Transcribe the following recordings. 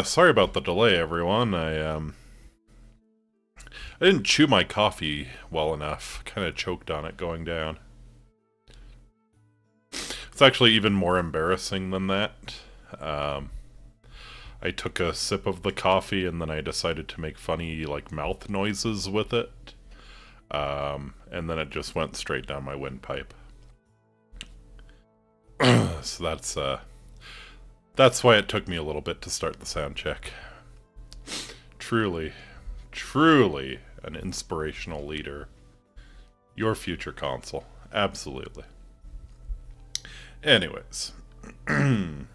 Uh, sorry about the delay, everyone. I um, I didn't chew my coffee well enough. Kind of choked on it going down. It's actually even more embarrassing than that. Um, I took a sip of the coffee and then I decided to make funny like mouth noises with it. Um, and then it just went straight down my windpipe. so that's uh that's why it took me a little bit to start the sound check. Truly, truly an inspirational leader. Your future console. Absolutely. Anyways.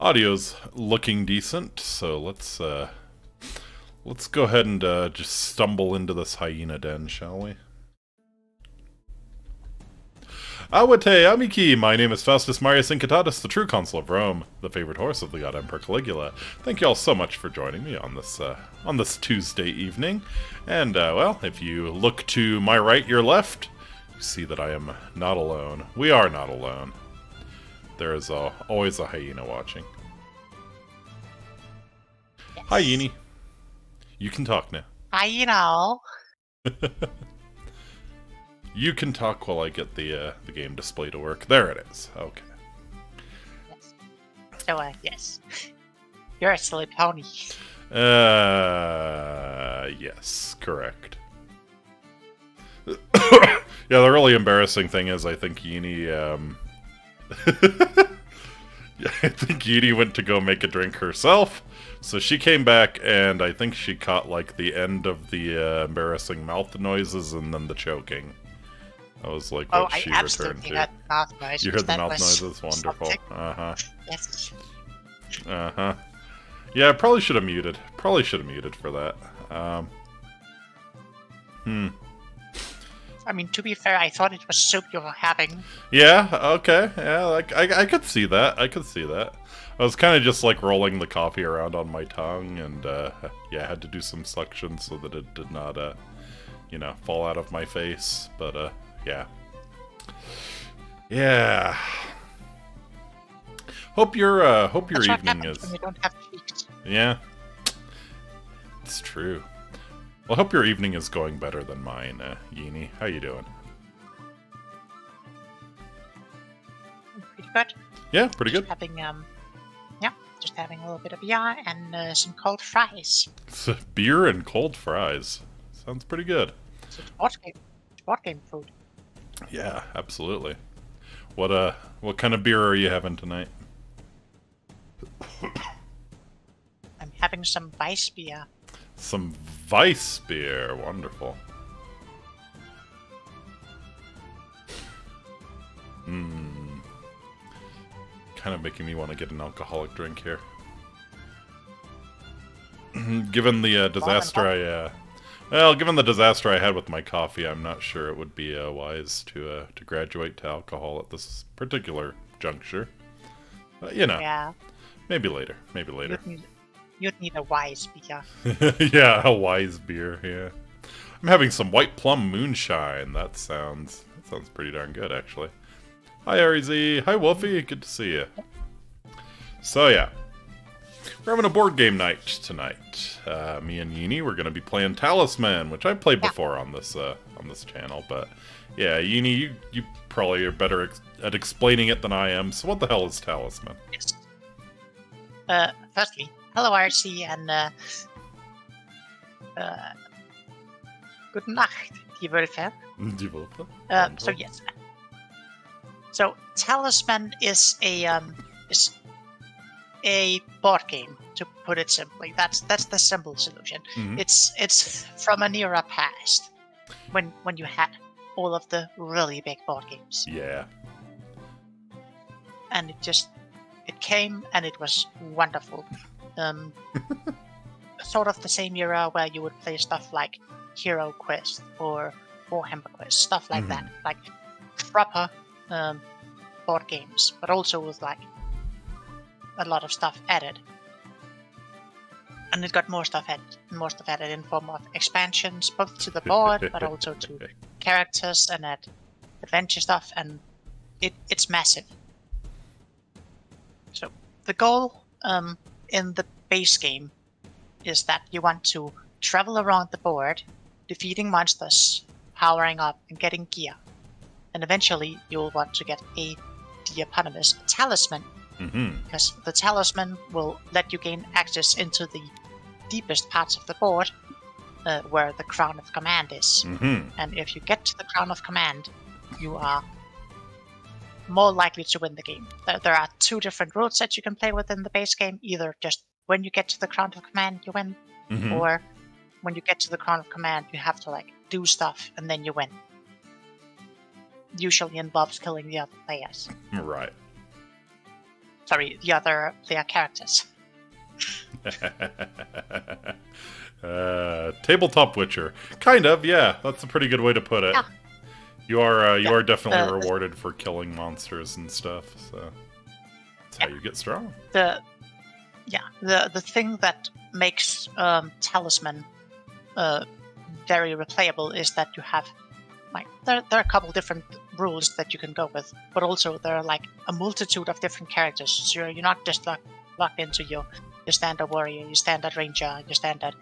Audio's looking decent, so let's uh let's go ahead and uh, just stumble into this hyena den, shall we? Awate Amiki, my name is Faustus Marius Incitatus, the true consul of Rome, the favorite horse of the god Emperor Caligula. Thank you all so much for joining me on this uh, on this Tuesday evening. And uh, well, if you look to my right, your left, you see that I am not alone. We are not alone. There is a, always a hyena watching. Yes. Hi, Yeeny. You can talk now. Hi, you know. You can talk while I get the uh, the game display to work. There it is. Okay. Yes. So, uh, yes. You're a silly pony. Uh, yes, correct. yeah, the really embarrassing thing is, I think Yeeny, um, I think Yeeny went to go make a drink herself. So she came back, and I think she caught like the end of the uh, embarrassing mouth noises and then the choking. That was like Oh, what I she returned to. mouth noises. You heard the mouth noises? Wonderful. Uh huh. Yes. Uh huh. Yeah, I probably should have muted. Probably should have muted for that. Um. Hmm. I mean, to be fair, I thought it was soup you were having. Yeah. Okay. Yeah. Like I, I could see that. I could see that. I was kind of just like rolling the coffee around on my tongue, and uh, yeah, I had to do some suction so that it did not, uh, you know, fall out of my face. But uh, yeah. Yeah. Hope your uh, hope your That's evening is. you don't have cheeks. Yeah. It's true. Well, I hope your evening is going better than mine, uh, Yeeny. How you doing? Pretty good. Yeah, pretty Just good. having, um, yeah, just having a little bit of beer and uh, some cold fries. Beer and cold fries. Sounds pretty good. It's board game, it's board game food. Yeah, absolutely. What uh what kind of beer are you having tonight? I'm having some Weiss beer. Some Weiss beer. Wonderful. Hmm. Kind of making me want to get an alcoholic drink here. given the uh, disaster I, uh, well, given the disaster I had with my coffee, I'm not sure it would be uh, wise to uh, to graduate to alcohol at this particular juncture. But, you know, Yeah, maybe later. Maybe later. you'd need, you'd need a wise beer. yeah, a wise beer. Yeah, I'm having some white plum moonshine. That sounds that sounds pretty darn good, actually. Hi, Arizy. Hi, Wolfie. Good to see you. So yeah, we're having a board game night tonight. Uh, me and Yeeny, we're gonna be playing Talisman, which I've played Yeah. before on this uh, on this channel. But yeah, Yeeny, you you probably are better ex- at explaining it than I am. So what the hell is Talisman? Yes. Uh, firstly, hello RC and uh, uh, good Nacht, die Wölfe. Uh, so yes. So Talisman is a um is a board game to put it simply. That's that's the simple solution. Mhm. It's it's from an era past when when you had all of the really big board games, Yeah. and it just it came and it was wonderful. Um, sort of the same era where you would play stuff like Hero Quest or Warhammer Quest, stuff like that, like proper um, board games, but also with like a lot of stuff added. And it got more stuff added, more stuff added in form of expansions, both to the board, but also to characters and adventure stuff, and it, it's massive. So the goal um, in the base game is that you want to travel around the board, defeating monsters, powering up, and getting gear. And eventually, you'll want to get a the eponymous talisman, Mm-hmm. because the talisman will let you gain access into the deepest parts of the board, uh, where the crown of command is. Mm-hmm. And if you get to the crown of command, you are more likely to win the game. There, there are two different rules that you can play within the base game. Either just when you get to the crown of command, you win, Mm-hmm. or when you get to the crown of command, you have to like do stuff and then you win. Usually involves killing the other players. Right. Sorry, the other player characters. uh, tabletop Witcher. Kind of, yeah. That's a pretty good way to put it. Yeah. You are uh, you Yeah, are definitely uh, rewarded for killing monsters and stuff. So that's how you get strong. the yeah the the thing that makes um, talisman uh, very replayable is that you have like there, there are a couple different rules that you can go with but also there are like a multitude of different characters. So you're, you're not just locked, locked into your your standard warrior your standard ranger your standard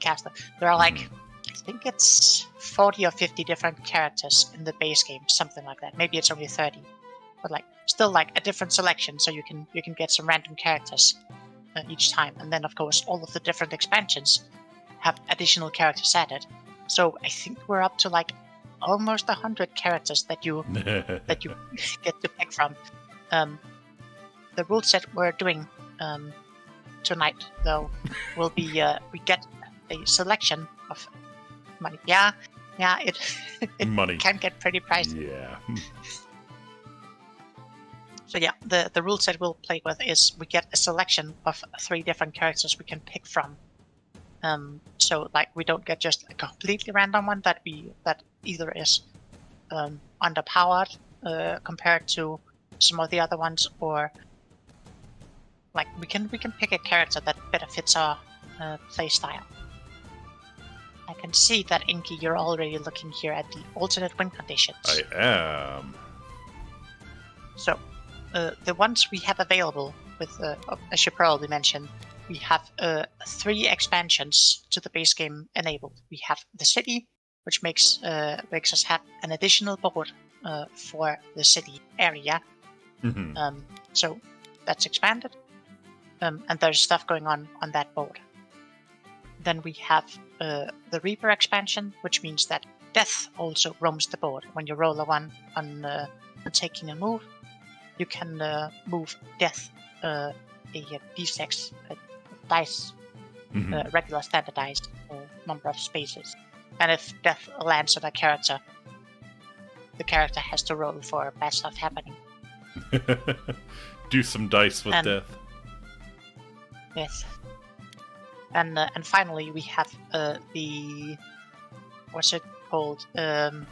caster. There are like i think it's 40 or 50 different characters in the base game something like that. Maybe it's only 30 but like still like a different selection so you can you can get some random characters uh, each time. And then of course all of the different expansions have additional characters added. So i think we're up to like almost a 100 characters that you that you get to pick from um, the rule set we're doing um, tonight though will be uh, we get a selection of money yeah yeah it it Money. can get pretty pricey Yeah. So yeah, the the rule set we'll play with is we get a selection of three different characters we can pick from. Um, so like we don't get just a completely random one that we that either is um, underpowered uh, compared to some of the other ones, or like we can we can pick a character that better fits our uh, play style. I can see that Inky, you're already looking here at the alternate win conditions. I am. So, uh, the ones we have available, with uh, as you probably mentioned, we have uh, three expansions to the base game enabled. We have the city, which makes uh, makes us have an additional board uh, for the city area. Mhm. Um, so that's expanded, um, and there's stuff going on on that board. Then we have uh, the Reaper expansion, which means that Death also roams the board. When you roll a one on, uh, on taking a move, you can uh, move Death uh, a d6 uh, dice, Mhm. uh, regular standardized uh, number of spaces. And if Death lands on a character, the character has to roll for bad stuff happening. Do some dice with And- death. Yes. And uh, and finally we have uh, the what's it called? Um,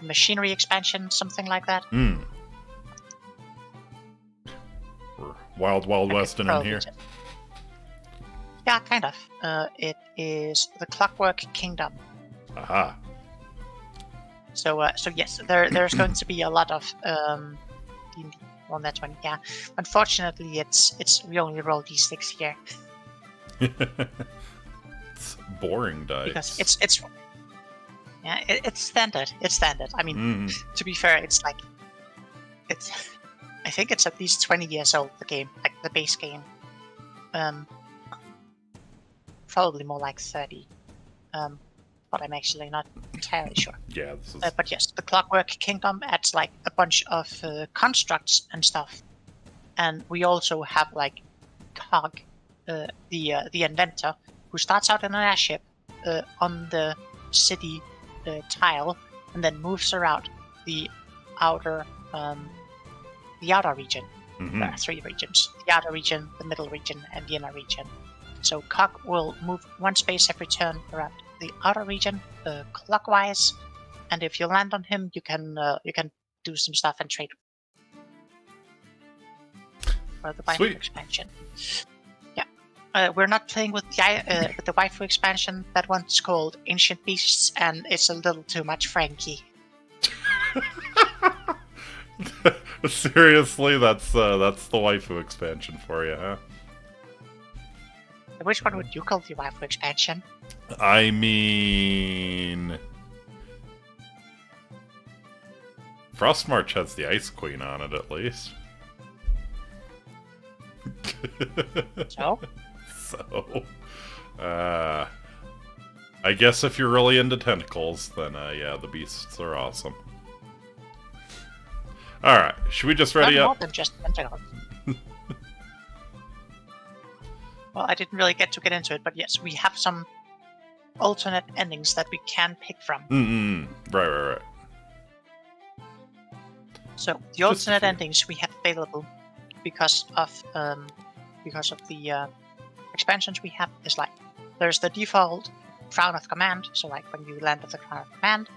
machinery expansion, something like that. Hmm. Wild Wild West in here. Yeah, kind of. Uh, it is the Clockwork Kingdom. Aha. So uh, so yes, there there's going to be a lot of um, on that one. Yeah. Unfortunately, it's it's we only roll d6 here it's boring dice. because it's it's yeah it, it's standard. It's standard. I mean, Mm. to be fair, it's like it's. I think it's at least twenty years old. The game, like the base game, um, probably more like thirty, um, but I'm actually not entirely sure. Yeah, is. Uh, but yes, the Clockwork Kingdom adds like a bunch of uh, constructs and stuff, and we also have like Cog, uh, the uh, the inventor, who starts out in an airship uh, on the city uh, tile, and then moves around the outer um, the outer region. Mhm. There are three regions: the outer region, the middle region, and the inner region. So Cock will move one space every turn around the outer region uh, clockwise, and if you land on him, you can uh, you can do some stuff and trade. For the waifu Sweet. expansion. Yeah, uh, we're not playing with the uh, with the waifu expansion. That one's called Ancient Beasts, and it's a little too much Frankie. Seriously, that's uh, that's the waifu expansion for you, huh? Which one would you call the waifu expansion? I mean, Frostmarch has the Ice Queen on it at least. So? so, uh, I guess if you're really into tentacles, then uh, yeah, the beasts are awesome. All right, should we just ready Not up? more than just tentacles. Well, I didn't really get to get into it, but yes, we have some alternate endings that we can pick from. Mm-mm. Right, right, right. So the alternate endings we have available because of um, because of the uh, expansions we have is like there's the default crown of command. So like when you land with the crown of command,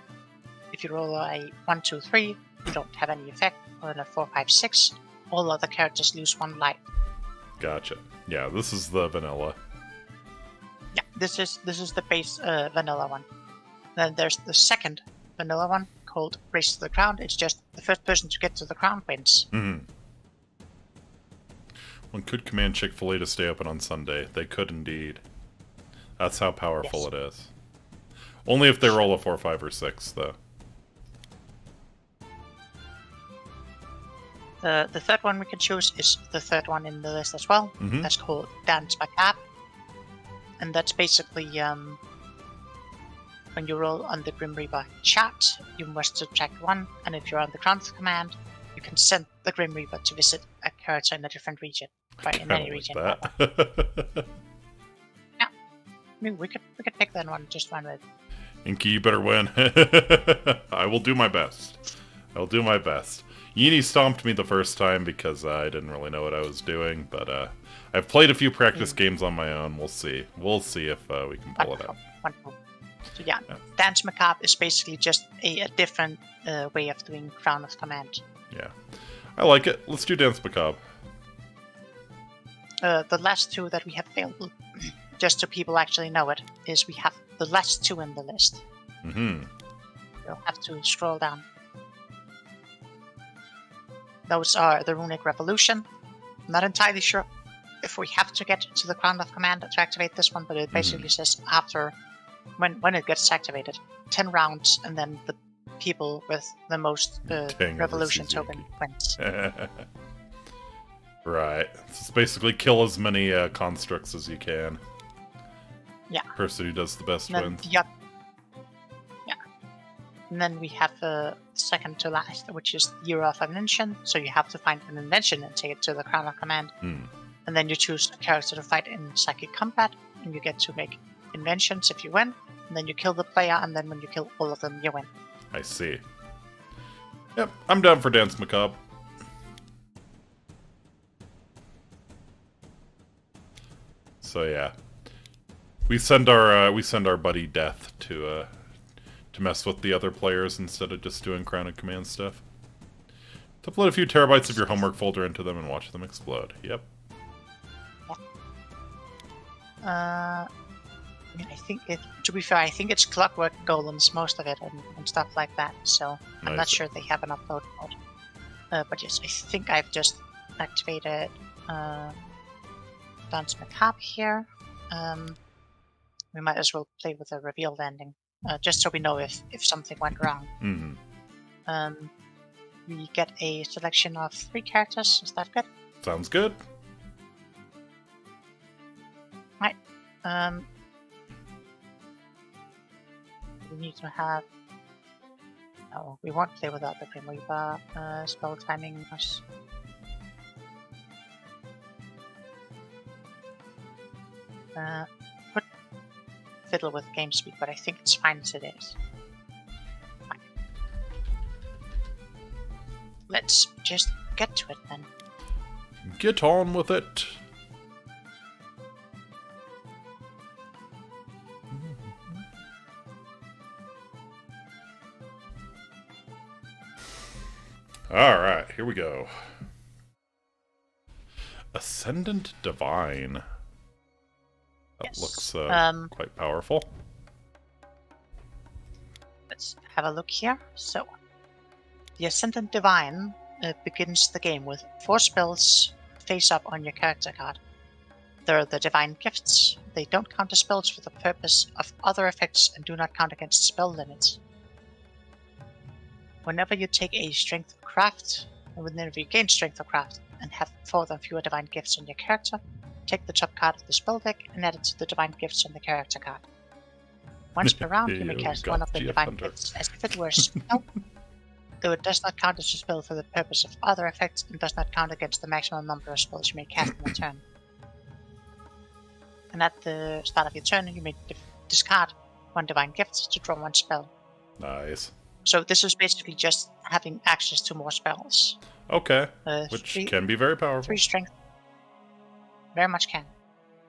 if you roll a one, two, three, you don't have any effect. Or in a four, five, six, all other characters lose one life. Gotcha. Yeah, this is the vanilla. Yeah, this is this is the base uh, vanilla one. Then there's the second vanilla one called Race to the Crown. It's just the first person to get to the crown wins. Mm-hmm. One could command Chick fil A to stay open on Sunday. They could indeed. That's how powerful Yes. it is. Only if they roll a 4, 5, or 6, though. The the third one we can choose is the third one in the list as well. Mhm. That's called Danse Macabre. And that's basically um, when you roll on the Grim Reaper chat, you must subtract one, and if you're on the Crown Command, you can send the Grim Reaper to visit a character in a different region. Or in any like region. that. I mean, we could we could pick that one just one with. Inky, you better win. I will do my best. I'll do my best. Yeeny stomped me the first time because uh, I didn't really know what I was doing, but uh, I've played a few practice games on my own. We'll see. We'll see if uh, we can pull it out. wonderful. So yeah, Yeah. Danse Macabre is basically just a, a different uh, way of doing Crown of Command. Yeah. I like it. Let's do Danse Macabre. Uh, the last two that we have available, just so people actually know it, is we have the last two in the list. hmm You'll have to scroll down. Those are the Runic Revolution. I'm not entirely sure if we have to get to the Crown of Command to activate this one, but it basically says after when when it gets activated, ten rounds, and then the people with the most uh, revolution token wins. right. It's basically kill as many uh, constructs as you can. Yeah. Person who does the best wins. the yeah. And then we have the second to last, which is Year of Invention. So you have to find an invention and take it to the Crown of Command. Hmm. And then you choose a character to fight in psychic combat, and you get to make inventions if you win. And then you kill the player, and then when you kill all of them, you win. I see. Yep, I'm down for Danse Macabre. So yeah, we send our uh, we send our buddy Death to uh, to mess with the other players instead of just doing Crown and Command stuff. To upload a few terabytes of your homework folder into them and watch them explode. Yep. Uh, I mean, I think it. To be fair, I think it's Clockwork Golems, most of it, and, and stuff like that. So I'm not sure they have an upload mode. Uh, but yes, I think I've just activated uh, Danse Macabre here. Um, we might as well play with a revealed ending, uh, just so we know if, if something went wrong. hmm Um, we get a selection of three characters. Is that good? Sounds good. Right. Um, we need to have. No, we won't play without the Grim Reaper. Uh, spell timing was. Uh, fiddle with game speed, but I think it's fine as it is. Let's just get to it then. Get on with it. All right, here we go. Ascendant Divine. That Yes. looks uh, Um, quite powerful. let's have a look here. So, the Ascendant Divine uh, begins the game with four spells face up on your character card. There are the Divine Gifts. They don't count as spells for the purpose of other effects and do not count against spell limits. Whenever you take a Strength of Craft, and whenever you gain Strength of Craft and have four or fewer Divine Gifts on your character, take the top card of the spell deck and add it to the Divine Gifts on the character card. Once per round, you may cast got one of the Divine Hunter. Gifts as if it were a spell, though it does not count as a spell for the purpose of other effects and does not count against the maximum number of spells you may cast in a turn. And at the start of your turn, you may discard one Divine Gift to draw one spell. Nice. So this is basically just having access to more spells. Okay. Uh, Which three, can be very powerful. three strength. Very much can.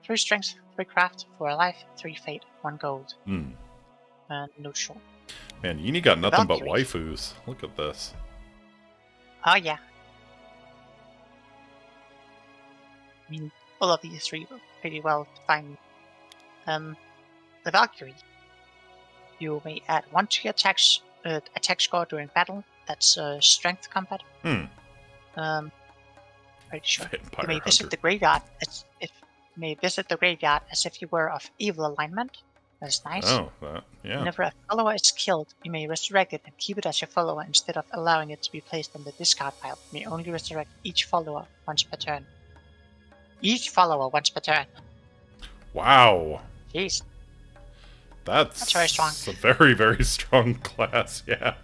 Three strength, three craft, four life, three fate, one gold, Hmm. and neutral. Man, Yeeny got nothing but waifus. Look at this. Oh yeah. I mean, all of these three were pretty well defined. Um, the Valkyrie. You may add one to your attacks, uh, attack score during battle. That's uh, strength combat. Hmm. Um, pretty sure. Vampire you may visit Hunter. the graveyard as if you may visit the graveyard as if you were of evil alignment. That's nice. Oh, that. Yeah. Whenever a follower is killed, you may resurrect it and keep it as your follower instead of allowing it to be placed in the discard pile. You may only resurrect each follower once per turn. Each follower once per turn. Wow. Jeez. That's, That's very strong. It's a very, very strong class, yeah.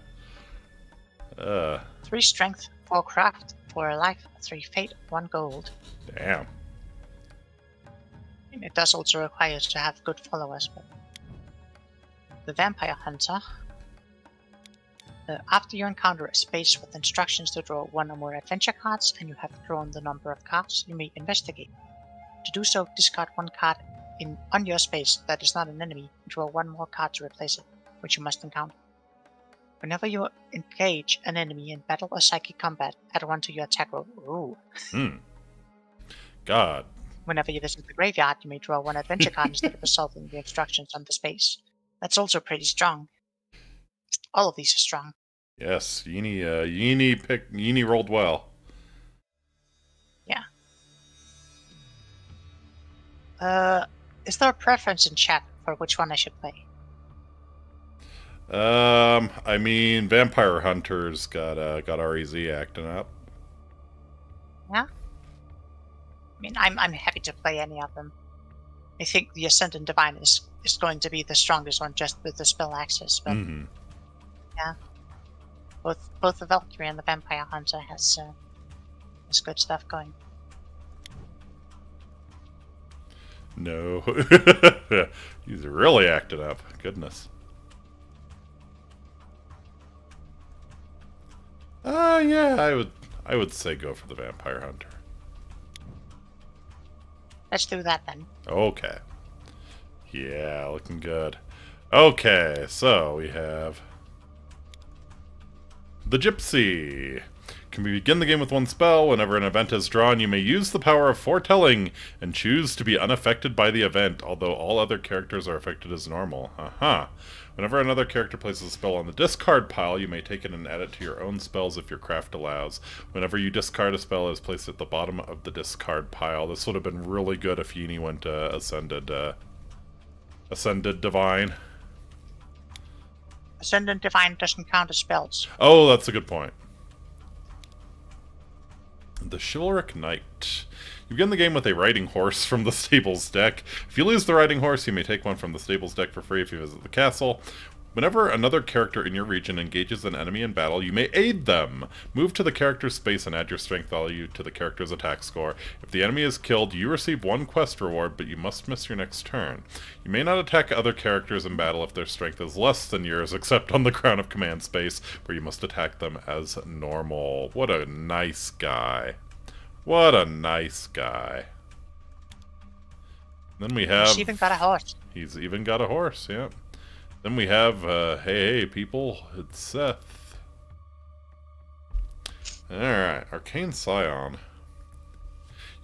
Uh, Three strength, four craft, four life, three fate, one gold. damn. It does also require to have good followers. But the Vampire Hunter. Uh, after you encounter a space with instructions to draw one or more adventure cards, and you have drawn the number of cards, you may investigate. To do so, discard one card in on your space that is not an enemy, and draw one more card to replace it, which you must encounter. Whenever you engage an enemy in battle or psychic combat, add one to your attack roll. Ooh. Hmm. God. Whenever you visit the graveyard, you may draw one adventure card instead of resolving the instructions on the space. That's also pretty strong. All of these are strong. Yes, Yeeny, uh, Yeeny pick, Yeeny rolled well. Yeah. Uh, is there a preference in chat for which one I should play? Um, I mean, Vampire Hunters got, uh, got REZ acting up. Yeah. I mean, I'm I'm happy to play any of them. I think the Ascendant Divine is is going to be the strongest one just with the spell access, but hmm both both the Valkyrie and the Vampire Hunter has uh, has good stuff going. No. He's really acted up. Goodness. Uh, yeah, I would, I would say go for the Vampire Hunter. Let's do that then. Okay. Yeah, looking good. Okay, so we have the Gypsy. Can we begin the game with one spell? Whenever an event is drawn, you may use the power of foretelling and choose to be unaffected by the event, although all other characters are affected as normal. Uh-huh. Whenever another character places a spell on the discard pile, you may take it and add it to your own spells if your craft allows. Whenever you discard a spell, it is placed at the bottom of the discard pile. This would have been really good if Yeeny went uh, Ascended, uh, Ascended Divine. Ascendant Divine doesn't count as spells. Oh, that's a good point. The Chivalric Knight. You begin the game with a riding horse from the stables deck. If you lose the riding horse, you may take one from the stables deck for free if you visit the castle. Whenever another character in your region engages an enemy in battle, you may aid them. Move to the character's space and add your strength value to the character's attack score. If the enemy is killed, you receive one quest reward, but you must miss your next turn. You may not attack other characters in battle if their strength is less than yours, except on the Crown of Command space, where you must attack them as normal. What a nice guy. What a nice guy. Then we have... He's even got a horse. He's even got a horse, yeah. Then we have, uh, hey, hey, people, it's Seth. Alright, Arcane Scion.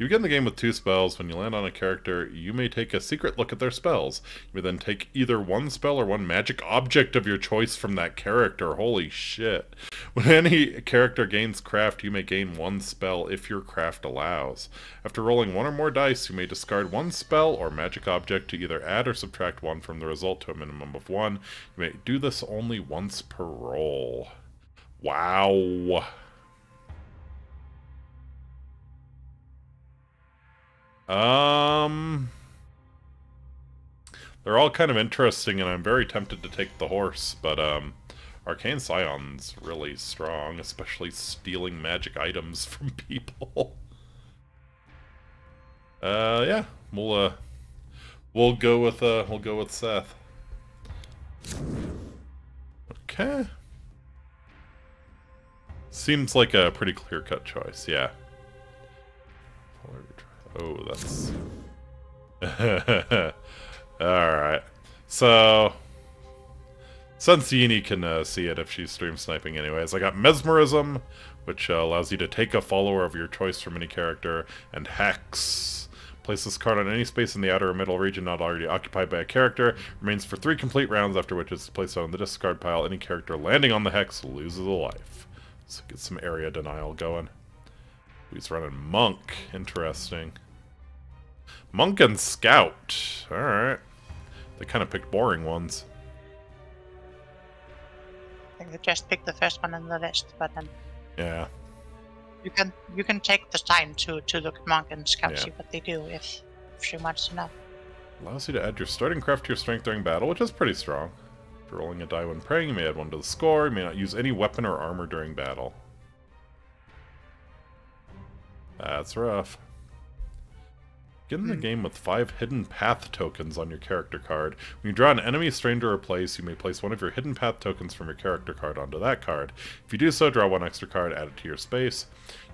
You begin the game with two spells. When you land on a character, you may take a secret look at their spells. You may then take either one spell or one magic object of your choice from that character. Holy shit. when any character gains craft, you may gain one spell if your craft allows. After rolling one or more dice, you may discard one spell or magic object to either add or subtract one from the result to a minimum of one. You may do this only once per roll. Wow. Um, they're all kind of interesting, and I'm very tempted to take the horse, but um, Arcane Scion's really strong, especially stealing magic items from people. uh, yeah, we'll uh, we'll go with uh, we'll go with Seth. Okay. Seems like a pretty clear-cut choice, yeah. Oh, that's... Alright. So... Sensini can uh, see it if she's stream sniping anyways. I got Mesmerism, which uh, allows you to take a follower of your choice from any character, and Hex. Place this card on any space in the outer or middle region not already occupied by a character. Remains for three complete rounds, after which it's placed on the discard pile. Any character landing on the Hex loses a life. Let's get some area denial going. He's running Monk. Interesting. Monk and Scout. Alright. They kind of picked boring ones. I think they just picked the first one in the list, but then Yeah. you can you can take the time to to look at Monk and Scout, Yeah. see what they do if if she wants to know. Allows you to add your starting craft to your strength during battle, which is pretty strong. After rolling a die when praying, you may add one to the score. You may not use any weapon or armor during battle. That's rough. Get in the Hmm. game with five hidden path tokens on your character card. When you draw an enemy, stranger, or place, you may place one of your hidden path tokens from your character card onto that card. If you do so, draw one extra card, add it to your space.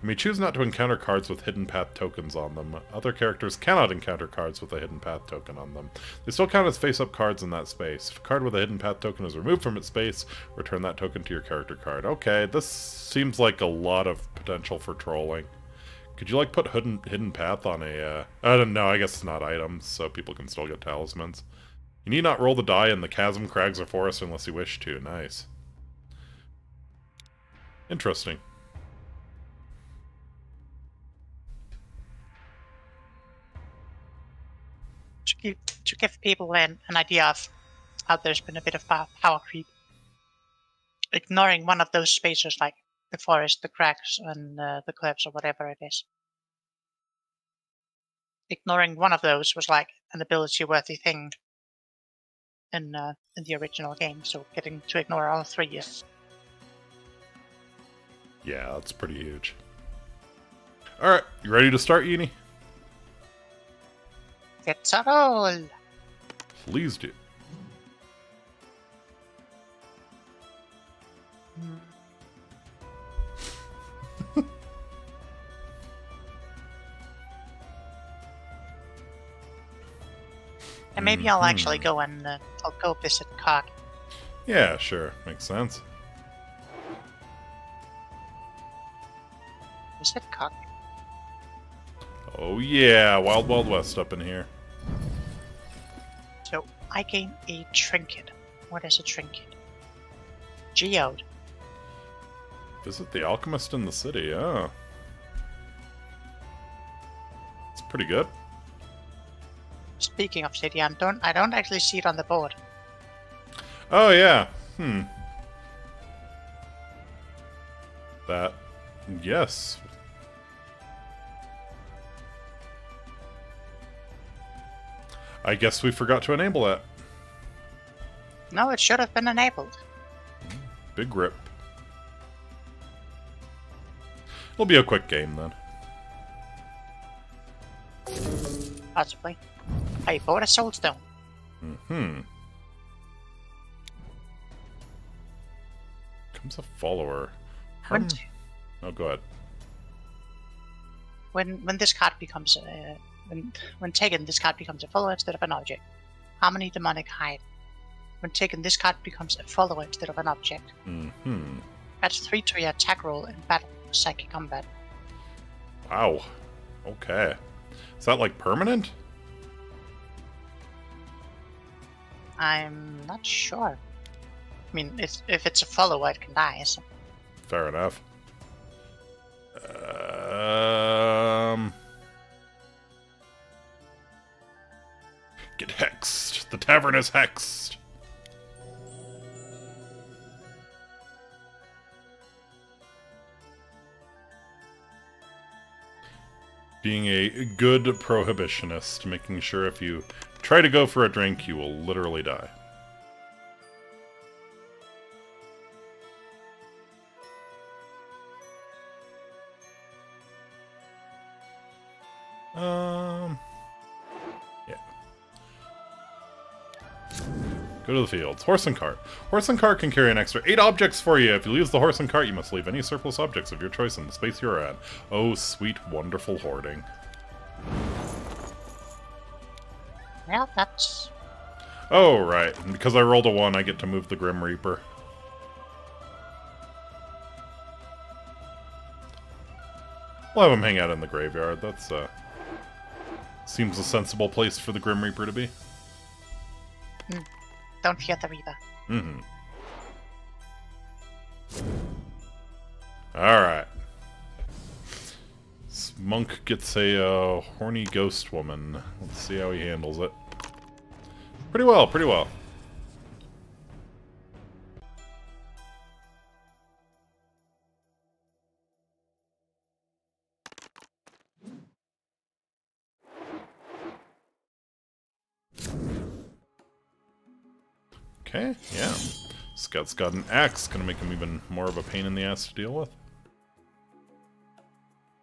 You may choose not to encounter cards with hidden path tokens on them. Other characters cannot encounter cards with a hidden path token on them. They still count as face-up cards in that space. If a card with a hidden path token is removed from its space, return that token to your character card. Okay, this seems like a lot of potential for trolling. Could you like put hidden hidden path on a? Uh, I don't know. I guess it's not items, so people can still get talismans. You need not roll the die in the chasm, crags, or forest unless you wish to. Nice. Interesting. To give to give people an, an idea of how there's been a bit of power, power creep. Ignoring one of those spaces like the forest, the cracks, and uh, the cliffs, or whatever it is. Ignoring one of those was like an ability-worthy thing in uh, in the original game. So getting to ignore all three is Yeah, that's pretty huge. All right, you ready to start, Uni? it's a roll. Please do. And maybe I'll actually Mhm. go and uh, I'll go visit Cock. Yeah, sure, makes sense. Visit Cock. Oh yeah, Wild Wild West up in here. So I gain a trinket. What is a trinket? Geode. Visit the alchemist in the city. Oh, it's pretty good. Speaking of city, I don't I don't actually see it on the board. Oh yeah. Hmm. That. Yes. I guess we forgot to enable that. No, it should have been enabled. Big rip. It'll be a quick game then. Possibly. I bought a soulstone. Hmm. Comes a follower. When, Oh, go ahead. when when this card becomes uh, when when taken, this card becomes a follower instead of an object. Harmony demonic hide. When taken, this card becomes a follower instead of an object. Hmm. Adds three to your attack roll in battle, psychic combat. Wow. Okay. Is that like permanent? I'm not sure. I mean, it's, if it's a follower, it can die. So Fair enough. Um, get hexed. The tavern is hexed. Being a good prohibitionist, making sure if you try to go for a drink, you will literally die. Um, yeah. Go to the fields. Horse and cart. Horse and cart can carry an extra eight objects for you. If you lose the horse and cart, you must leave any surplus objects of your choice in the space you're at. Oh, sweet, wonderful hoarding. Well, that's Oh, right. And because I rolled a one, I get to move the Grim Reaper. We'll have him hang out in the graveyard. That's, uh... Seems a sensible place for the Grim Reaper to be. don't fear the Reaper. Mm-hmm. Alright. This monk gets a uh, horny ghost woman. Let's see how he handles it. Pretty well, pretty well. Okay, yeah. Scout's got an axe, gonna make him even more of a pain in the ass to deal with.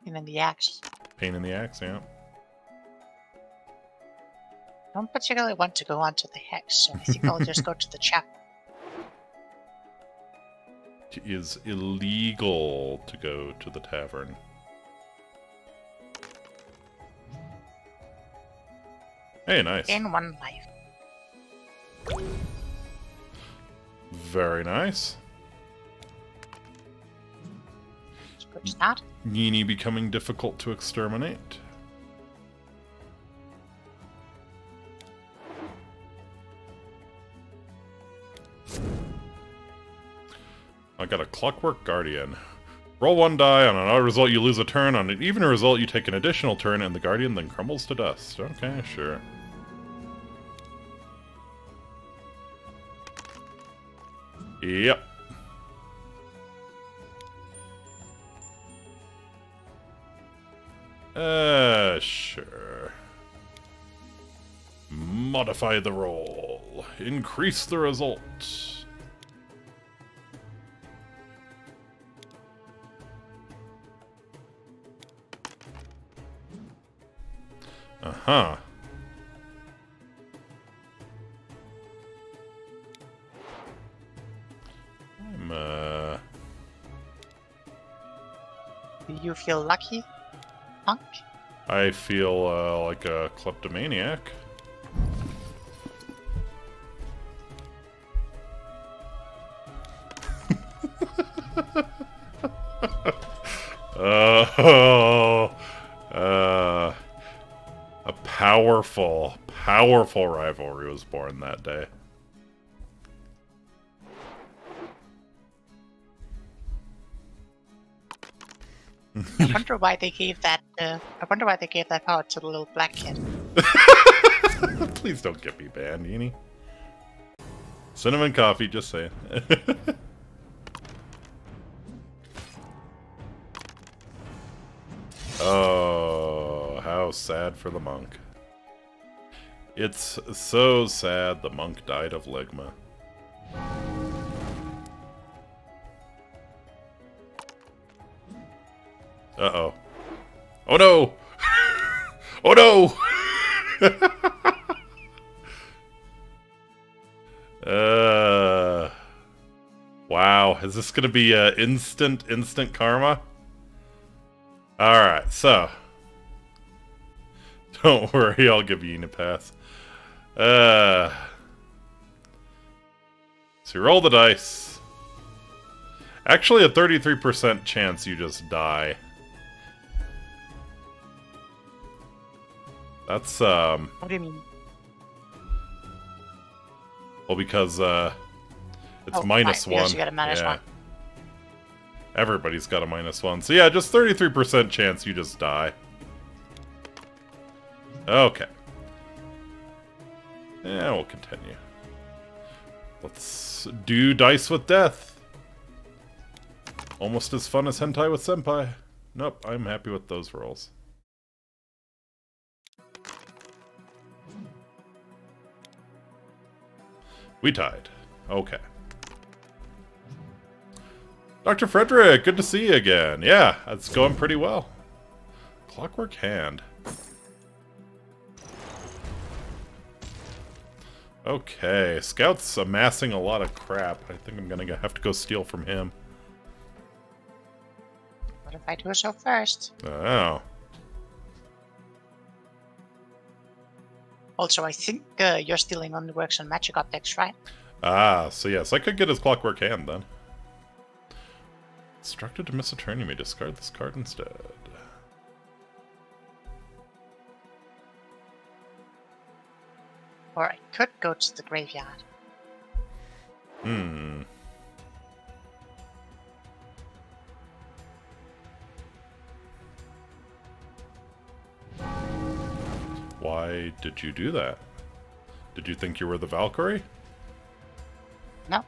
And then the axe. Pain in the axe, yeah. Don't particularly want to go onto the hex, so I think I'll just go to the chapel. It is illegal to go to the tavern. Hey, nice. In one life. Very nice. Let's go to that. Yeeny becoming difficult to exterminate. I got a Clockwork Guardian. Roll one die, on an odd result you lose a turn, on an even result you take an additional turn, and the Guardian then crumbles to dust. Okay, sure. Yep. Uh, sure. Modify the roll. Increase the result. Uh-huh. I'm, uh... Do you feel lucky, Punk? I feel uh, like a kleptomaniac. oh, uh, a powerful, powerful rivalry was born that day. I wonder why they gave that. I wonder why they gave that power to the little black kid. Please don't get me banned, Yeeny. Cinnamon coffee, just saying. oh, how sad for the monk. It's so sad the monk died of ligma. Uh-oh. Oh no! oh no! uh... Wow, is this gonna be uh, instant, instant karma? Alright, so... Don't worry, I'll give you a pass. Uh... So roll the dice. Actually, a 33% chance you just die. That's, um... What do you mean? Well, because, uh... It's Oh, minus right, one. you got a minus yeah. one. Everybody's got a minus one. So yeah, just 33% chance you just die. Okay. Yeah, we'll continue. Let's do Dice with Death. Almost as fun as Hentai with Senpai. Nope, I'm happy with those rolls. We tied. Okay. Dr. Frederick, good to see you again. Yeah, it's going pretty well. Clockwork Hand. Okay, Scout's amassing a lot of crap. I think I'm gonna have to go steal from him. What if I do so first? Oh. Also, I think uh, you're stealing on the works on magic objects, right? Ah, so yes, I could get his Clockwork Hand then. Instructed to miss a turn, you may discard this card instead. Or I could go to the graveyard. Hmm. Why did you do that? Did you think you were the Valkyrie? No.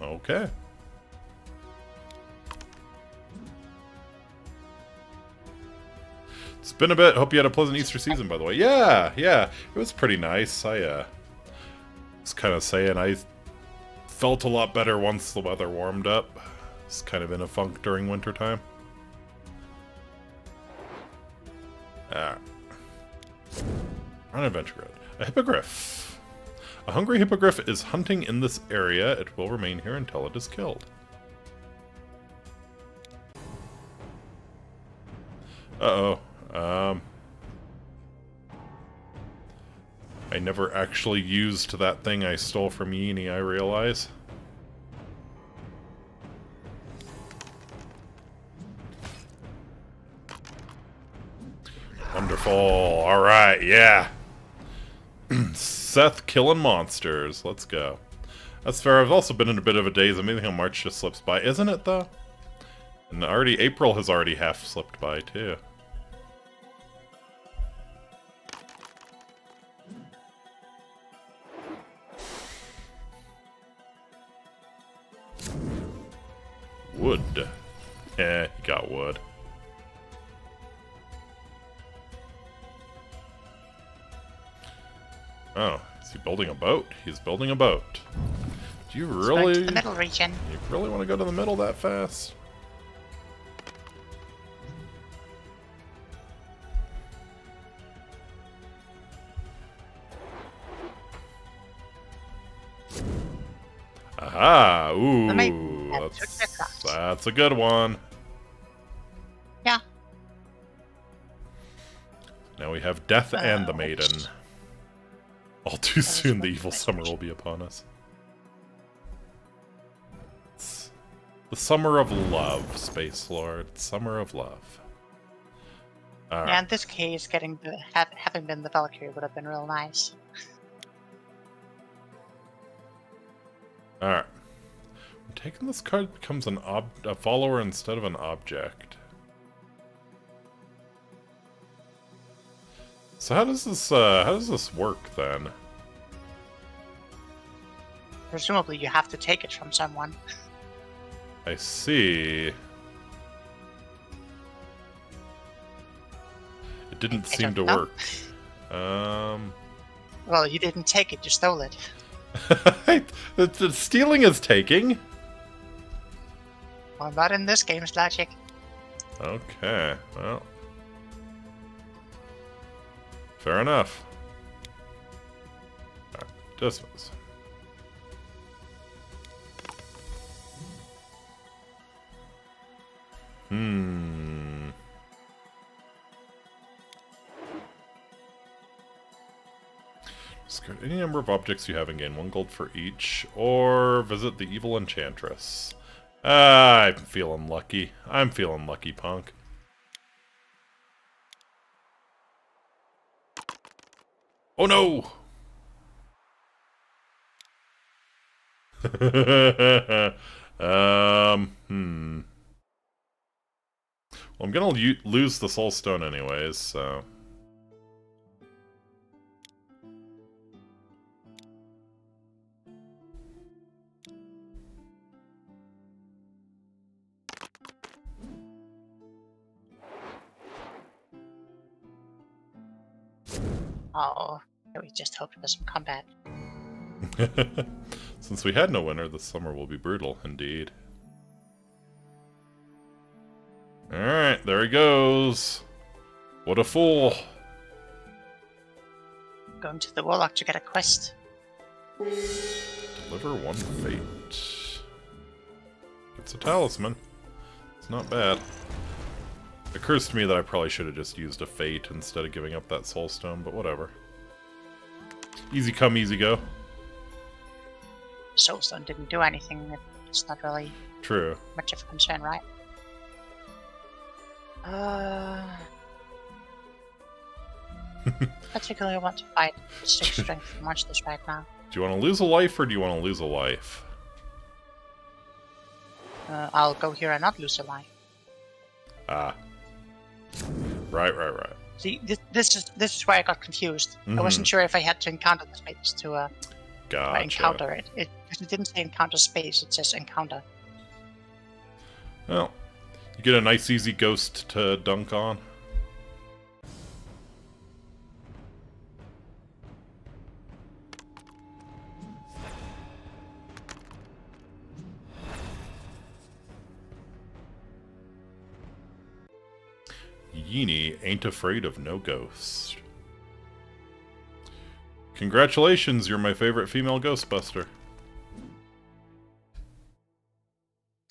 Okay. It's been a bit. Hope you had a pleasant Easter season, by the way. Yeah, yeah. It was pretty nice. I uh, was kind of saying I felt a lot better once the weather warmed up. It's kind of in a funk during wintertime. On Adventure Road. A hippogriff. A hungry hippogriff is hunting in this area. It will remain here until it is killed. Uh-oh. Um... I never actually used that thing I stole from Yeeny, I realize. Wonderful. Alright, yeah. Seth killing monsters. Let's go. That's fair. I've also been in a bit of a daze. Amazing how March just slips by. Isn't it, though? And already, April has already half slipped by, too. Wood. Eh, he got wood. Oh, is he building a boat? He's building a boat. Do you Let's go into really... the middle region. You really want to go to the middle that fast? Aha! Ooh, Let me- that took the that's, that's a good one. Yeah. Now we have Death and the Maiden. All too soon, the evil summer will be upon us. It's the summer of love, Space Lord. Summer of love. Alright. Yeah, in this case, getting the ha having been the Valkyrie would have been real nice. Alright. When taking this card becomes an ob a follower instead of an object. So how does this uh how does this work then? Presumably, you have to take it from someone. I see. It didn't I seem to know. work. Um Well, you didn't take it; you stole it. the, stealing is taking. Well, not in this game's logic. Okay, well. Fair enough. Alright, dismiss. Hmm. Discard any number of objects you have and gain one gold for each, or visit the evil enchantress. Ah, I'm feeling lucky. I'm feeling lucky, punk. Oh no! um, hmm. Well, I'm gonna lose the Soul Stone anyways, so... Oh, we just hope for some combat. Since we had no winter, the summer will be brutal, indeed. Alright, there he goes. What a fool. Going to the Warlock to get a quest. Deliver one fate. It's a talisman. It's not bad. It occurs to me that I probably should have just used a fate instead of giving up that soul stone, but whatever. Easy come, easy go. Soulstone didn't do anything. It's not really True. much of a concern, right? Uh, particularly want to fight six strength monsters right now. Do you want to lose a life or do you want to lose a life? Uh, I'll go here and not lose a life. Ah. Right, right, right. See, this, this is this is where I got confused. I Mhm. wasn't sure if I had to encounter the space to uh, Gotcha. encounter it. it. It didn't say encounter space; it says encounter. Well, you get a nice easy ghost to dunk on. Ain't afraid of no ghost. Congratulations, you're my favorite female Ghostbuster.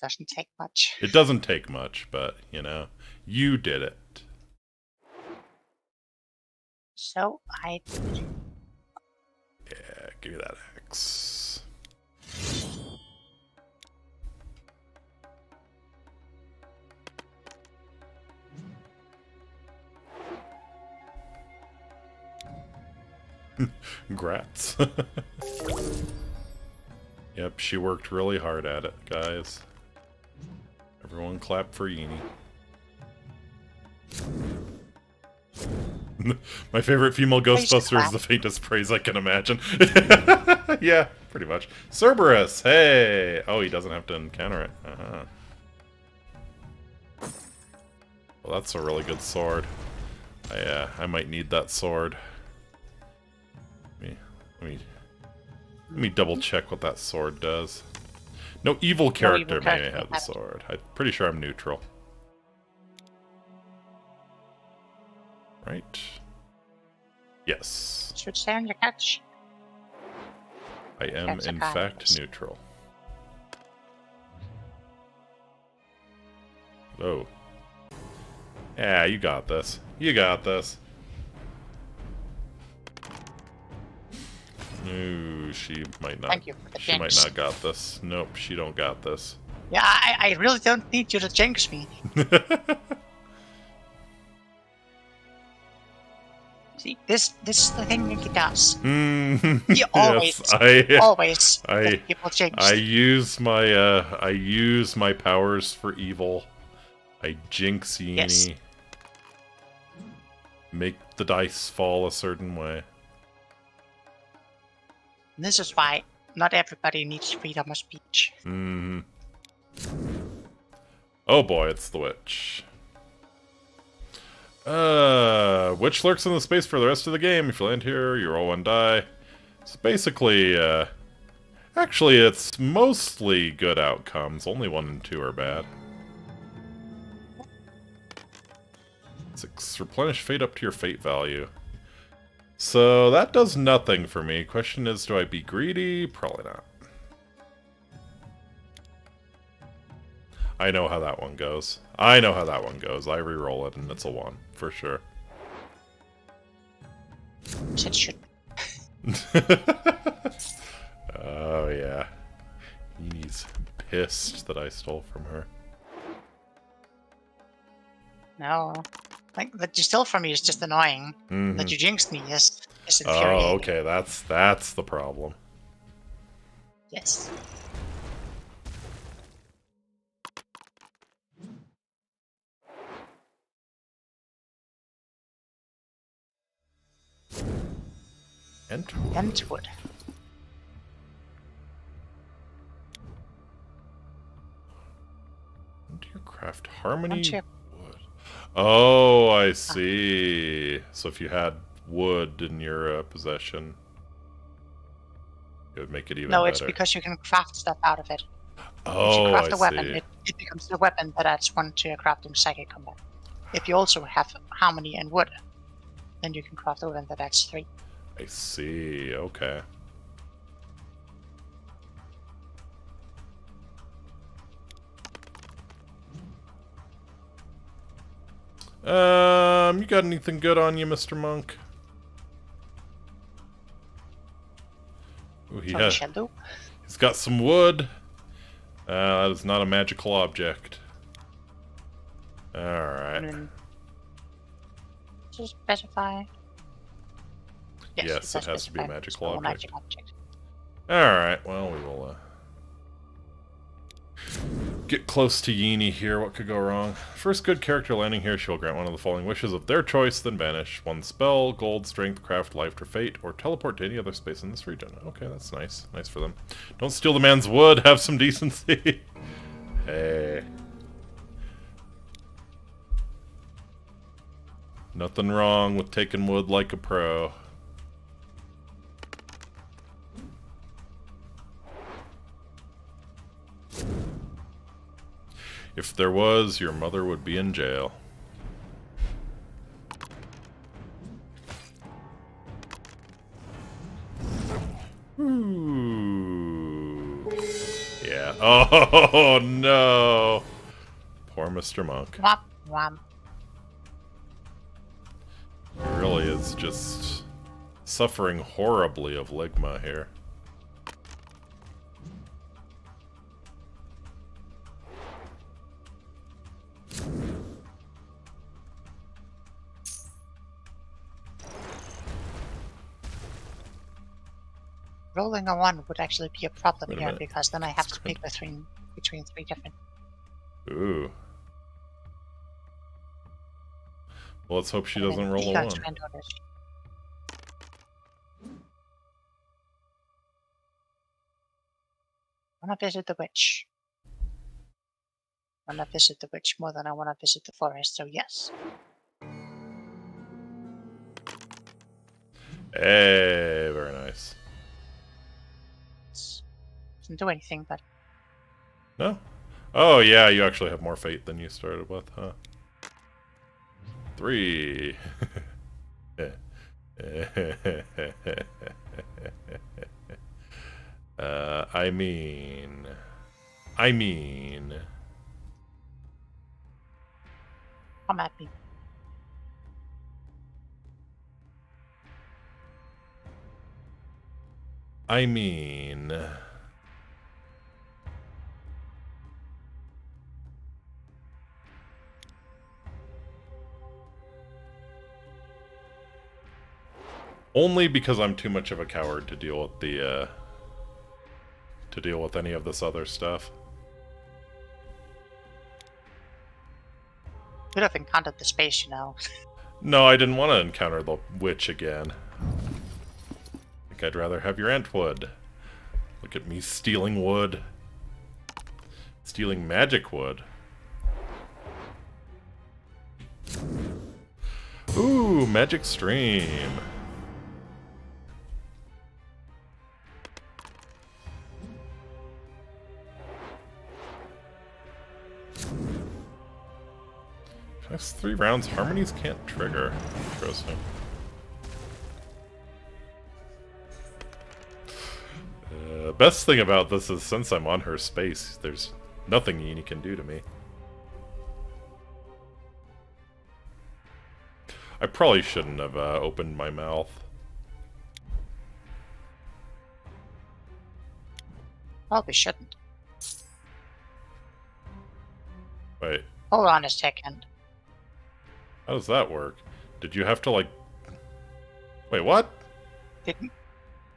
Doesn't take much. It doesn't take much, but, you know, you did it. So I Yeah, give me that axe. Grats. yep, she worked really hard at it, guys. Everyone clap for Yeeny. My favorite female Ghostbuster is the faintest praise I can imagine. yeah, pretty much. Cerberus, hey! Oh, he doesn't have to encounter it. Uh-huh. Well, that's a really good sword. I, uh, I might need that sword. Let me, let me, double check what that sword does. No evil character may character have the sword. I'm pretty sure I'm neutral. Right? Yes. should say on your catch. I am, in fact, neutral. Oh. Yeah, you got this. You got this. No, she might not. Thank you for the She might not got this. Nope, she don't got this. Yeah, I, I really don't need you to jinx me. See, this this is the thing Nikki does. Hmm, You always- yes, I, Always I- people jinxed. I use my uh I use my powers for evil. I jinx Yeeny. Yes. Make the dice fall a certain way. This is why not everybody needs freedom of speech. hmm Oh boy, it's the witch. Uh, witch lurks in the space for the rest of the game. If you land here, you roll one die. So basically, uh, actually, it's mostly good outcomes. Only one and two are bad. Six. Replenish fate up to your fate value. So that does nothing for me. Question is, do I be greedy? Probably not. I know how that one goes. I know how that one goes. I re-roll it and it's a one for sure. Oh yeah, Yeeny's pissed that I stole from her. no. Like that you steal from me is just annoying. Mm -hmm. That you jinx me is is oh, infuriating. Oh, okay, that's that's the problem. Yes. Entwood. Entwood. Dear Craft Harmony Oh, I see. So if you had wood in your uh, possession, it would make it even No, better. it's because you can craft stuff out of it. Oh, if oh, you craft I a weapon, see. it, it becomes the weapon that adds one to your crafting psychic combat. If you also have harmony and wood, then you can craft a weapon that adds three. I see. Okay. Um, you got anything good on you, Mr. Monk? Ooh, he has, he's got some wood. Uh, that is not a magical object. Alright. To specify. Yes, it does has to be a magical object. magic object. Alright, well, we will, uh... Get close to Yeeny here, what could go wrong? First good character landing here, she'll grant one of the following wishes of their choice, then banish. One spell, gold, strength, craft, life, or fate, or teleport to any other space in this region. Okay, that's nice. Nice for them. Don't steal the man's wood, have some decency. hey. Nothing wrong with taking wood like a pro. If there was, your mother would be in jail. Ooh. Yeah. Oh no. Poor Mr. Monk. Womp womp. He really is just suffering horribly of ligma here. Rolling a one would actually be a problem Wait a here minute. because then I have It's to pick between between three different. Ooh. Well, let's hope she doesn't roll a one. granddaughters. Wanna visit the witch. I Wanna visit the witch more than I wanna visit the forest, so yes. Hey, very nice. Doesn't do anything, but No? Oh, yeah, you actually have more fate than you started with, huh? Three. uh, I mean... I mean... come at me. I mean... Only because I'm too much of a coward to deal with the, uh... To deal with any of this other stuff. Could have encountered the space, you know. No, I didn't want to encounter the witch again. I think I'd rather have your Entwood. Look at me stealing wood. Stealing magic wood. Ooh, magic stream. Next three rounds, harmonies can't trigger. Interesting. Uh, best thing about this is since I'm on her space, there's nothing Yeeny can do to me. I probably shouldn't have uh, opened my mouth. Probably shouldn't. Wait, Hold on a second. How does that work? Did you have to, like... Wait, what? Didn't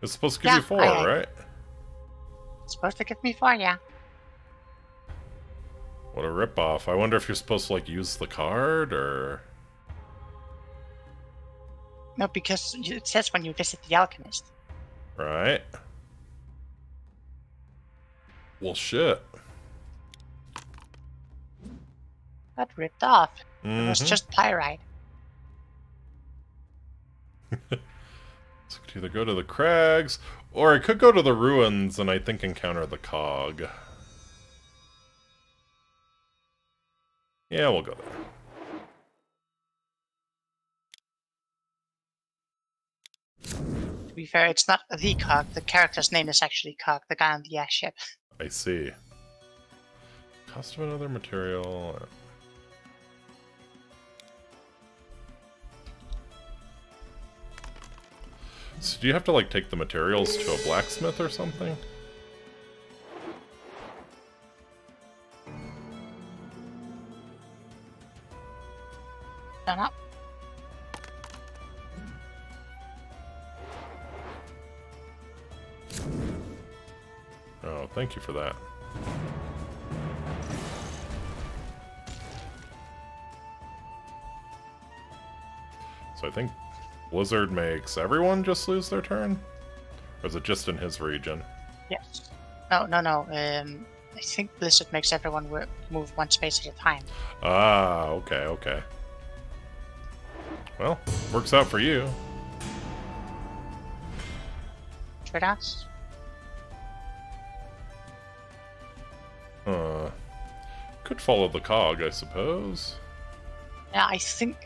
It's supposed to give you four, I- right? supposed to give me four, yeah. What a ripoff. I wonder if you're supposed to, like, use the card, or... No, because it says when you visit the alchemist. Right. Well, shit. Got ripped off. It was Mhm. just pyrite. So could either go to the crags, or it could go to the ruins and I think encounter the cog. Yeah, we'll go there. To be fair, it's not the cog. The character's name is actually Cog, the guy on the airship. I see. Cost of another material. So do you have to like take the materials to a blacksmith or something? Oh, thank you for that. So I think Blizzard makes everyone just lose their turn? Or is it just in his region? Yes. No, no, no. Um, I think Blizzard makes everyone move one space at a time. Ah, okay, okay. Well, works out for you. Tridas? Uh, could follow the cog, I suppose. Yeah, I think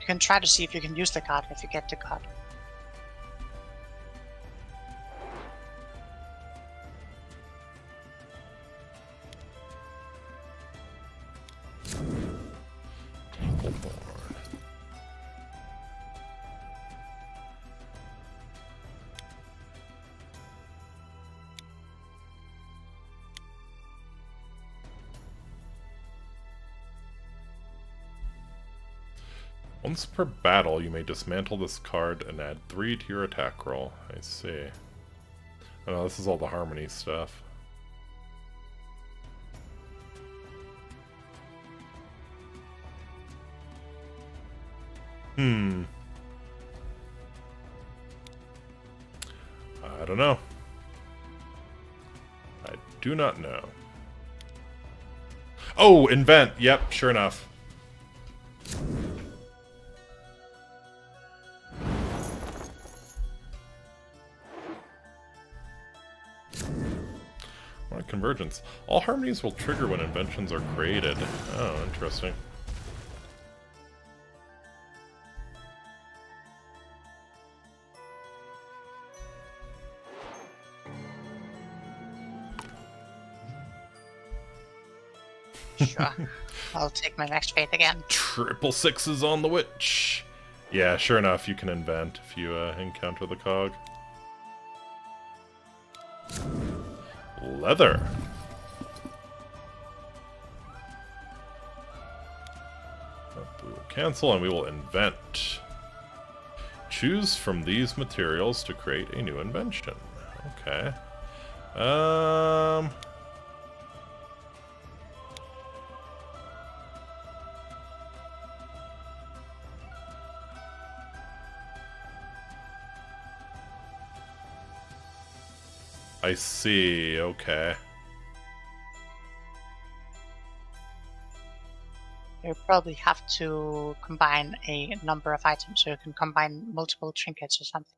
you can try to see if you can use the card if you get the card. Once per battle, you may dismantle this card and add 3 to your attack roll. I see. Oh, no, this is all the harmony stuff. Hmm. I don't know. I do not know. Oh, invent. Yep, sure enough. Convergence. All harmonies will trigger when inventions are created. Oh, interesting. Sure. I'll take my next fate again. Triple sixes on the witch. Yeah, sure enough, you can invent if you uh, encounter the cog. Leather. We will cancel and we will invent. Choose from these materials to create a new invention. Okay. Um. I see, okay. You probably have to combine a number of items, so you can combine multiple trinkets or something.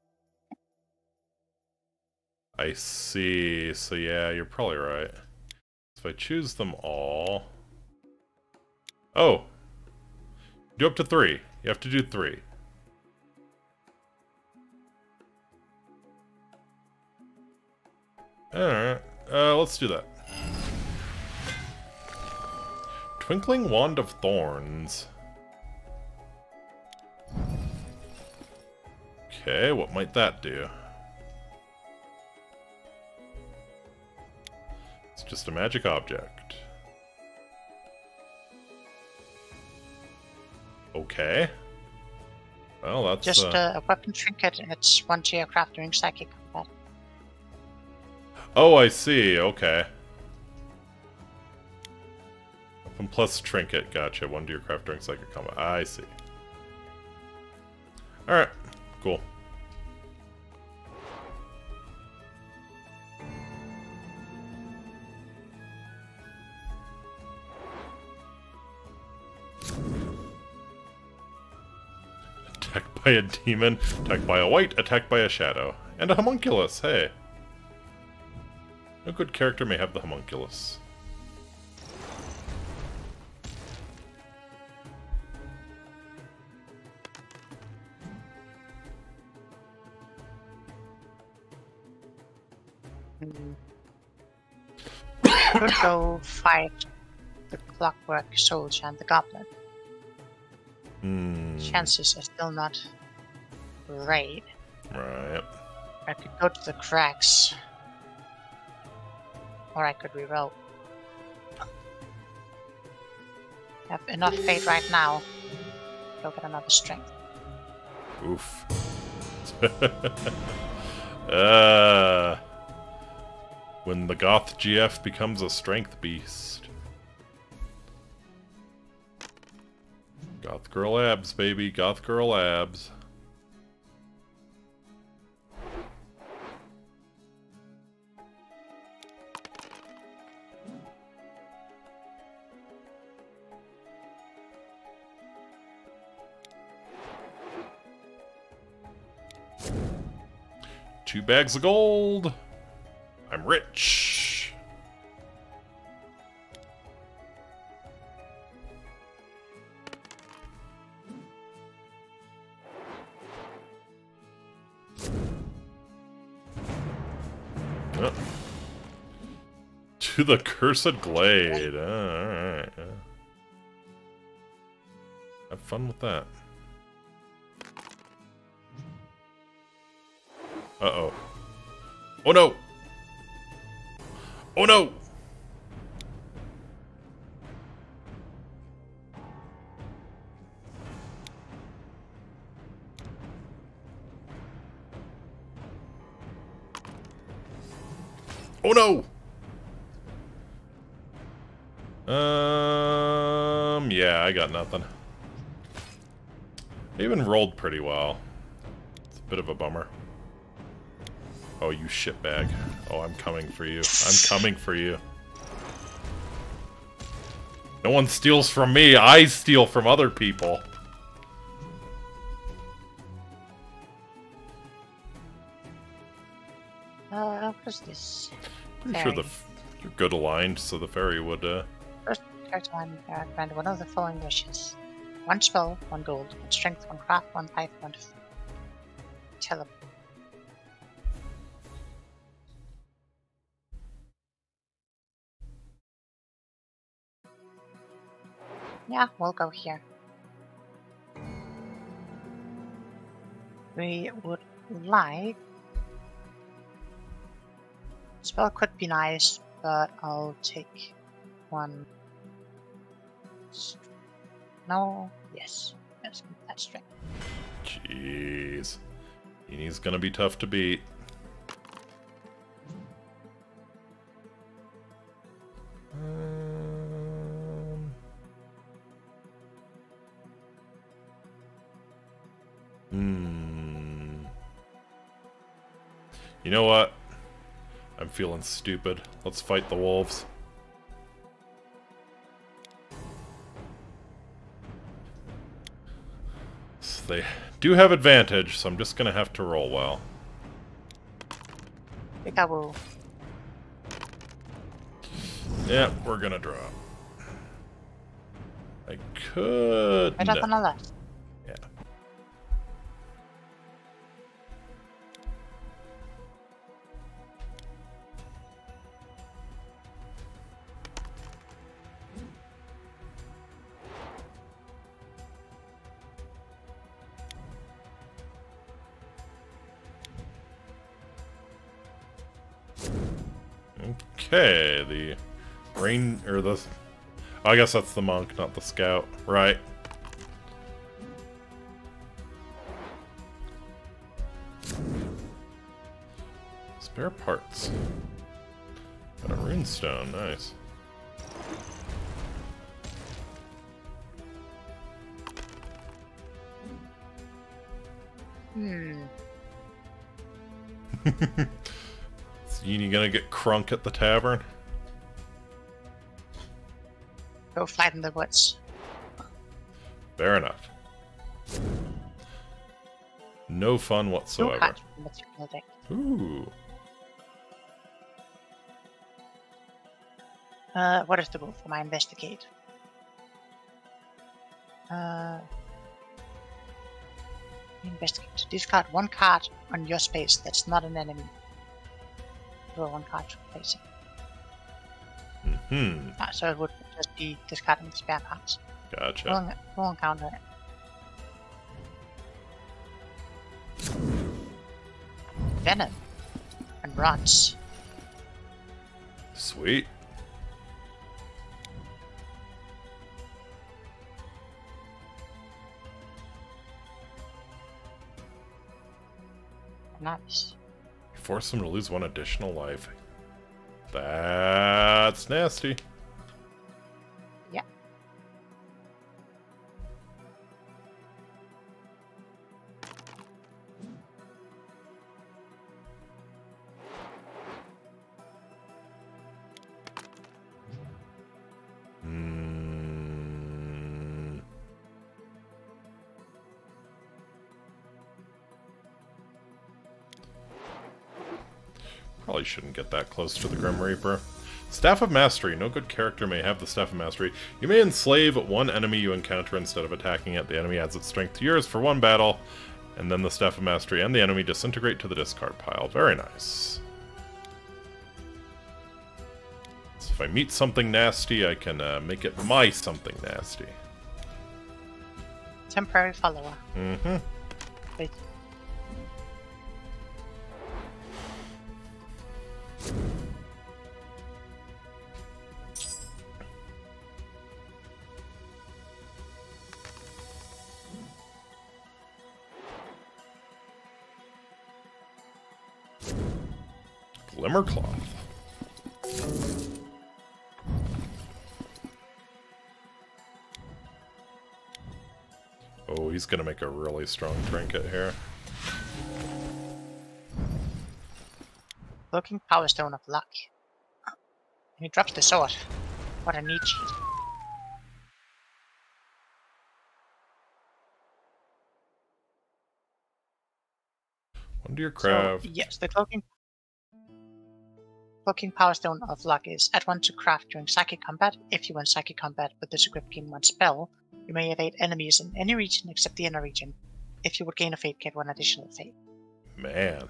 I see. So yeah, you're probably right. If I choose them all... Oh! Do up to three. You have to do three. Alright. Uh, let's do that. Twinkling Wand of Thorns. Okay, what might that do? It's just a magic object. Okay. Well, that's Just uh, a weapon trinket, and it's one to your craft psychic. Oh, I see. Okay. Weapon plus trinket. Gotcha. One to your craft during psychic combat. I see. Alright. cool. Attacked by a demon, attacked by a wight, attacked by a shadow. And a homunculus, hey. A good character may have the homunculus. Could go fight the clockwork soldier and the goblin. Hmm. Chances are still not great. Right. I could go to the crags. Or I could reroll. Have enough fate right now. Go get another strength. Oof. uh, when the Goth GF becomes a strength beast. Goth girl abs, baby. Goth girl abs. Two bags of gold. I'm rich. Oh. To the cursed glade. Uh, Alright. yeah. Have fun with that. Oh no! Oh no! Oh no! Um, yeah, I got nothing. I even rolled pretty well. It's a bit of a bummer. Oh, you shitbag. Oh, I'm coming for you. I'm coming for you. No one steals from me. I steal from other people. Uh, what is this? Pretty sure the f- you're good aligned, so the fairy would. uh... First character line, uh, grant one of the following wishes. One spell, one gold, one strength, one craft, one life, one teleport. Yeah, we'll go here. We would like. Spell could be nice, but I'll take one. No, yes, yes, that's strength. Jeez. He's gonna be tough to beat. I'm stupid. Let's fight the wolves. So they do have advantage, so I'm just gonna have to roll well. Peekaboo. Yeah, we're gonna drop. I could. Up no. on the left. I guess that's the monk, not the scout. Right. Spare parts. Got a runestone, nice. Hmm. Yeeny gonna get crunk at the tavern? Go in the woods. Fair enough. No fun whatsoever. cards from the material deck. Ooh. Uh, what is the rule for my investigate? Uh, investigate. Discard one card on your space that's not an enemy. Draw one card to replace it. Hmm. Ah, so it would be discarding spare cards. Gotcha. We'll encounter it. Venom and runs. Sweet. Nice. Force them to lose one additional life. That's nasty. Get that close to the Grim Reaper. Staff of Mastery. No good character may have the Staff of Mastery. You may enslave one enemy you encounter instead of attacking it. The enemy adds its strength to yours for one battle, and then the Staff of Mastery and the enemy disintegrate to the discard pile. Very nice. So if I meet something nasty, I can uh, make it my something nasty. Temporary follower. Mm-hmm. Really strong trinket here. Looking Power Stone of Luck. And he drops the sword. What a neat sheet. Wonder your So, craft. yes, the cloaking Cloaking Power Stone of Luck is at one to craft during psychic combat. If you win psychic combat with this equipped game one spell, you may evade enemies in any region except the inner region. If you would gain a fate, get one additional fate. Man.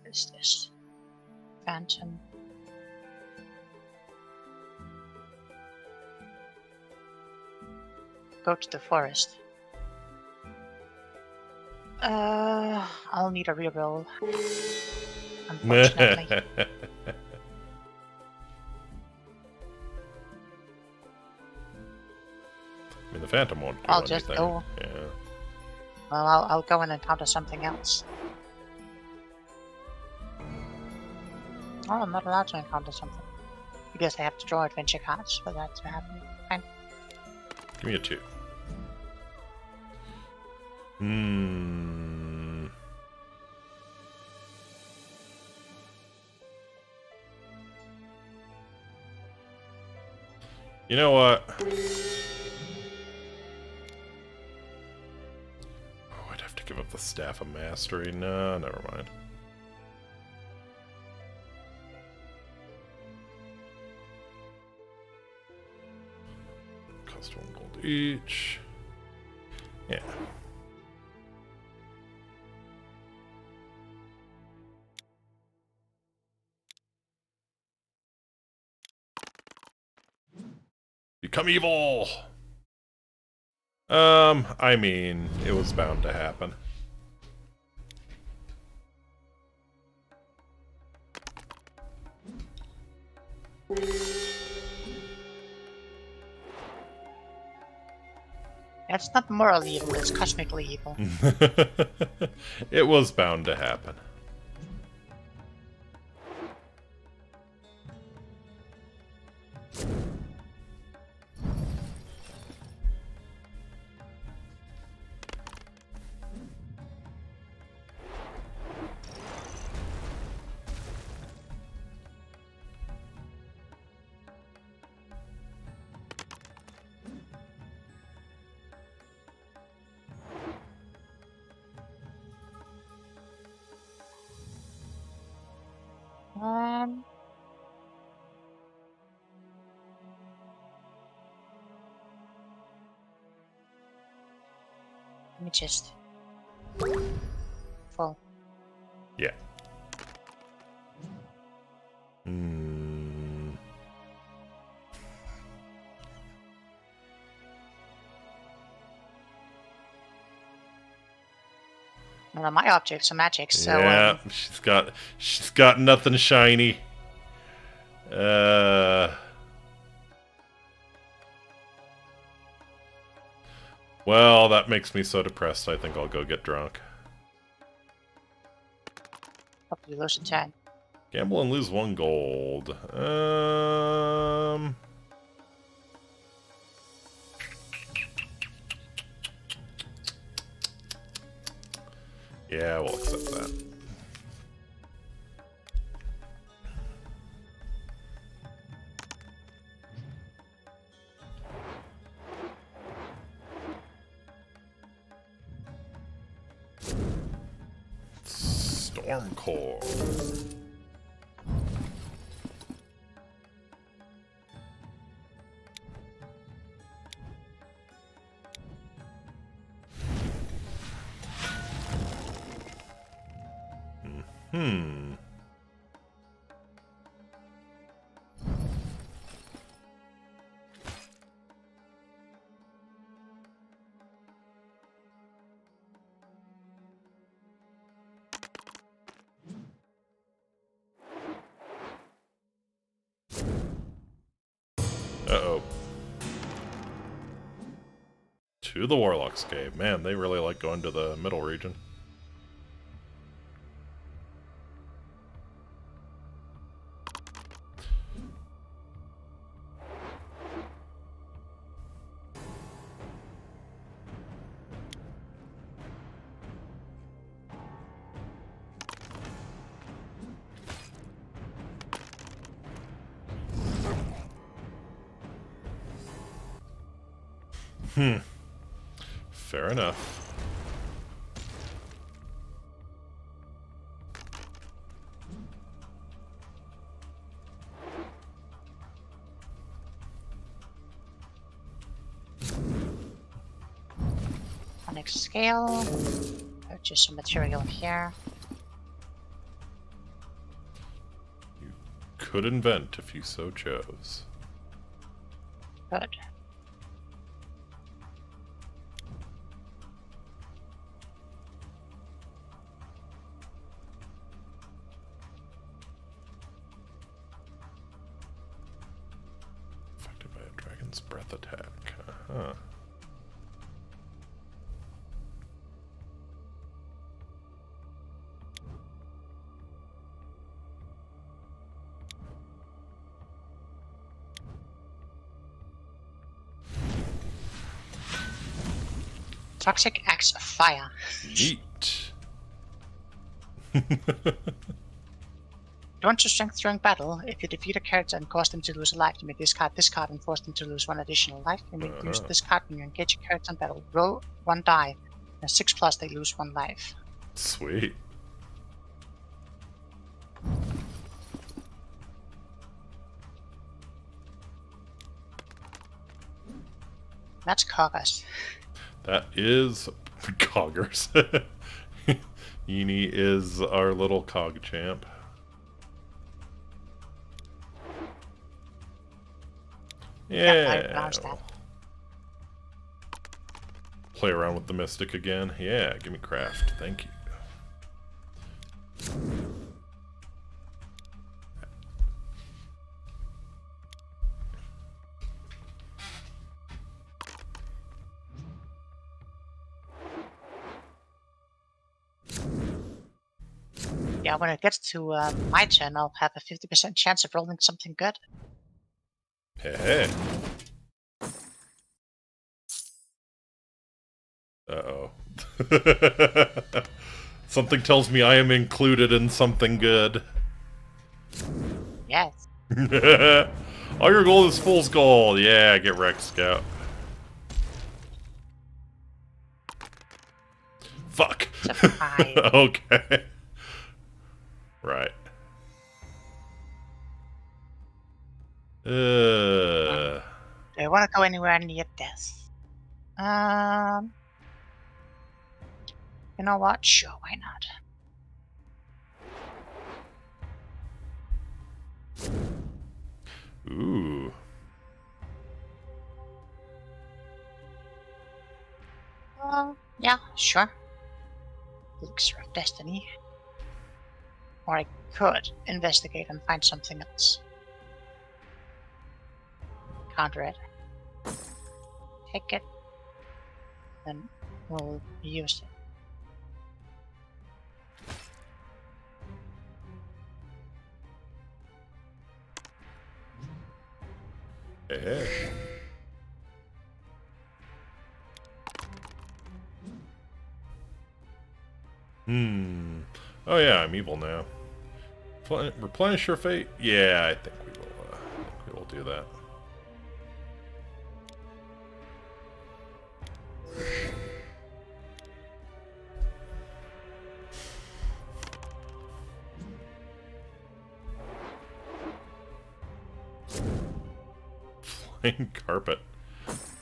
What is this? Phantom. Go to the forest. Uh, I'll need a reroll. Unfortunately. I mean, the Phantom won't do I'll just anything. go. Yeah. well, I'll, I'll go and encounter something else. Oh, I'm not allowed to encounter something. Because I have to draw adventure cards for that to happen. Fine. Give me a two. Hmm. You know what? Oh, I'd have to give up the Staff of Mastery. No, never mind. Cost one gold each. Yeah. Become evil! Um, I mean, it was bound to happen. It's not morally evil, it's cosmically evil. it was bound to happen. Of my objects are magic, so. yeah, Um, she's got she's got nothing shiny. Uh. Well, that makes me so depressed. I think I'll go get drunk. hope you lose a turn. Gamble and lose one gold. Um. Yeah, we'll accept that. To the Warlock's Cave. Man, they really like going to the middle region. Scale. Purchase some material here. You could invent if you so chose. Toxic axe of fire. Yeet. Don't to strength during battle. If you defeat a character and cause them to lose a life, you may discard this card and force them to lose one additional life. You may use Uh-huh. this card when you engage a character in battle. Roll one die. A six plus, they lose one life. Sweet. That's Kogas. That is Coggers. Yeeny is our little cog champ. Yeah, Yeah. Play around with the mystic again. Yeah, give me craft. Thank you. Yeah, when it gets to uh, my turn, I'll have a 50% chance of rolling something good. Hey, hey. Uh-oh. something tells me I am included in something good. Yes. All your gold is fool's gold. Yeah, get wrecked, Scout. Fuck. Okay. Right. Uh, Do I want to go anywhere near death? Um. You know what? Sure, why not? ooh. Uh, yeah, sure. Elixir of Destiny. Or I could investigate and find something else. Counter it. Take it. Then we'll use it. Hey. Hmm. Oh yeah, I'm evil now. Plen- Replenish your fate? Yeah, I think we will. Uh, think we will do that. Flying carpet.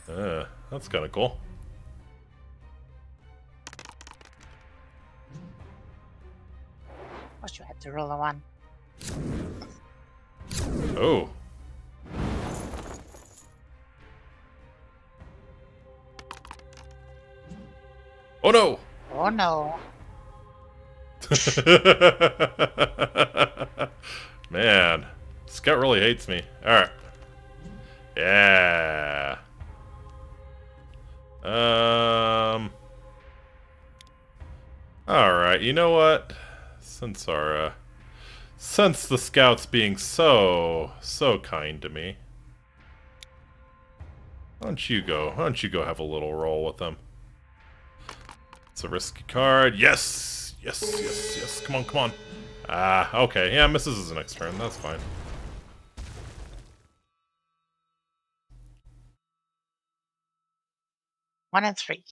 Uh, that's kind of cool. First, you have to roll a one. Oh. Oh no! Oh no. Man, Scout really hates me. Alright. Yeah. Um. Alright, you know what? Since our, uh, since the Scout's being so, so kind to me, why don't you go? Why don't you go have a little roll with them? It's a risky card. Yes! Yes, yes, yes. Come on, come on. Ah, okay. Yeah, misses his next turn. That's fine. One and three.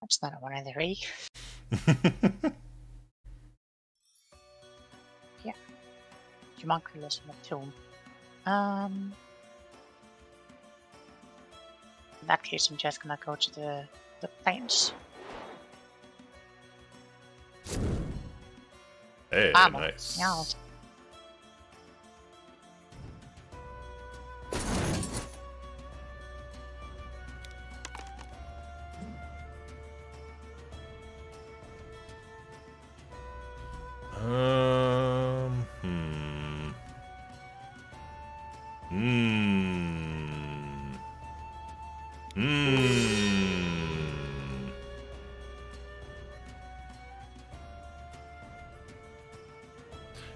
That's not a one and three. Homunculus in the tomb. Um. In that case, I'm just gonna go to the the plains. hey, Ammo. nice. Yeah.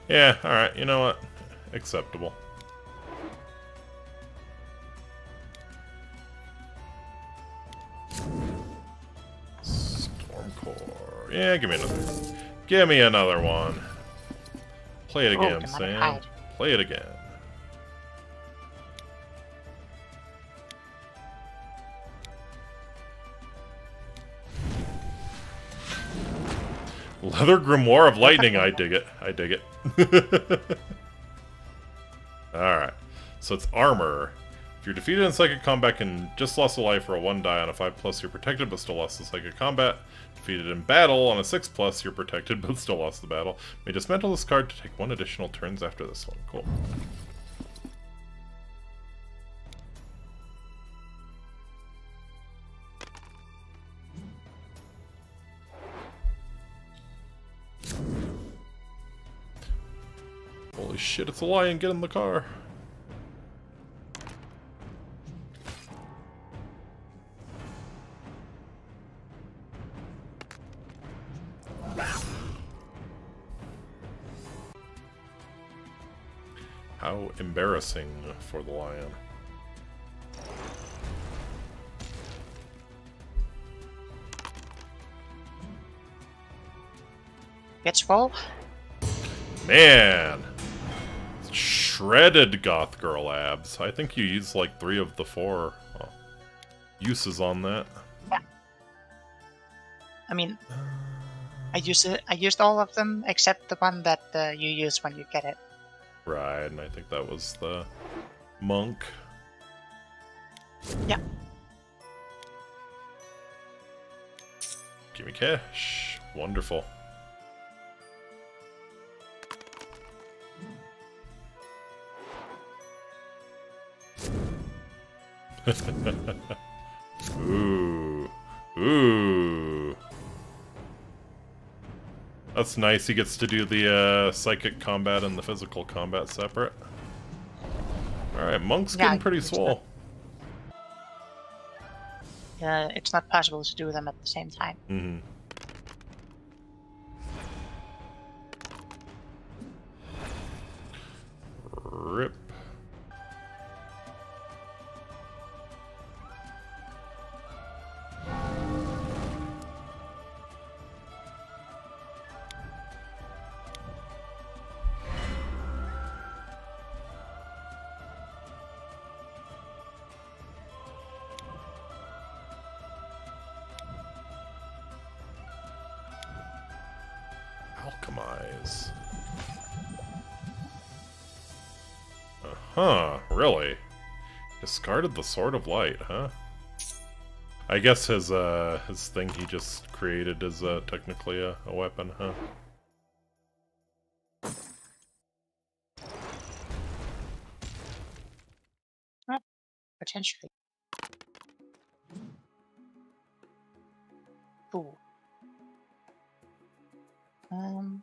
Yeah, alright, you know what? Acceptable. Stormcore. Yeah, give me another. Give me another one. Play it Oh, again, demonic Sam. hide. Play it again. Leather Grimoire of Lightning, I dig it. I dig it. Alright. So it's armor. If you're defeated in psychic combat and just lost a life or a 1 die on a 5 plus, you're protected but still lost the psychic combat. Defeated in battle on a 6 plus, you're protected but still lost the battle. May dismantle this card to take one additional turns after this one. Cool. Shit, it's a lion, get in the car. How embarrassing for the lion. Full. Man! Shredded Goth Girl abs. I think you used like three of the four uh, uses on that. I mean, I used it. I used all of them except the one that uh, you use when you get it. Right, and I think that was the monk. Yeah. Give me cash. Wonderful. Ooh. Ooh. That's nice. He gets to do the uh, psychic combat and the physical combat separate. Alright, Monk's Yeah, getting pretty swole. Uh, it's not possible to do them at the same time. Mm-hmm. Rip. Discarded the Sword of Light, huh? I guess his, uh, his thing he just created is, uh, technically a, a weapon, huh? Potentially. Ooh. Um.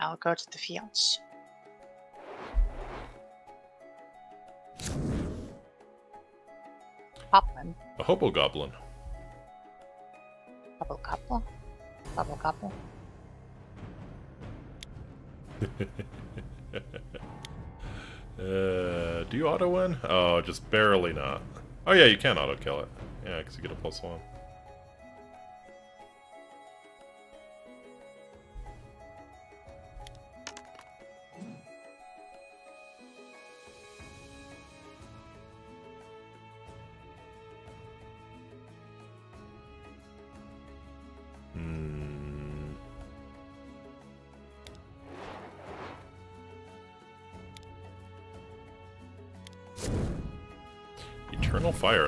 I'll go to the fields. Hopman. A Hobo Goblin. Bubble couple. Bubble couple. Uh, do you auto win? Oh, just barely not. Oh yeah, you can auto kill it. Yeah, because you get a plus one.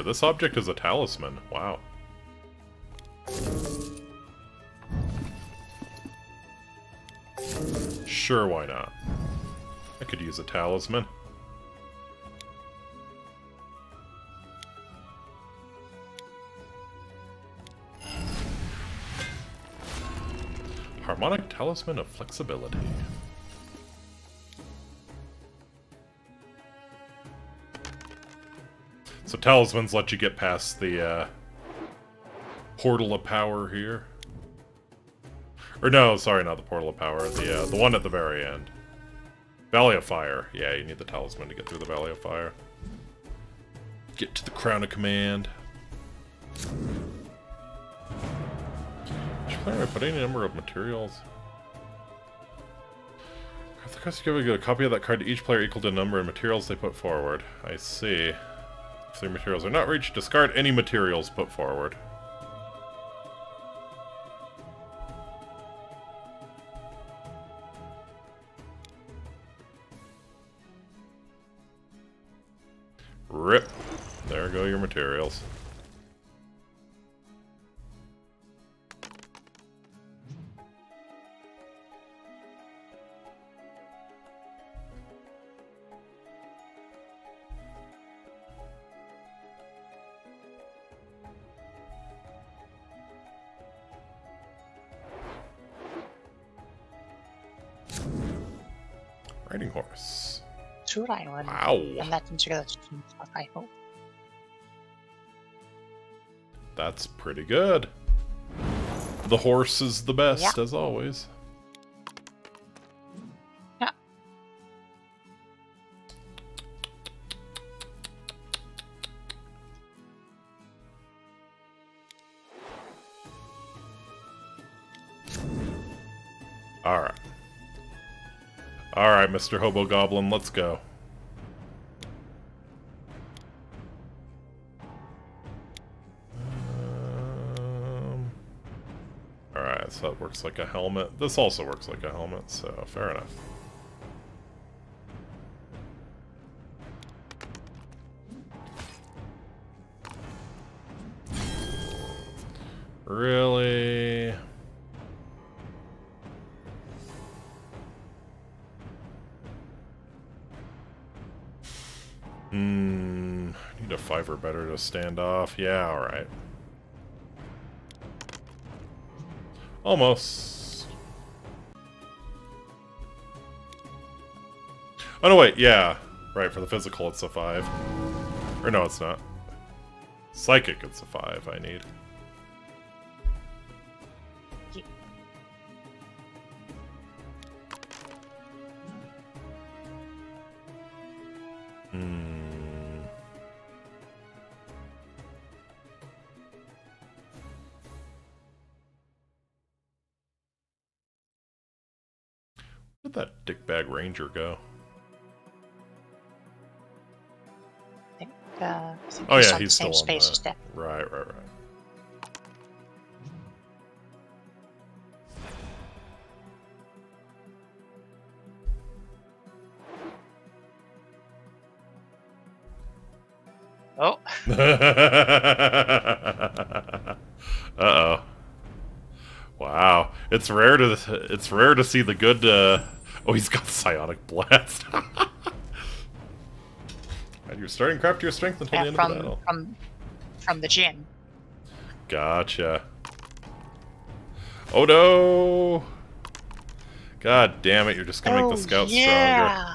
This object is a talisman. Wow. Sure, why not? I could use a talisman. Harmonic Talisman of Flexibility. So talismans let you get past the uh, portal of power here. Or no, sorry, not the portal of power. The uh, the one at the very end. Valley of Fire. Yeah, you need the talisman to get through the Valley of Fire. Get to the Crown of Command. Player may put any number of materials. If the quest give a copy of that card to each player equal to the number of materials they put forward. I see. Their materials are not reached, discard any materials put forward. Rip. There go your materials. Two Island. Wow. And that together some stuff, I hope. That's pretty good. The horse is the best, Yeah. as always. Yeah. Alright. Alright, Mr. Hobo Goblin, let's go. So that works like a helmet. This also works like a helmet, so fair enough. Really? Hmm. Need a fiver better to stand off. Yeah, alright. Almost. Oh no, wait, yeah. Right, for the physical it's a 5. Or no, it's not. Psychic it's a 5 I need. Ranger go? I think, uh, I think Oh yeah, he's the same still on space the... as them. Right, right, right. Oh, Uh-oh. Wow. It's rare to it's rare to see the good uh Oh, he's got psionic blast. and you're starting craft your strength until yeah, the end from of the battle. from from the gym. Gotcha. Oh no! God damn it, you're just gonna oh, make the oh, scout stronger.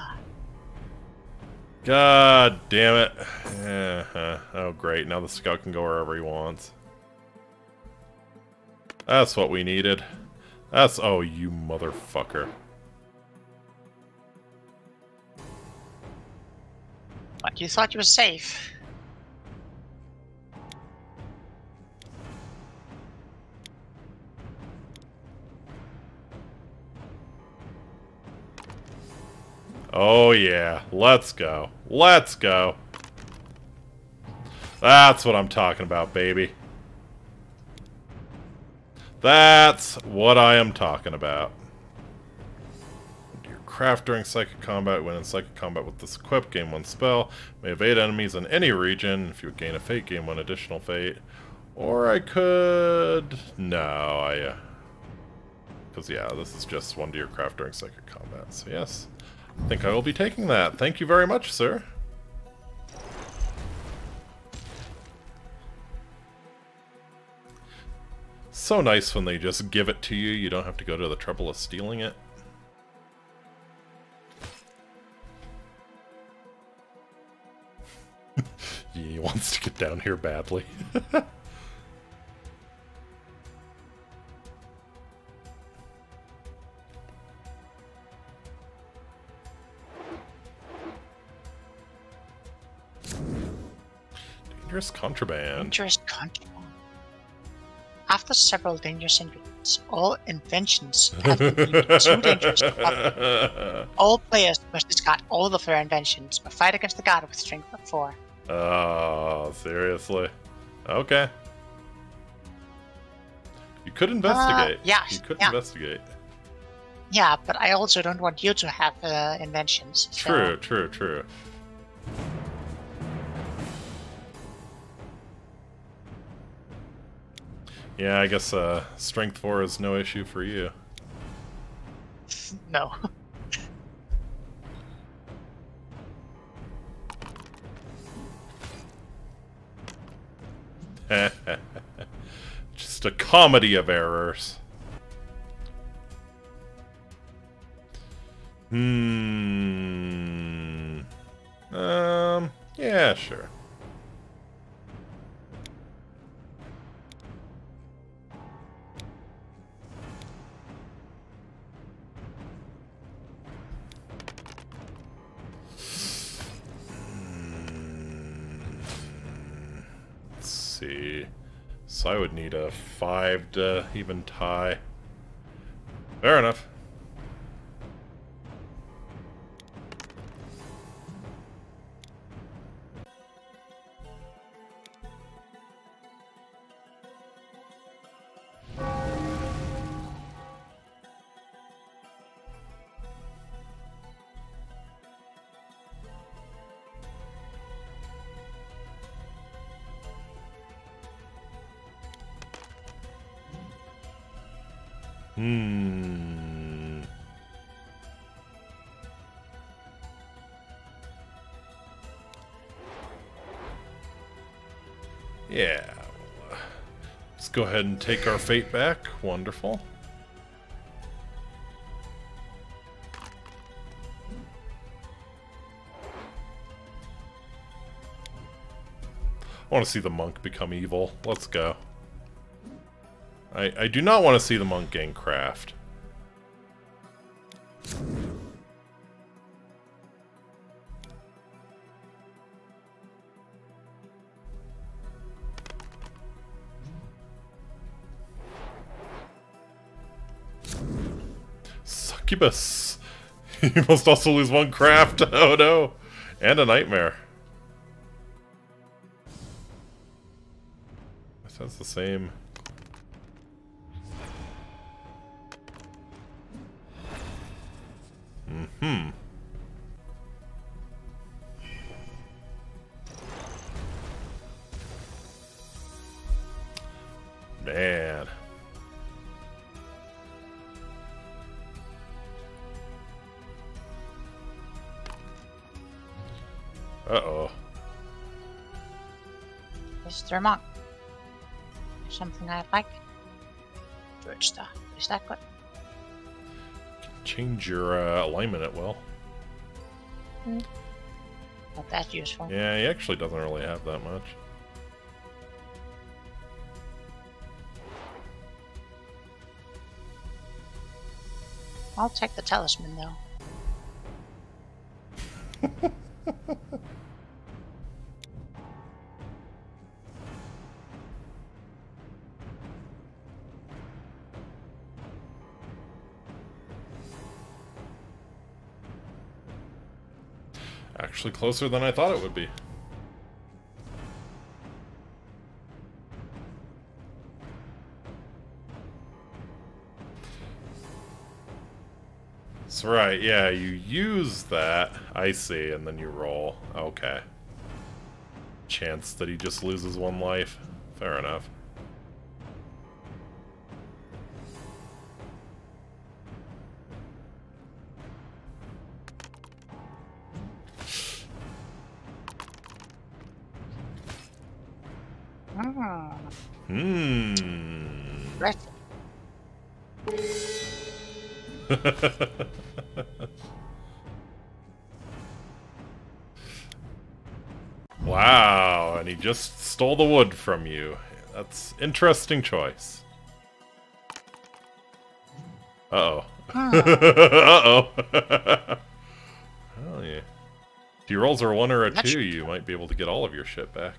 God damn it. Yeah, huh. Oh great, now the scout can go wherever he wants. That's what we needed. That's oh you motherfucker. You thought you were safe? Oh yeah, let's go. Let's go. That's what I'm talking about, baby. That's what I am talking about. Craft during psychic combat. When in psychic combat with this equip, gain one spell. May evade enemies in any region. If you gain a fate, gain one additional fate. Or I could... No, I... Uh... Because, yeah, this is just one to your craft during psychic combat. So, yes. I think I will be taking that. Thank you very much, sir. So nice when they just give it to you. You don't have to go to the trouble of stealing it. wants to get down here badly. Dangerous contraband. Dangerous contraband. After several dangerous ingredients, all inventions have to be too dangerous to. All players must discard all of their inventions or fight against the god with strength of 4. Oh, seriously? Okay. You could investigate. yeah, You could yeah. investigate. Yeah, but I also don't want you to have uh, inventions. so- True, true, true. Yeah, I guess uh, strength 4 is no issue for you. No. Just a comedy of errors. Hmm. Um. Yeah, sure. See. So I would need a five to even tie. Fair enough. Go ahead and take our fate back. Wonderful. I want to see the monk become evil. Let's go. I, I do not want to see the monk gain craft. Succubus! you must also lose one craft. Oh no! And a nightmare. That's the same. Mm-hmm. Man. Uh-oh. Mr. Monk. Something I'd like. Good stuff. Is that good? Change your uh, alignment at will. Mm. Not that useful. Yeah, he actually doesn't really have that much. I'll take the talisman though. Actually closer than I thought it would be. That's right, yeah, you use that, I see, and then you roll. Okay. Chance that he just loses one life. Fair enough. Stole the wood from you. That's interesting choice. Uh-oh. Ah. Uh-oh. oh, yeah. If your rolls are a one or a two, you might be able to get all of your shit back.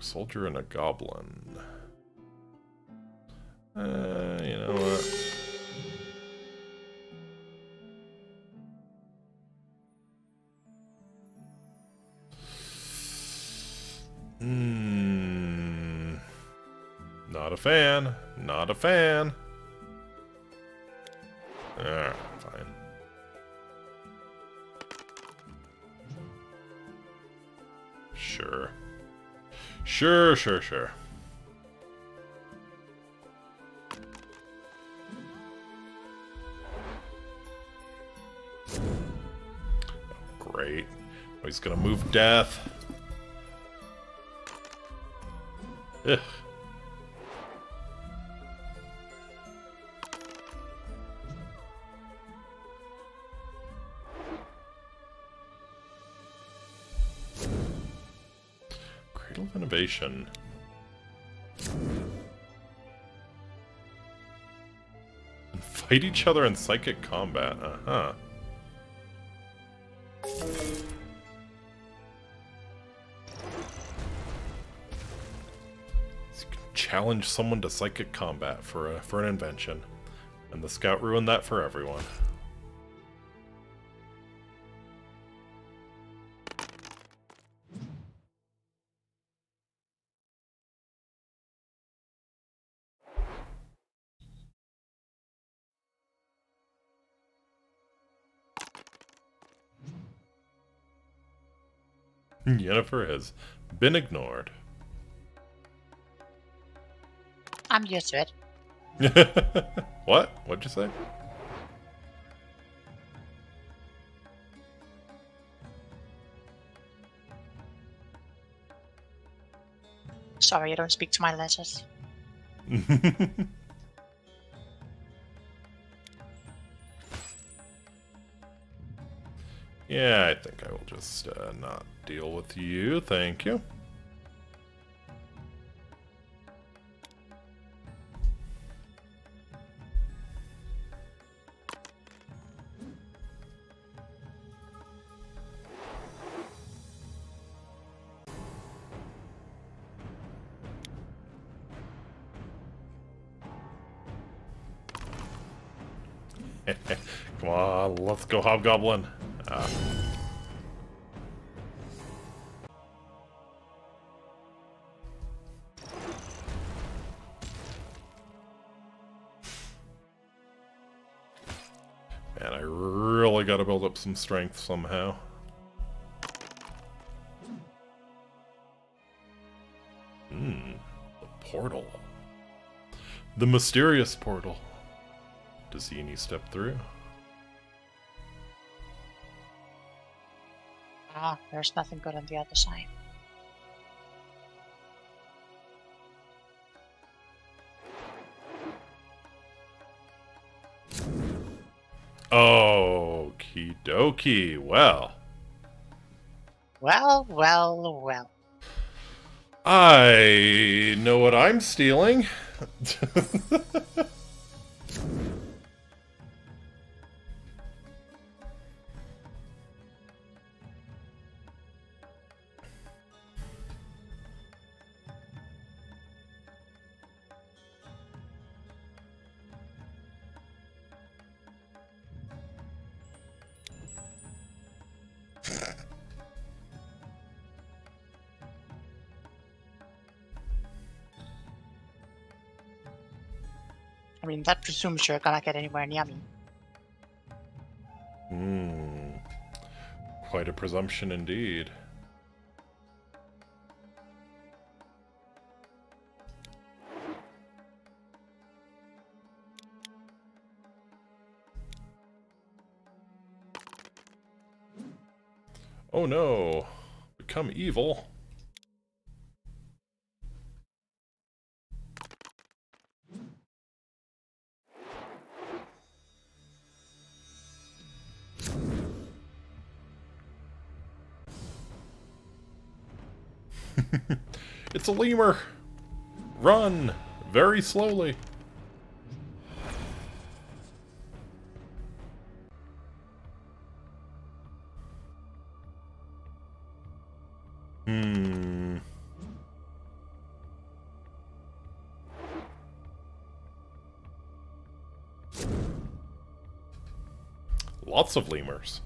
Soldier and a Goblin. Uh, you know what? Hmm. Not a fan. Not a fan. Sure, sure, sure. Great. he's gonna move death. Ugh. And fight each other in psychic combat. Uh-huh. challenge someone to psychic combat for a, for an invention, and the scout ruined that for everyone. Yeenafer has been ignored. I'm used to it. what? What'd you say? Sorry, I don't speak to my letters. yeah, I think I will just uh, not deal with you. Thank you. Come on, let's go Hobgoblin. Some strength somehow. Hmm, the portal. The mysterious portal. Does he any step through? Ah, there's nothing good on the other side. Okie dokie. Well. Well, well, well. I know what I'm stealing. that presumes you're gonna get anywhere near me. Hmm. Quite a presumption indeed. Oh no! Become evil. it's a lemur! Run! Very slowly. Hmm. Lots of lemurs.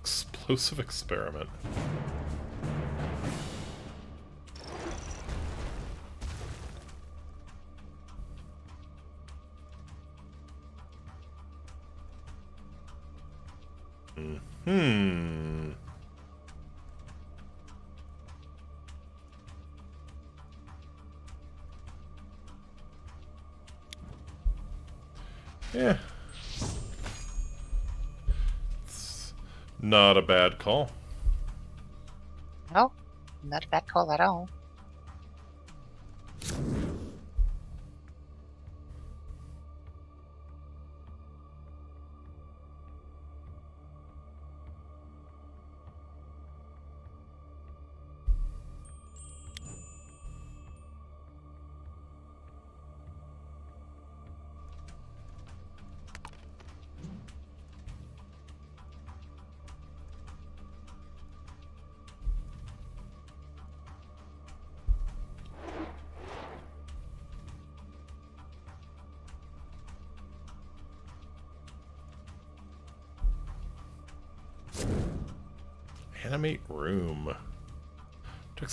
Explosive experiment.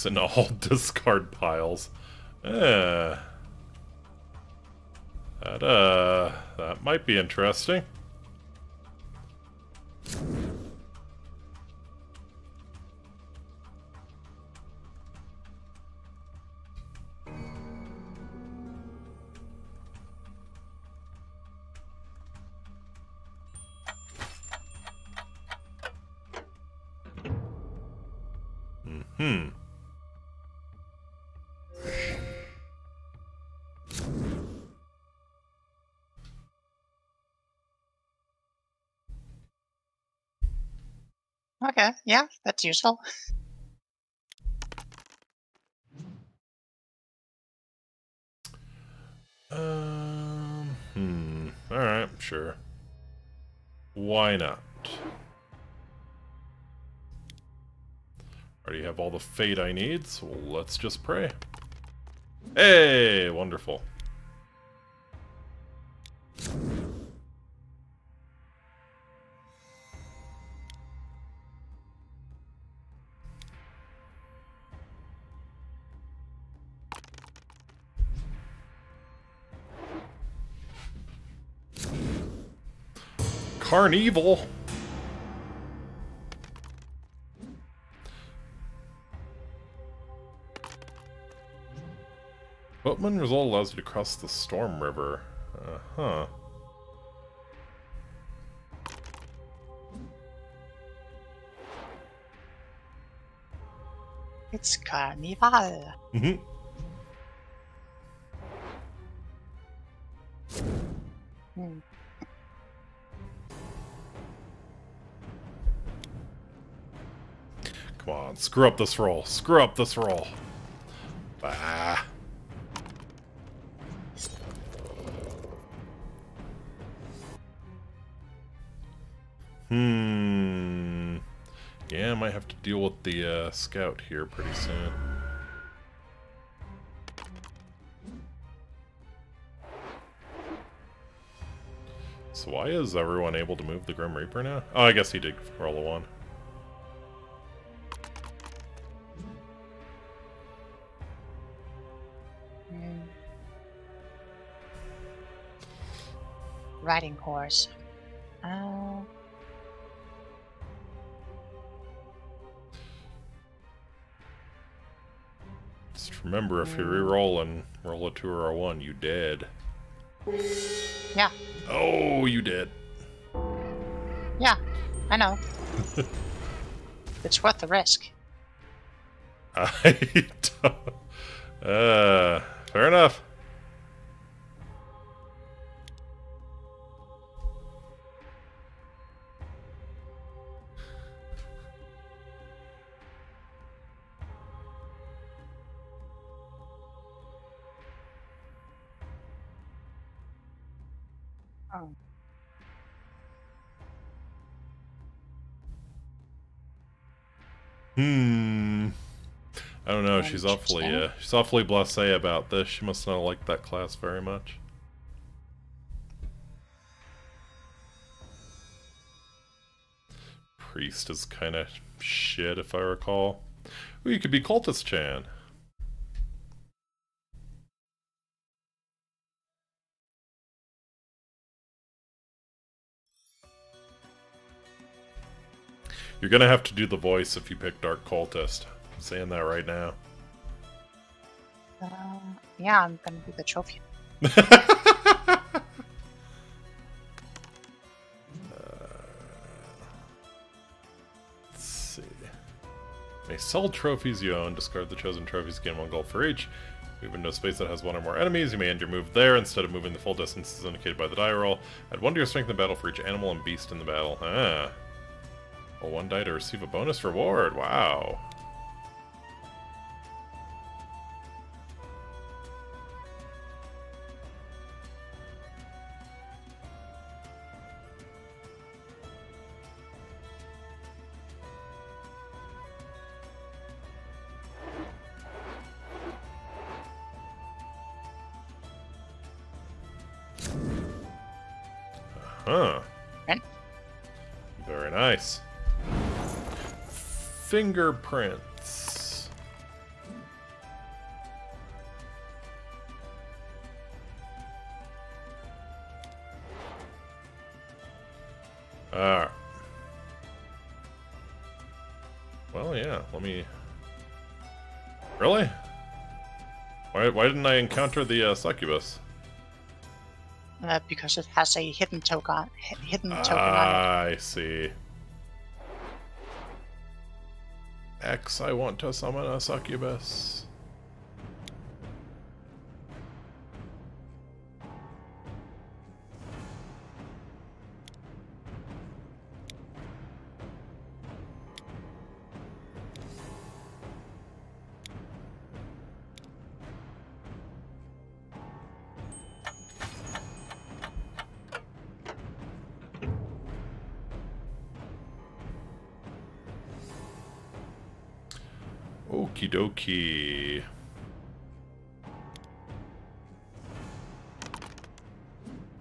In all discard piles. Eh. That, uh, that might be interesting. Yeah, that's useful. Um, hmm. Alright, sure. Why not? Already have all the fate I need, so let's just pray. Hey, wonderful. Carnival. Boatman result allows you to cross the Storm River. Uh-huh. It's Carnival. Mm-hmm. Screw up this roll. Screw up this roll. Bah. Hmm. Yeah, I might have to deal with the uh, scout here pretty soon. So why is everyone able to move the Grim Reaper now? Oh, I guess he did roll a one. Riding horse. Uh, Just remember, if you re-roll and roll a two or a one, you dead. yeah, Oh, you did. yeah, I know. it's worth the risk. I don't... Uh, fair enough. She's awfully, uh, she's awfully blasé about this. She must not like that class very much. Priest is kind of shit, if I recall. Ooh, you could be Cultist Chan. You're gonna have to do the voice if you pick Dark Cultist. I'm saying that right now. Uh, yeah, I'm gonna do the trophy. Let's see. May sell trophies you own. Discard the chosen trophies. Gain one gold for each. Move into a space that has one or more enemies. You may end your move there instead of moving the full distance as indicated by the die roll. Add one to your strength in battle for each animal and beast in the battle. Ah. Roll one die to receive a bonus reward. Wow. Huh. Right. Very fingerprints. Alright. Well, yeah, let me... Really? Why, why didn't I encounter the uh, succubus? Uh, because it has a hidden token. Hidden token it. I see. X, I want to summon a succubus. Okie dokie.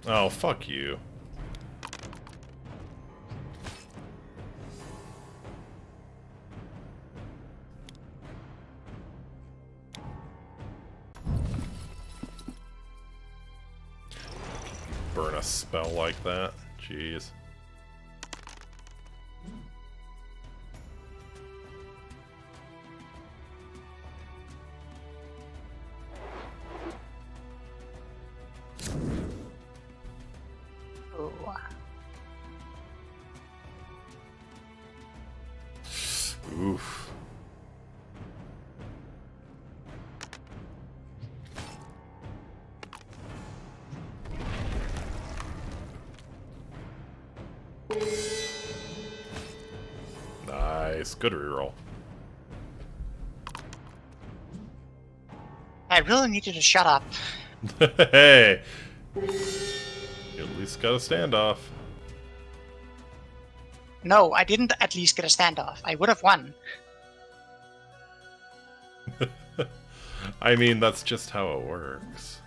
Oh, fuck you. Burn a spell like that. Jeez. I really need you to shut up. hey! You at least got a standoff. No, I didn't at least get a standoff. I would have won. I mean, that's just how it works.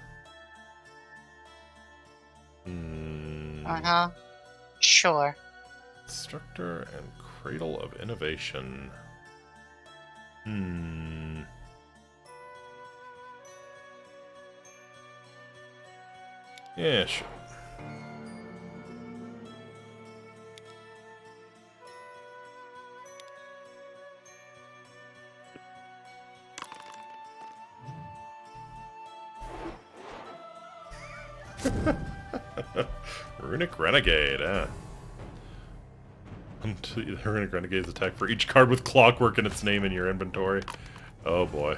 Hmm. Uh huh. Sure. Instructor and Cradle of Innovation. Hmm. Yeah, sure. Runic Renegade, eh? Until the Runic Renegade's attack for each card with clockwork in its name in your inventory. Oh boy.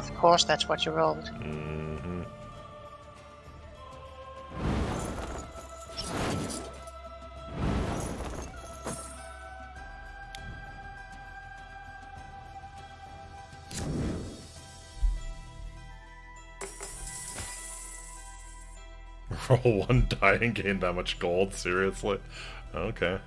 Of course, that's what you rolled. hmm Roll one die and gain that much gold? Seriously? Okay.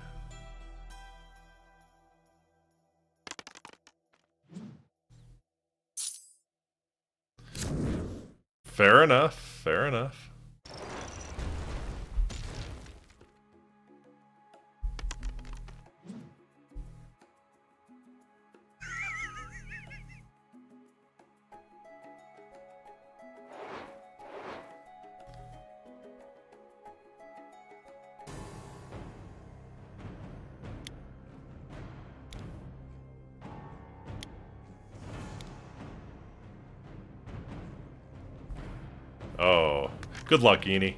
Good luck, Yeeny.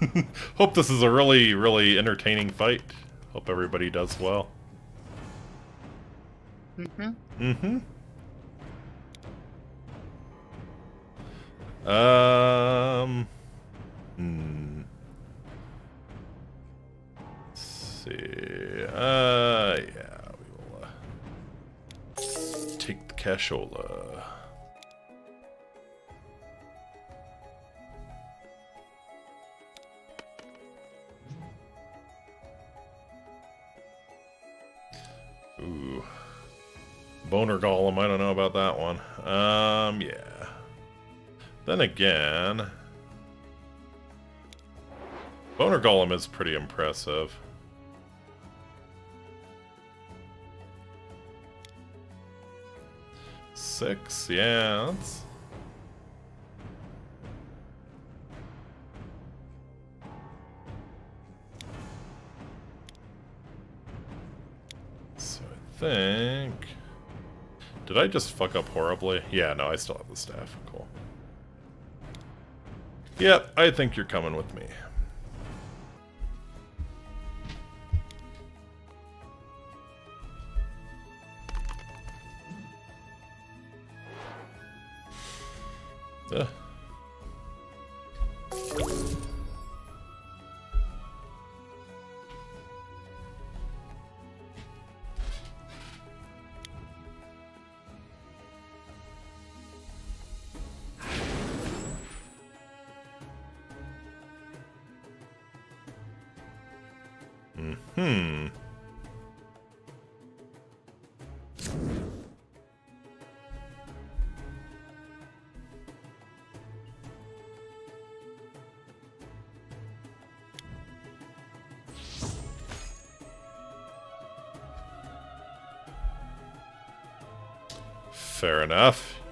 Hope this is a really, really entertaining fight. Hope everybody does well. Mm-hmm. Mm-hmm. Um. Hmm. Let's see. Uh, yeah, we will uh, take the cashola. Again... Boner Golem is pretty impressive. Six, yeah. So I think... Did I just fuck up horribly? Yeah, no, I still have the staff. Yep, I think you're coming with me.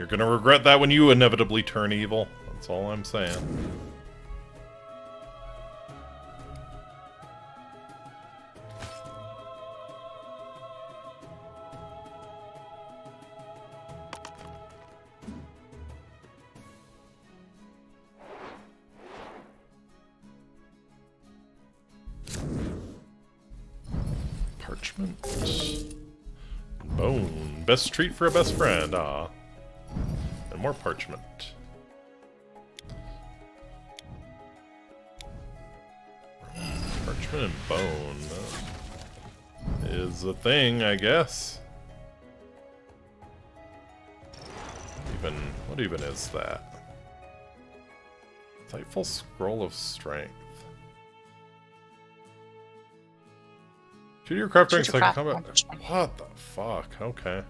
You're gonna regret that when you inevitably turn evil. That's all I'm saying. Parchment. Bone. Best treat for a best friend, ah. More parchment. Parchment and bone. uh, Is a thing, I guess. Even what even is that? Insightful scroll of strength. Shoot your craft ranks like craft combat. What the fuck? Okay.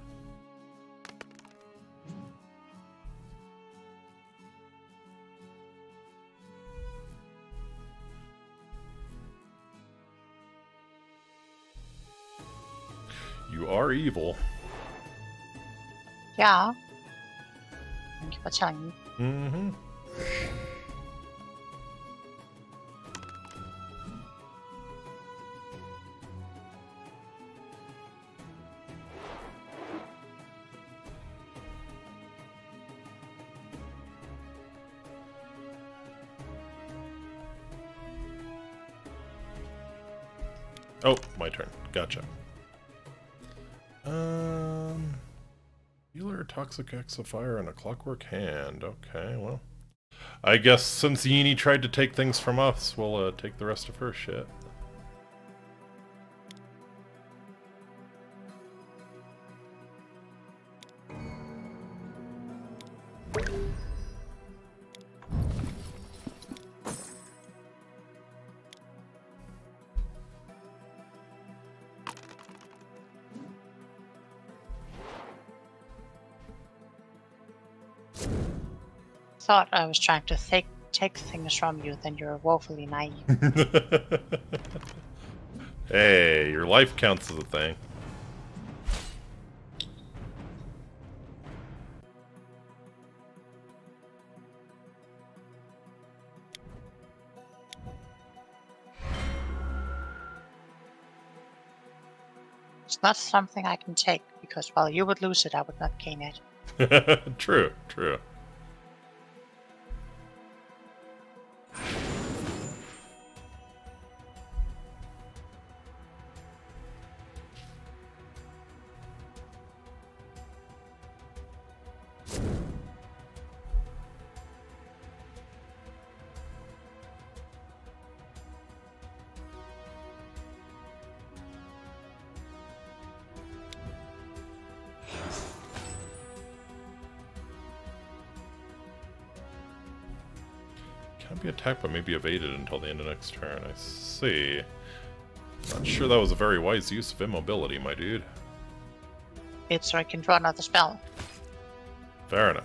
Evil. Yeah. Thank you Um, healer, toxic Axe of fire, and a clockwork hand. Okay, well, I guess since Yeeny tried to take things from us, we'll uh, take the rest of her shit. Thought I was trying to take take things from you, then you're woefully naive. hey, your life counts as a thing. It's not something I can take, because while you would lose it, I would not gain it. true, true. Attacked but may be evaded until the end of next turn. I see. Not sure that was a very wise use of immobility, my dude. It's so I can draw another spell. Fair enough.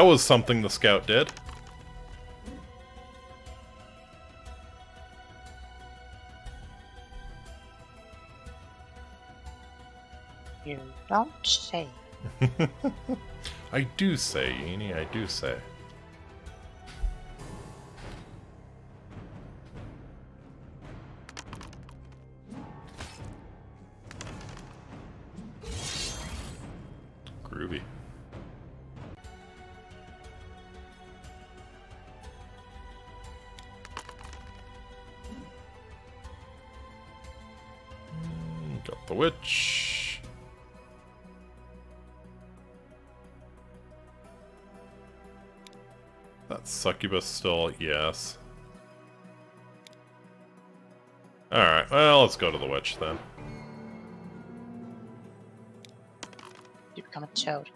That was something the scout did. You don't say. I do say, Yeeny, I do say. Succubus still, yes. Alright, well, let's go to the witch then. You become a toad.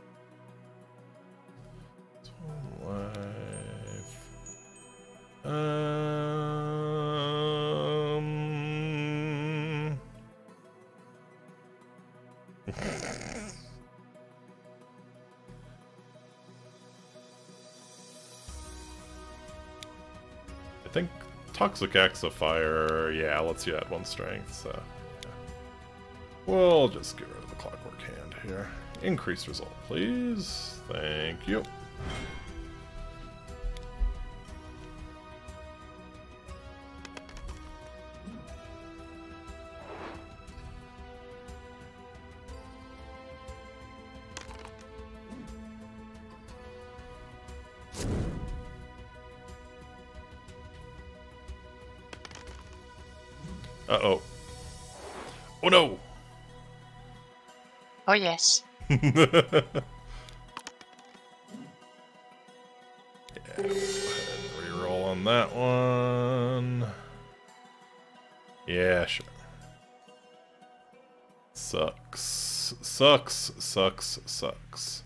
Toxic Axe of Fire, yeah, lets you add one strength, so. We'll just get rid of the Clockwork Hand here. Increase result, please. Thank you. Yes. yeah, reroll on that one. Yeah, sure. Sucks. Sucks, sucks, sucks.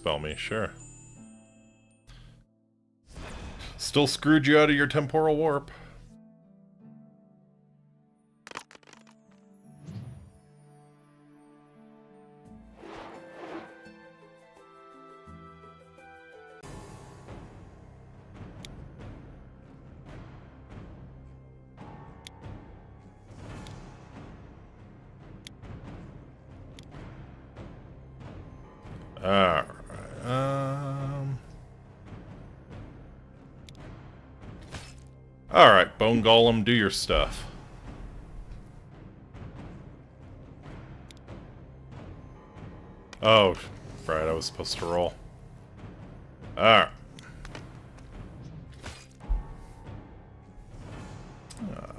Counterspell me, sure. Still screwed you out of your temporal warp. Do your stuff. Oh, right, I was supposed to roll. Alright. Uh,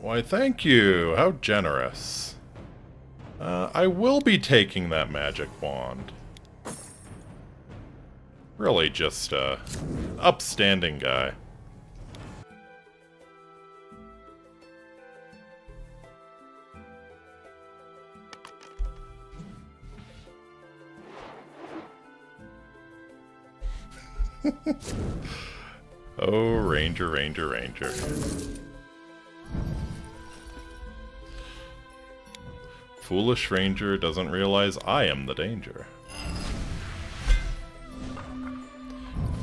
why, thank you. How generous. Uh, I will be taking that magic wand. Really just a upstanding guy. Foolish ranger doesn't realize I am the danger.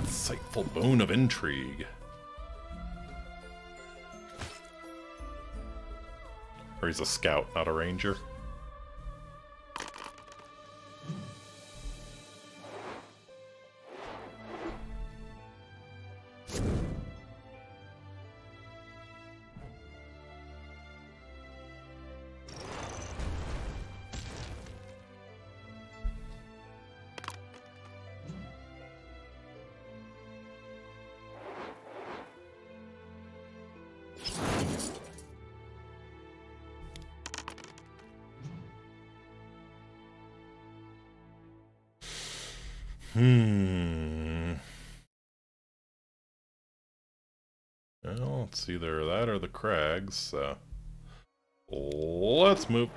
Insightful bone of intrigue. Or he's a scout, not a ranger. Hmm. Well, it's either that or the crags, so... Let's move.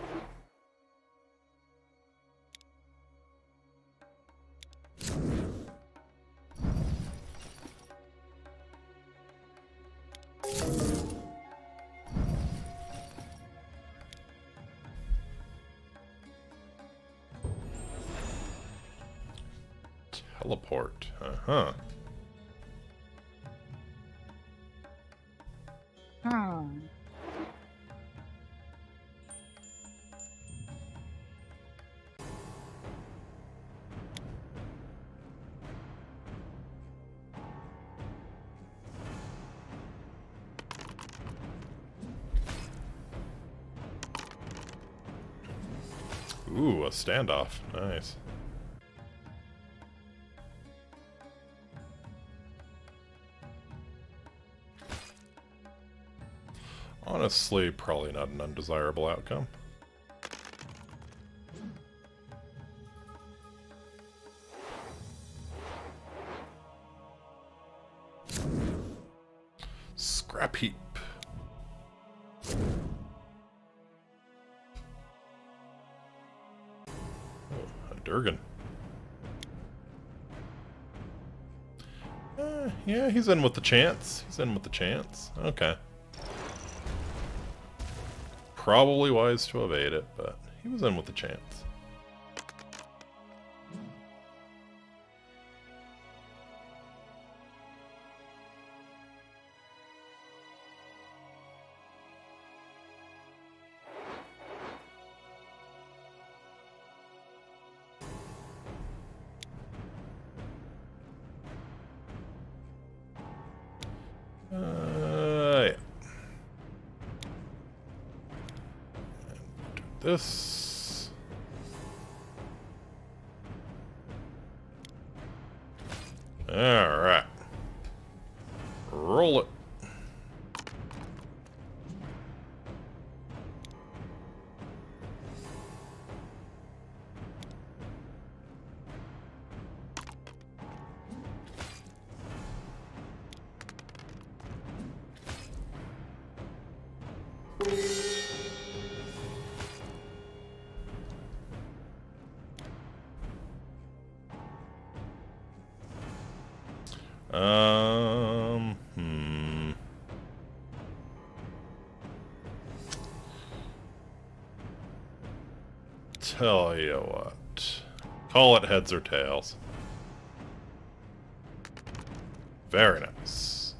Standoff. Nice. Honestly, probably not an undesirable outcome. He's in with the chance. He's in with the chance. Okay. Probably wise to evade it, but he was in with the chance. Call it heads or tails. Very nice.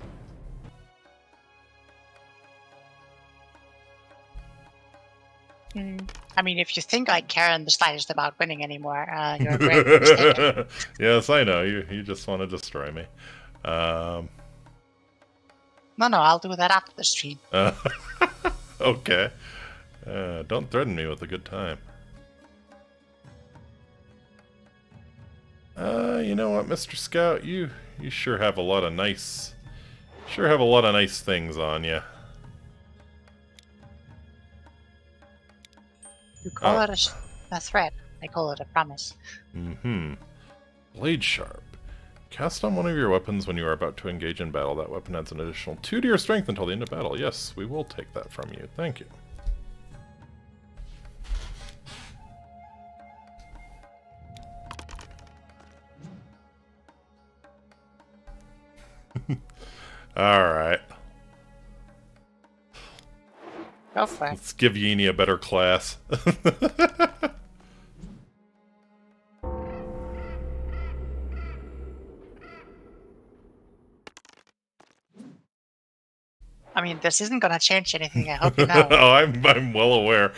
Hmm. I mean, if you think I care in the slightest about winning anymore, uh, you're greatly mistaken. yes, I know. You you just want to destroy me. Um, No, no, I'll do that after the stream. uh, okay. Uh, don't threaten me with a good time. What, Mr. Scout? You you sure have a lot of nice, sure have a lot of nice things on you. You call Oh. it a threat. I call it a promise. Mm-hmm. Blade Sharp. Cast on one of your weapons when you are about to engage in battle. That weapon adds an additional 2 to your strength until the end of battle. Yes, we will take that from you. Thank you. Alright. Go. Let's give Yeeny a better class. I mean, this isn't gonna change anything. I hope you know. oh, I'm I'm well aware.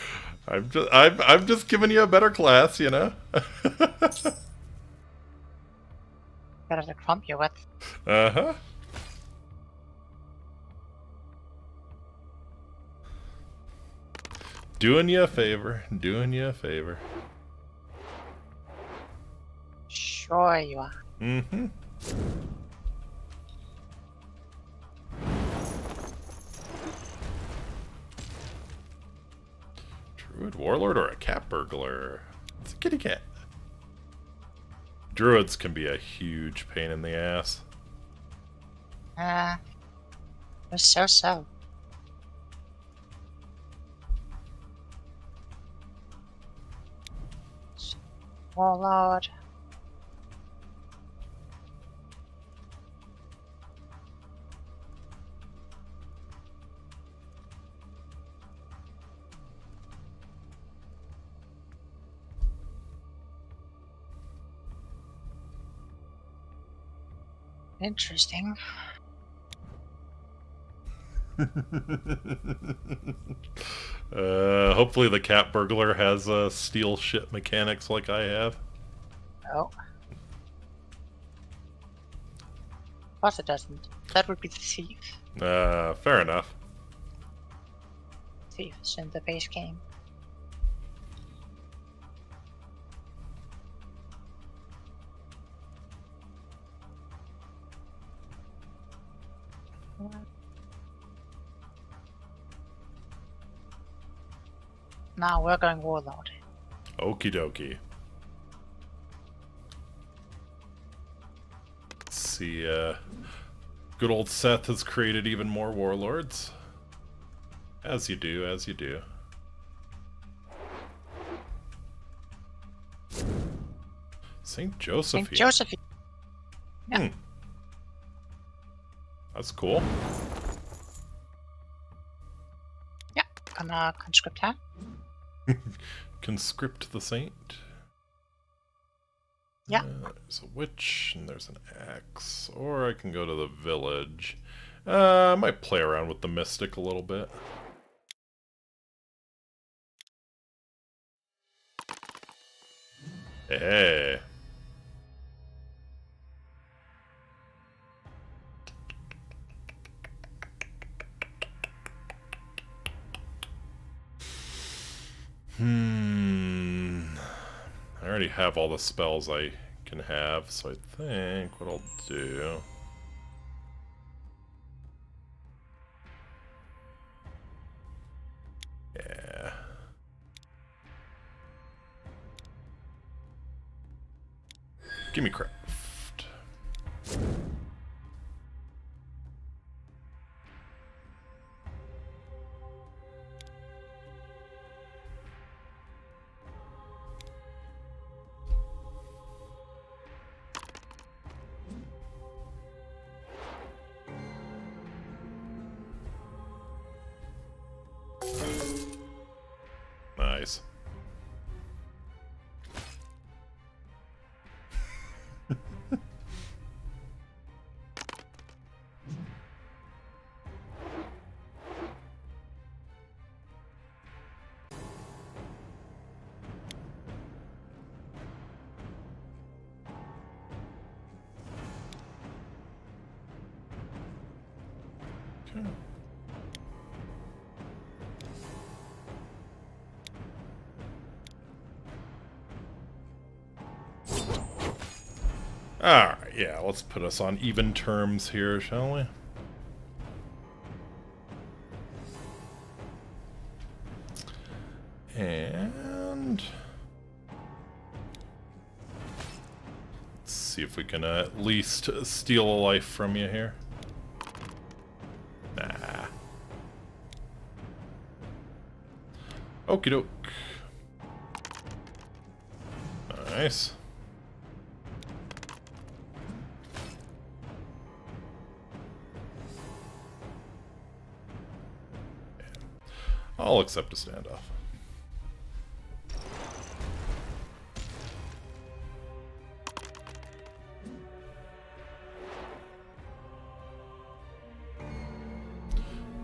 I'm just I'm I'm just giving you a better class, you know. Better to clump you with. uh huh. Doing you a favor. Doing you a favor. Sure you are. Mm-hmm. Druid Warlord or a cat burglar? It's a kitty cat. Druids can be a huge pain in the ass. Uh, so so Oh, so. Warlord. Interesting. uh, hopefully the cat burglar has uh, steal shit mechanics like I have. Oh. Of course it doesn't. That would be the thief. Uh, fair enough. Thief is in the base game. Now we're going warlord. Okie dokie. Let's see, uh, good old Seth has created even more warlords. As you do, as you do. Saint Josephine. Saint Josephine. Yeah. Hmm. That's cool. Yeah, gonna conscript her. Conscript the saint. Yeah. Uh, there's a witch and there's an axe. Or I can go to the village. Uh, I might play around with the mystic a little bit. Hey. Hmm. I already have all the spells I can have, so I think what I'll do... Yeah. Give me craft. Alright, yeah, let's put us on even terms here, shall we? And... Let's see if we can uh, at least steal a life from you here. Nah. Okie doke. Nice. Accept a standoff.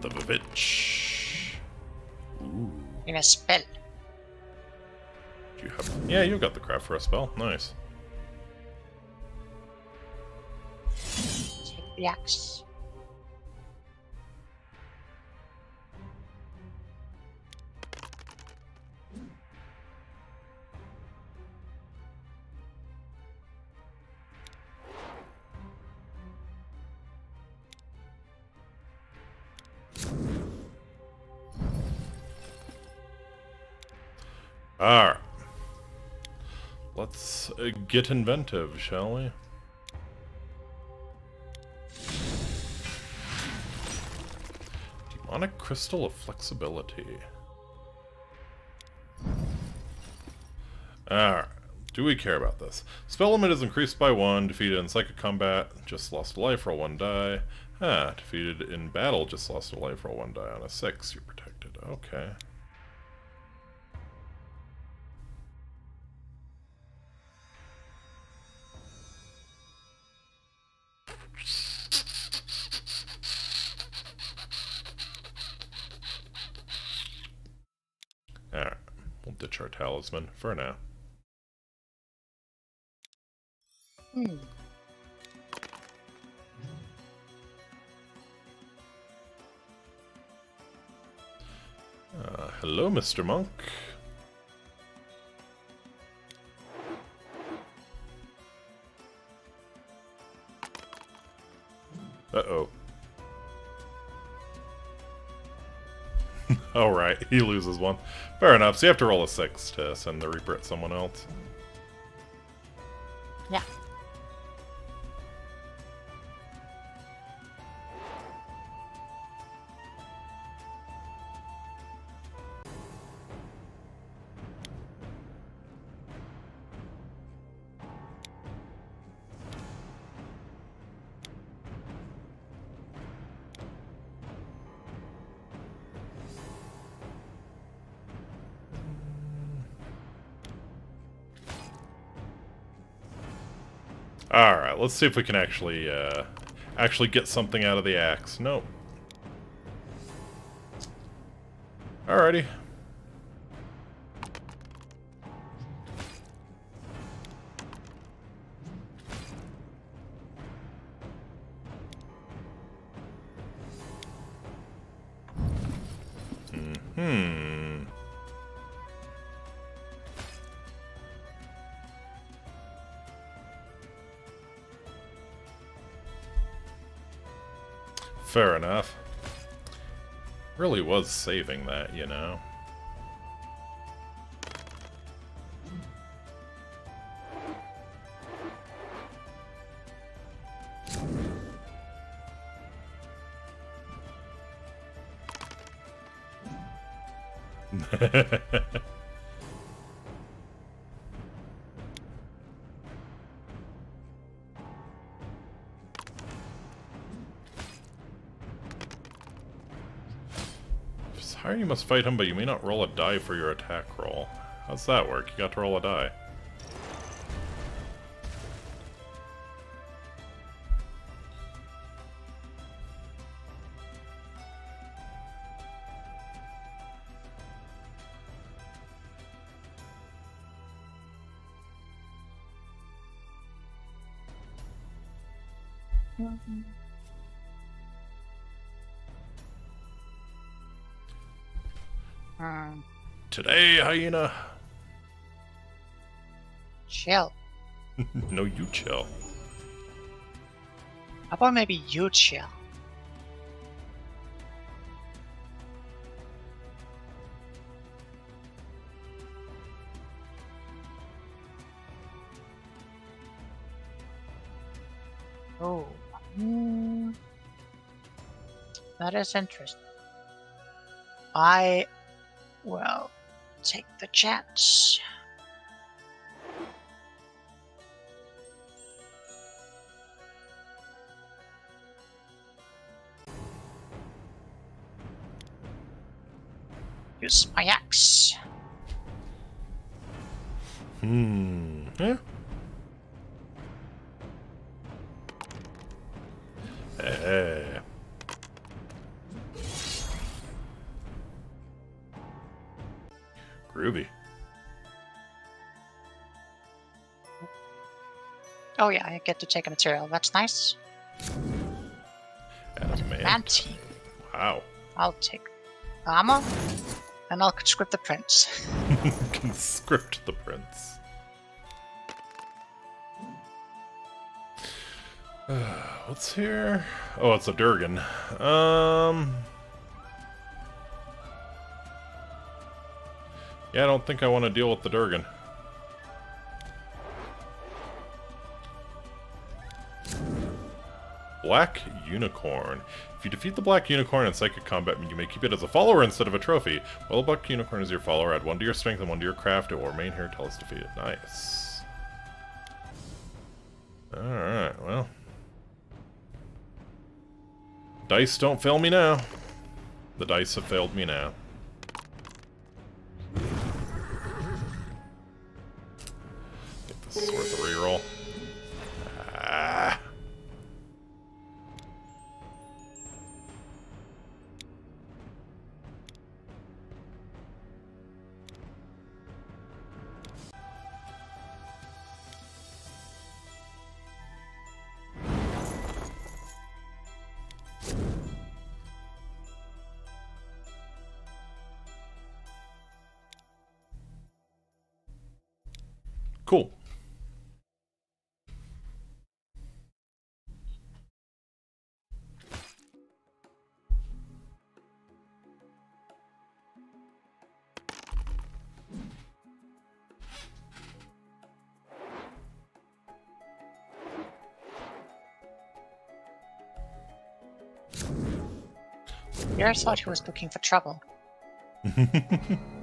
The Vivitch. Ooh. In a spell. Do you have... Yeah, you got the craft for a spell. Nice. Take the axe. Get inventive, shall we? Demonic Crystal of Flexibility. Alright. Do we care about this? Spell limit is increased by one. Defeated in psychic combat, just lost a life, roll one die. Ah, defeated in battle, just lost a life, roll one die. On a six, you're protected. Okay. Talisman for now. Hmm. Uh, hello, Mr. Monk. he loses one. Fair enough, so you have to roll a six to send the Reaper at someone else. Let's see if we can actually, uh, actually get something out of the axe. Nope. Was saving that, you know. fight him, but you may not roll a die for your attack roll. How's that work? You got to roll a die. Hyena! Chill. no, you chill. How about maybe you chill? Oh. Hmm. That is interesting. I take the chance. use my axe. Oh yeah, I get to take a material. That's nice. Adamant. Wow. I'll take armor, and I'll conscript the prince. Conscript the prince. What's here? Oh, it's a Durgan. Um. Yeah, I don't think I want to deal with the Durgan. Black Unicorn. If you defeat the Black Unicorn in Psychic Combat, you may keep it as a follower instead of a trophy. While the Black Unicorn is your follower, add one to your strength and one to your craft. It will remain here until it's defeated. Nice. Alright, well. Dice don't fail me now. The dice have failed me now. I thought he was looking for trouble.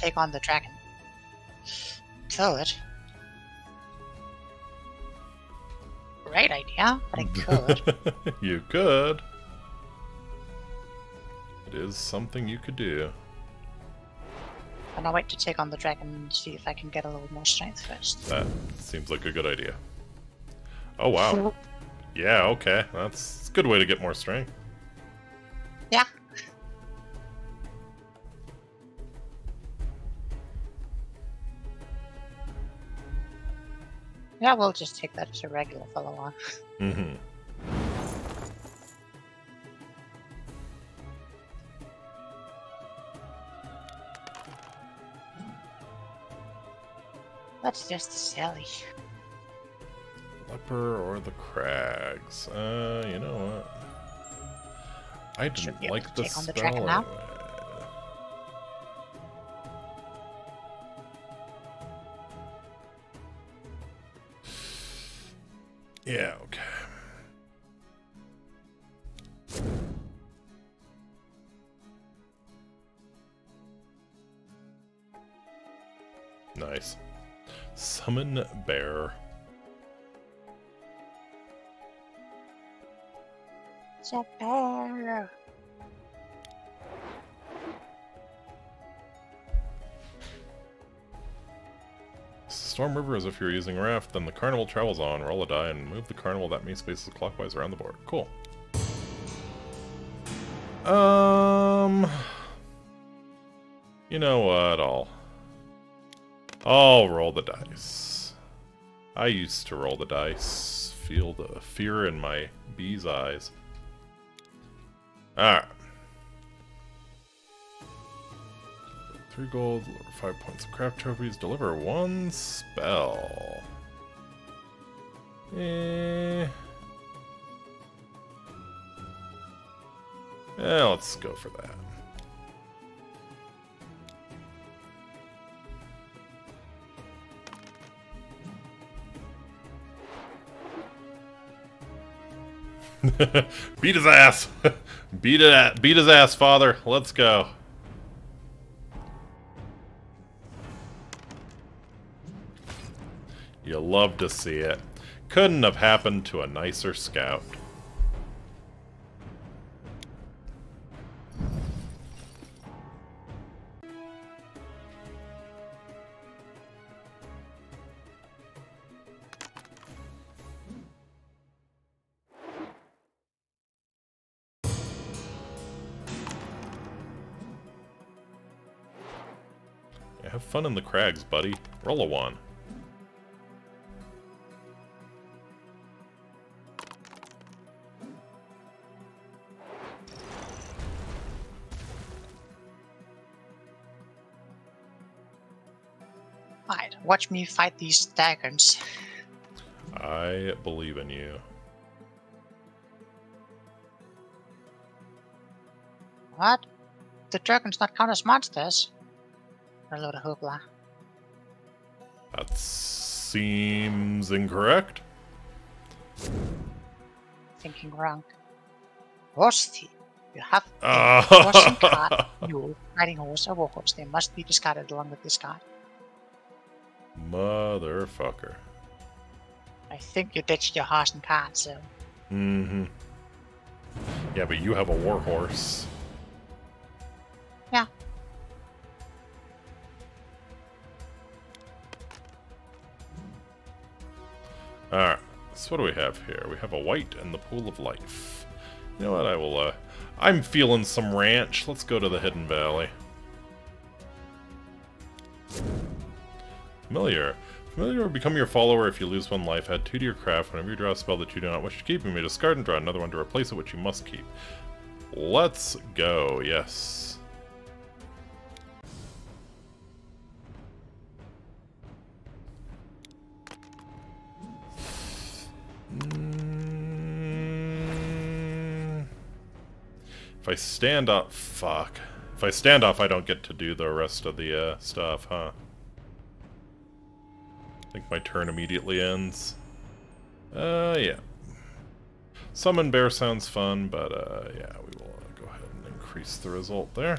take on the dragon. Kill it. Great idea, but I could. you could. It is something you could do. and I'll wait to take on the dragon and see if I can get a little more strength first. That seems like a good idea. Oh wow. Yeah, okay. That's a good way to get more strength. Yeah. Yeah, we'll just take that as a regular follow on. Mm-hmm. That's just silly. Leper or the Crags? Uh, you know what? I didn't like to the take on the spell anyway. So bear. Storm River is if you're using a raft, then the carnival travels on, roll a die, and move the carnival that means spaces clockwise around the board. Cool. Um... You know what, I'll... I'll roll the dice. I used to roll the dice. Feel the fear in my bee's eyes. Alright. Three gold, five points of craft trophies, deliver one spell. Eh. Yeah, let's go for that. beat his ass. beat it. Beat his ass, father. Let's go. You love to see it. Couldn't have happened to a nicer scout. Fun in the crags, buddy. Roll a one. Alright, watch me fight these dragons. I believe in you. What? The dragons not count as monsters? A load of hoopla. That seems incorrect. Thinking wrong. Horse. You have Uh, horse and cart, mule, riding horse, or warhorse. They must be discarded along with this card. Motherfucker. I think you ditched your horse and cart, so Mm-hmm. Yeah, but you have a warhorse. Alright, so what do we have here? We have a wight and the pool of life. You know what, I will, uh... I'm feeling some ranch. Let's go to the Hidden Valley. Familiar. Familiar will become your follower if you lose one life. Add two to your craft. Whenever you draw a spell that you do not wish to keep, you may discard and draw another one to replace it, which you must keep. Let's go, yes. If I stand up, fuck. If I stand off, I don't get to do the rest of the uh, stuff, huh? I think my turn immediately ends. Uh, yeah. Summon bear sounds fun, but uh, yeah, we will uh, go ahead and increase the result there.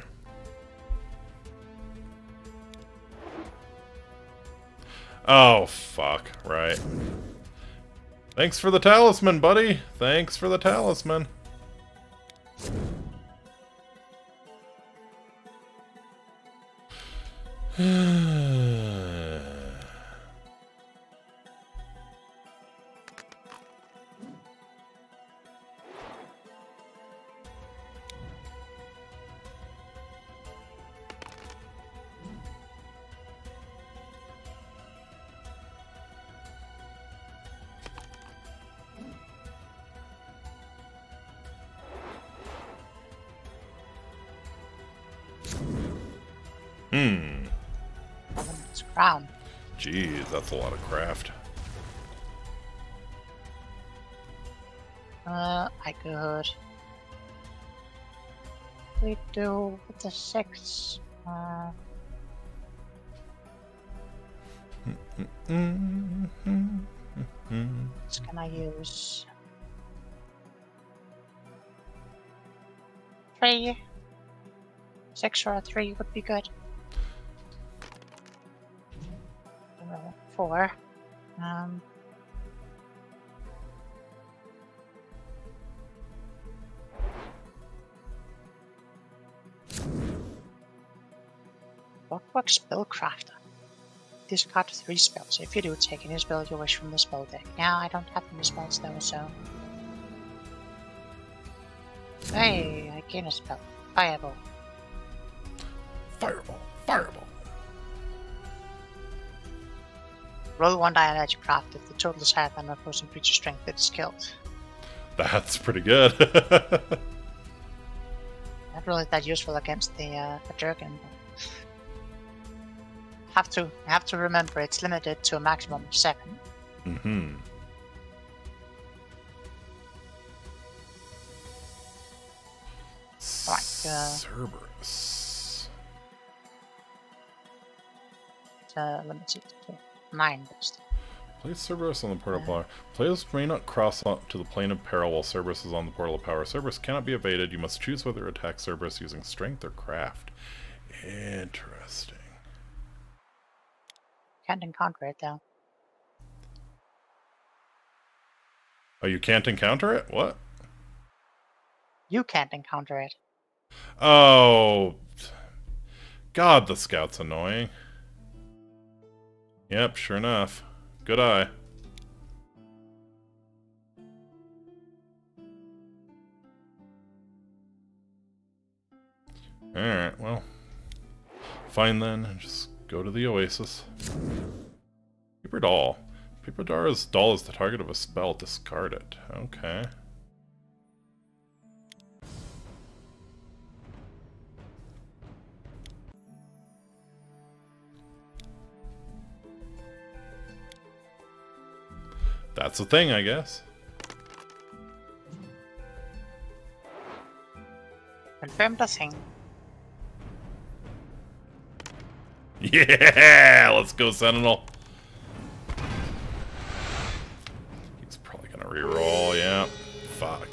Oh, fuck, right. Thanks for the talisman, buddy. Thanks for the talisman. Hmm. Government's crown. Jeez, that's a lot of craft. Uh, I could. We do with the six. Uh, what can I use? Three. Six or a three would be good. Four. Um. Clockwork Spellcrafter. Discard three spells. If you do, take any spell you wish from the spell deck. Now I don't have any spells though, so. Hey, I gain a spell. Fireball. Fireball! Fireball! Roll one die on edge craft. If the total is higher than opposing creature strength, it is killed. That's pretty good. Not really that useful against the uh, the dragon. Have to have to remember it's limited to a maximum of seven. mm-hmm. uh, Cerberus. uh, let me see, nine. Best. Place Cerberus on the portal of power. Players may not cross up to the plane of peril while Cerberus is on the portal of power. Cerberus cannot be evaded. You must choose whether to attack Cerberus using strength or craft. Interesting. Can't encounter it though. Oh, you can't encounter it? What? You can't encounter it. Oh. God, the scout's annoying. Yep, sure enough. Good eye. Alright, well. Fine then, just go to the oasis. Paper doll. Paper doll's doll is the target of a spell. Discard it. Okay. That's the thing, I guess. Confirm the thing. Yeah, let's go, Sentinel. He's probably gonna re-roll, yeah. Fuck.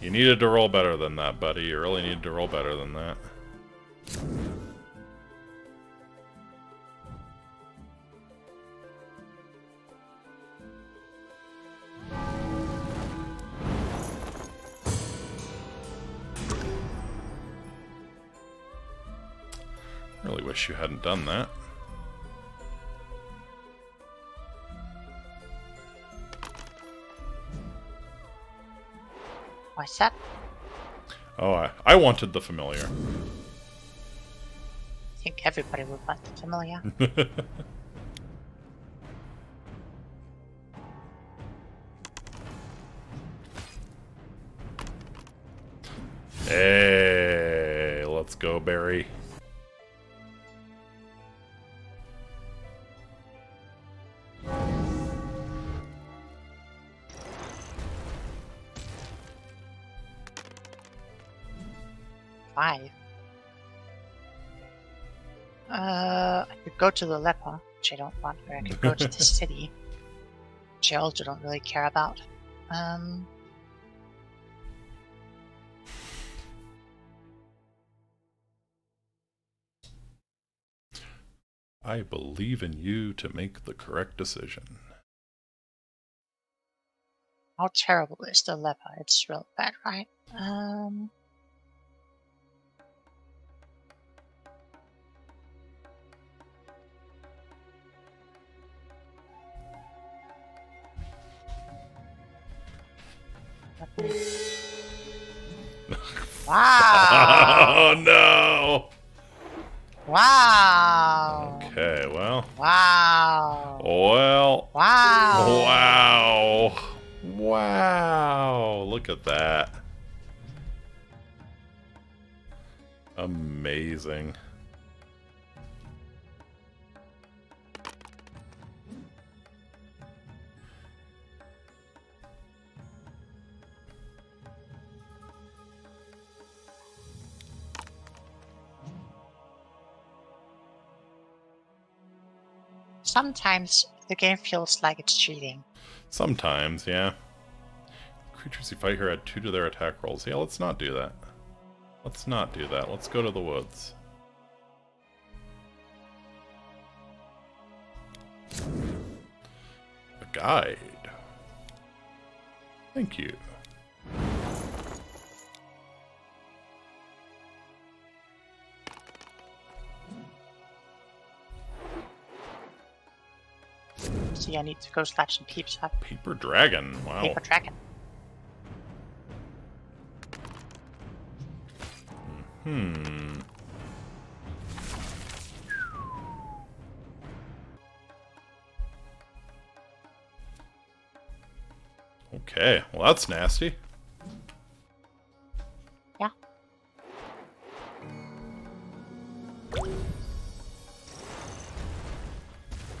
You needed to roll better than that, buddy. You really needed to roll better than that. Wish you hadn't done that. What's that? Oh, I, I wanted the familiar. I think everybody would want the familiar. hey, let's go, Barry. Go to the leper, which I don't want, or I could go to the city, which I also don't really care about. Um, I believe in you to make the correct decision. how terrible is the leper? It's real bad, right? Um, wow! Oh no! Wow! Okay, well. Wow! Well. Wow! Wow. Wow. Look at that. Amazing. Sometimes the game feels like it's cheating. Sometimes, yeah. Creatures you fight here add two to their attack rolls. Yeah, let's not do that. Let's not do that. Let's go to the woods. A guide. Thank you. See, I need to go slash some peeps up. Paper dragon. Wow. Paper dragon. Hmm. Okay, well that's nasty.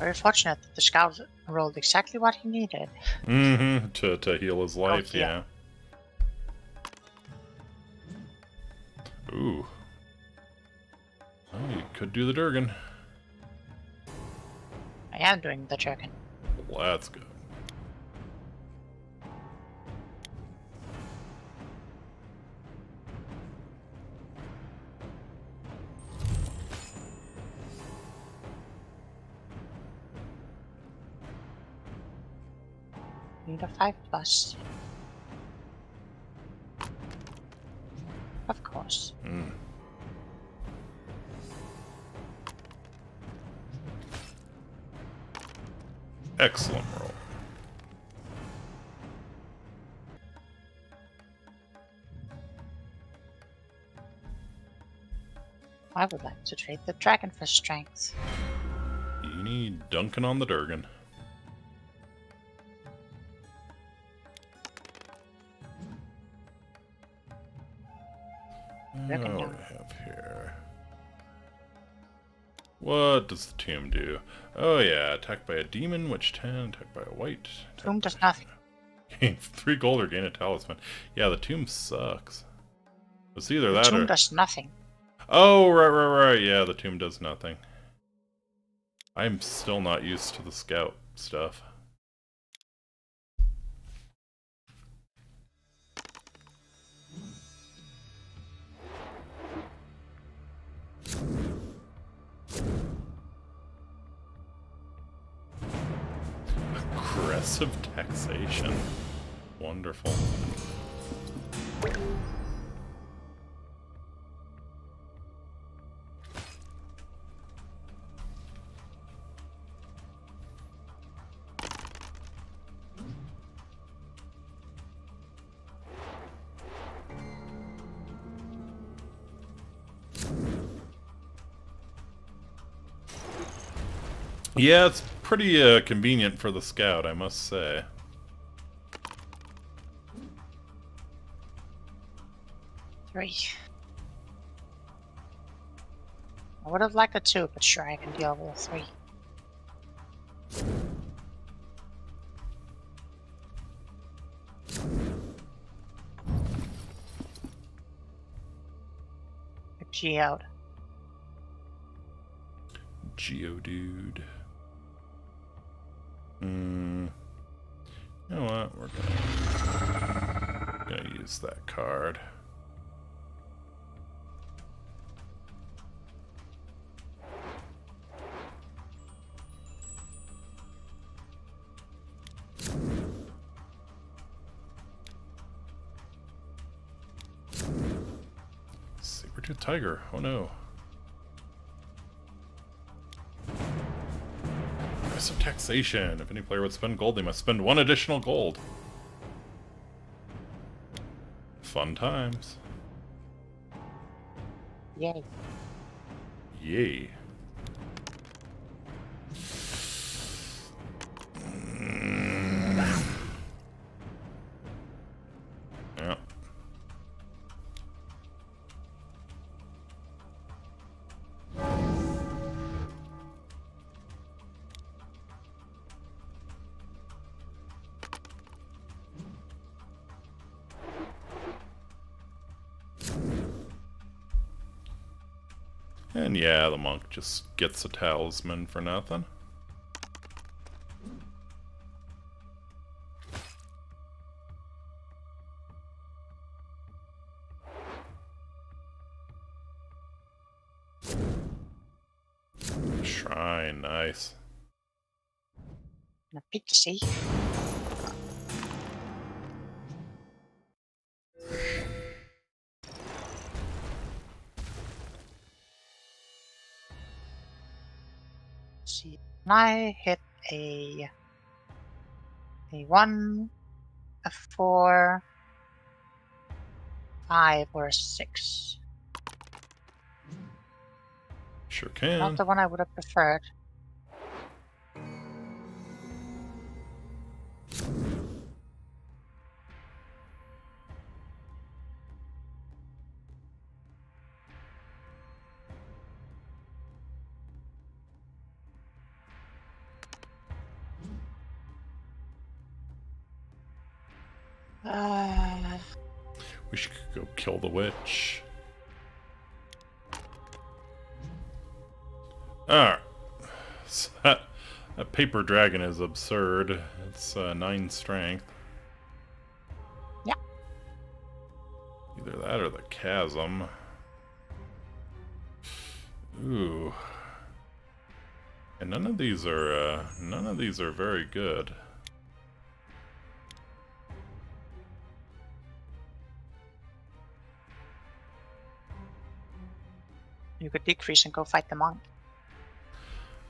Very fortunate that the scout rolled exactly what he needed. Mm-hmm. To to heal his life, yeah. yeah. Ooh. Oh, you could do the Durgan. I am doing the dragon. Let's go. Need 5 plus. Of course. Mm. Excellent roll. I would like to trade the dragon for strength. You need Duncan on the Durgan. Oh, down. we have here. What does the tomb do? Oh yeah, attacked by a demon, which 10, attacked by a wight. Tomb does nothing. Gain three gold or gain a talisman. Yeah, the tomb sucks. It's either The that tomb or. does nothing. Oh, right, right, right. Yeah, the tomb does nothing. I'm still not used to the scout stuff. Aggressive taxation. Wonderful. Yeah, it's pretty uh, convenient for the scout, I must say. Three. I would have liked a two, but sure, I can deal with a three. A Geode. Geodude. Hmm. You know what? We're gonna gonna use that card. Saber-tooth tiger. Oh no. Taxation. If any player would spend gold, they must spend one additional gold. Fun times. Yay. Yay. Monk just gets a talisman for nothing. I hit a a one, a four, five, or a six? Sure can. Not the one I would have preferred. witch. Ah. Alright. So that, that paper dragon is absurd. It's uh, 9 strength. Yeah. Either that or the chasm. Ooh. And none of these are, uh, none of these are very good. You could decrease and go fight the monk.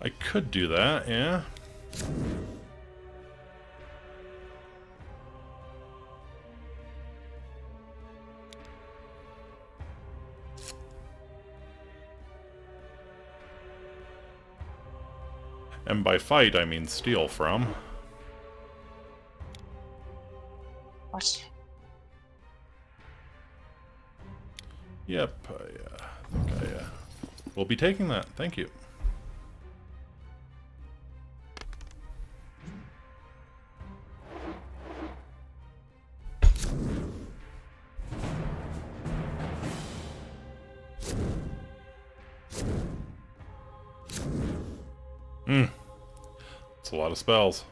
I could do that, yeah. And by fight, I mean steal from. What? Yep, I uh, think I uh, will be taking that. Thank you. Hmm. It's a lot of spells.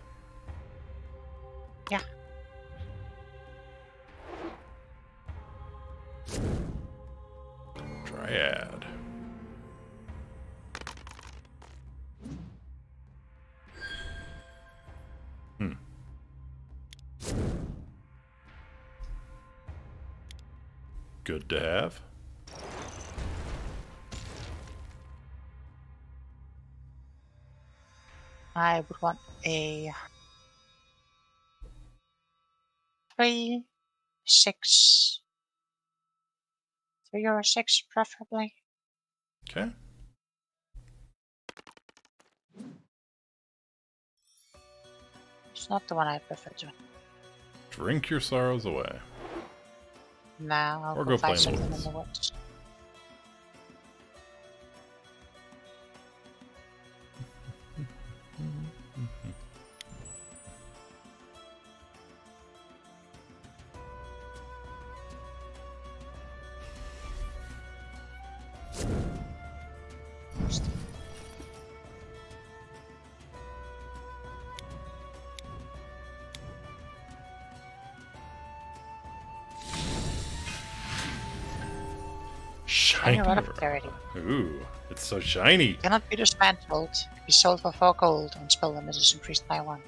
Or six, preferably. Okay. It's not the one I prefer to. Drink your sorrows away. Now I'll Or go, go find something in the woods. Shiny. Any lot of rock. Ooh, it's so shiny. Cannot be dismantled. Be sold for four gold and spell limit is increased by one.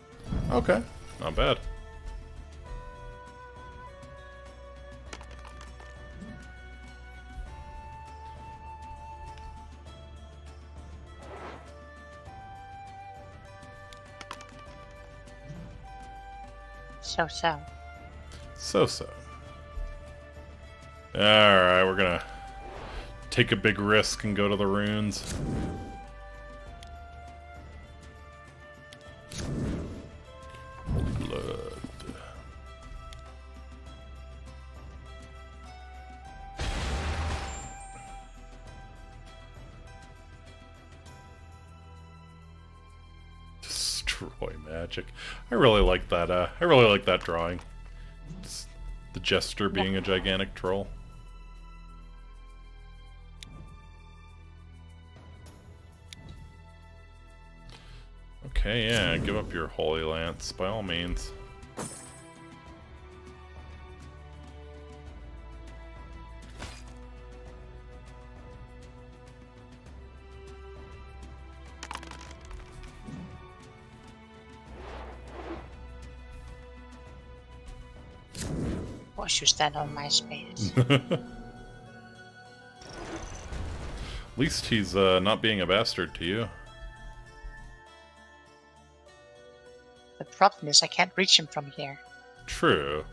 Okay, not bad. So so. So so. Alright, we're gonna take a big risk and go to the runes. Destroy magic. I really like that. Uh, I really like that drawing. It's the jester being a gigantic troll. Okay, yeah, give up your holy lance by all means. Watch you stand on my space. At least he's uh, not being a bastard to you. Is I can't reach him from here. True.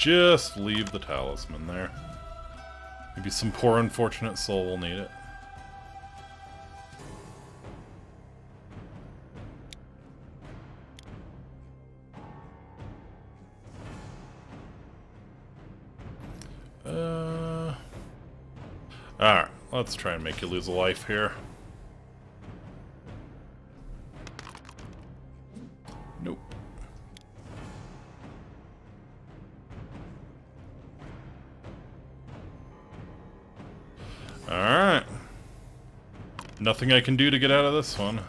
Just leave the talisman there. Maybe some poor unfortunate soul will need it. Uh, Alright, let's try and make you lose a life here. Nothing I can do to get out of this one.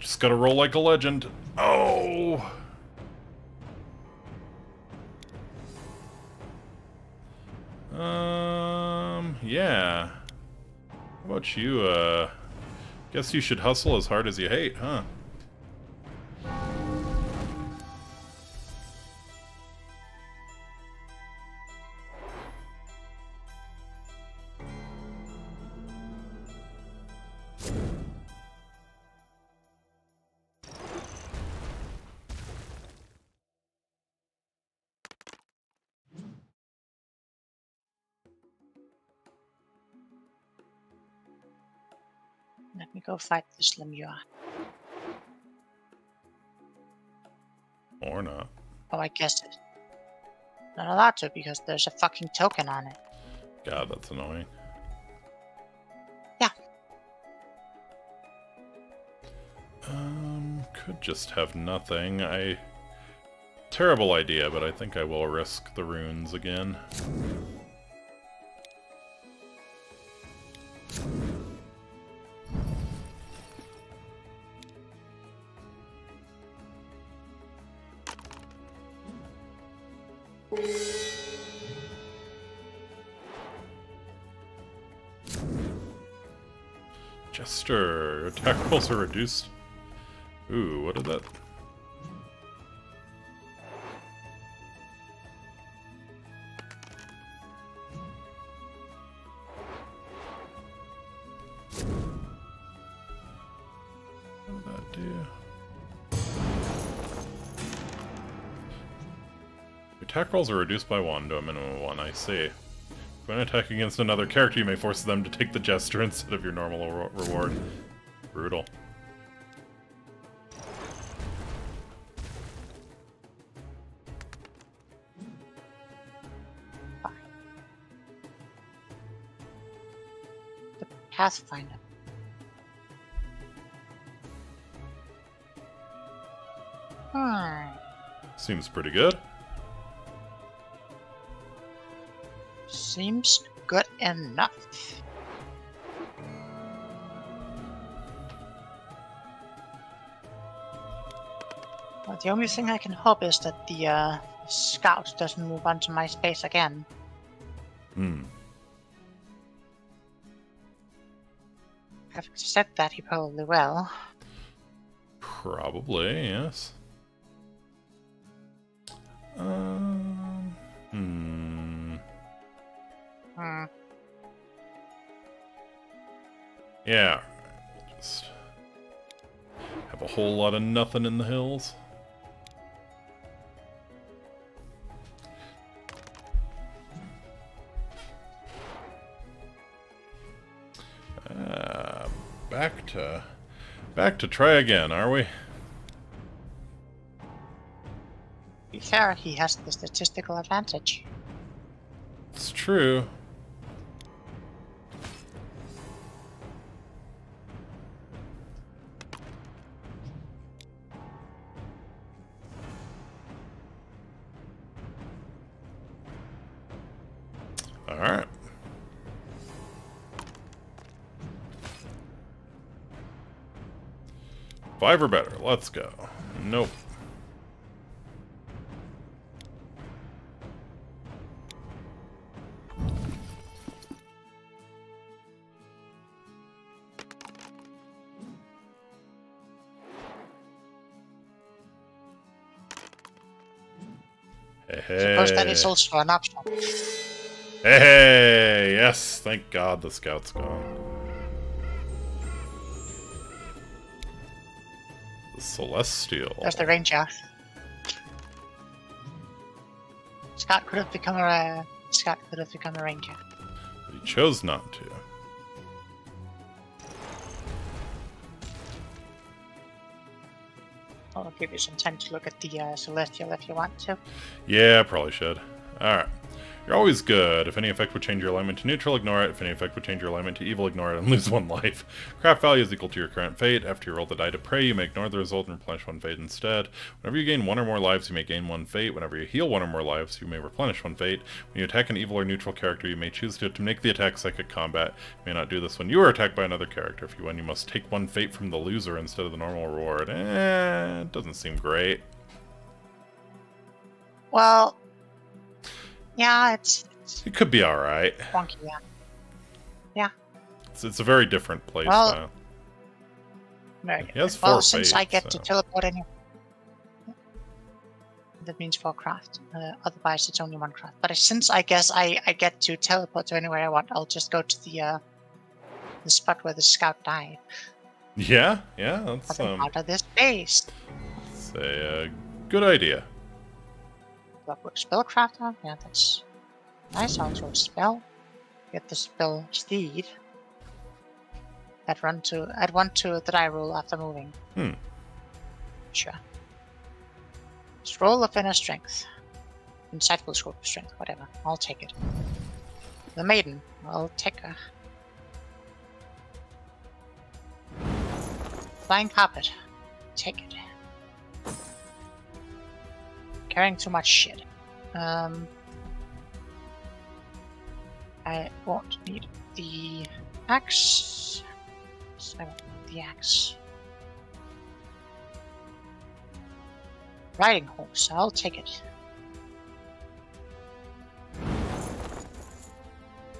Just gotta roll like a legend. Oh! Um, yeah. How about you, uh... Guess you should hustle as hard as you hate, huh? Lemure. Or not. Oh, I guess it. Not allowed to because there's a fucking token on it. God, that's annoying. Yeah. Um, could just have nothing. I... Terrible idea, but I think I will risk the runes again. Attack rolls are reduced. Ooh, what did that... What did that do? Attack rolls are reduced by one to a minimum of one, I see. When attacking against another character, you may force them to take the jester instead of your normal reward. Brutal. The Pathfinder. Hmm. Seems pretty good. Seems good enough. The only thing I can hope is that the uh, scout doesn't move onto my space again. Hmm. Having said that, he probably will. Probably, yes. Um. Hmm. Hmm. Yeah. Just have a whole lot of nothing in the hills. To back to try again, are we? Be fair, he has the statistical advantage. It's true. Five or better. Let's go. Nope. Hey, that is also an option. Hey, yes, thank God the scout's gone. Celestial. There's the ranger. Scott could have become a uh, Scott could have become a ranger. But he chose not to. I'll give you some time to look at the uh, celestial if you want to. Yeah, probably should. All right. You're always good. If any effect would change your alignment to neutral, ignore it. If any effect would change your alignment to evil, ignore it and lose one life. Craft value is equal to your current fate. After you roll the die to pray, you may ignore the result and replenish one fate instead. Whenever you gain one or more lives, you may gain one fate. Whenever you heal one or more lives, you may replenish one fate. When you attack an evil or neutral character, you may choose to, to make the attack psychic combat. You may not do this when you are attacked by another character. If you win, you must take one fate from the loser instead of the normal reward. Eh, doesn't seem great. Well, yeah, it's, it's It could be alright. wonky. Yeah, It's, it's a very different place Well, style. very He has different. Well, since I fates, get to teleport any. That means four craft. Uh, otherwise, it's only one craft. But since I guess I, I get to teleport to anywhere I want, I'll just go to the uh, the spot where the scout died. Yeah, yeah, that's um, out of this base. it's a uh, good idea. Clockwork spellcrafter. Yeah, that's nice. Also a spell. Get the spell steed. Add one to add one to the die roll after moving. Hmm. Sure. Scroll of inner strength. Insightful scroll of strength, whatever. I'll take it. The maiden. I'll take her. Flying carpet. Take it. Carrying too much shit. Um, I won't need the axe. I won't need the axe. Riding horse, I'll take it.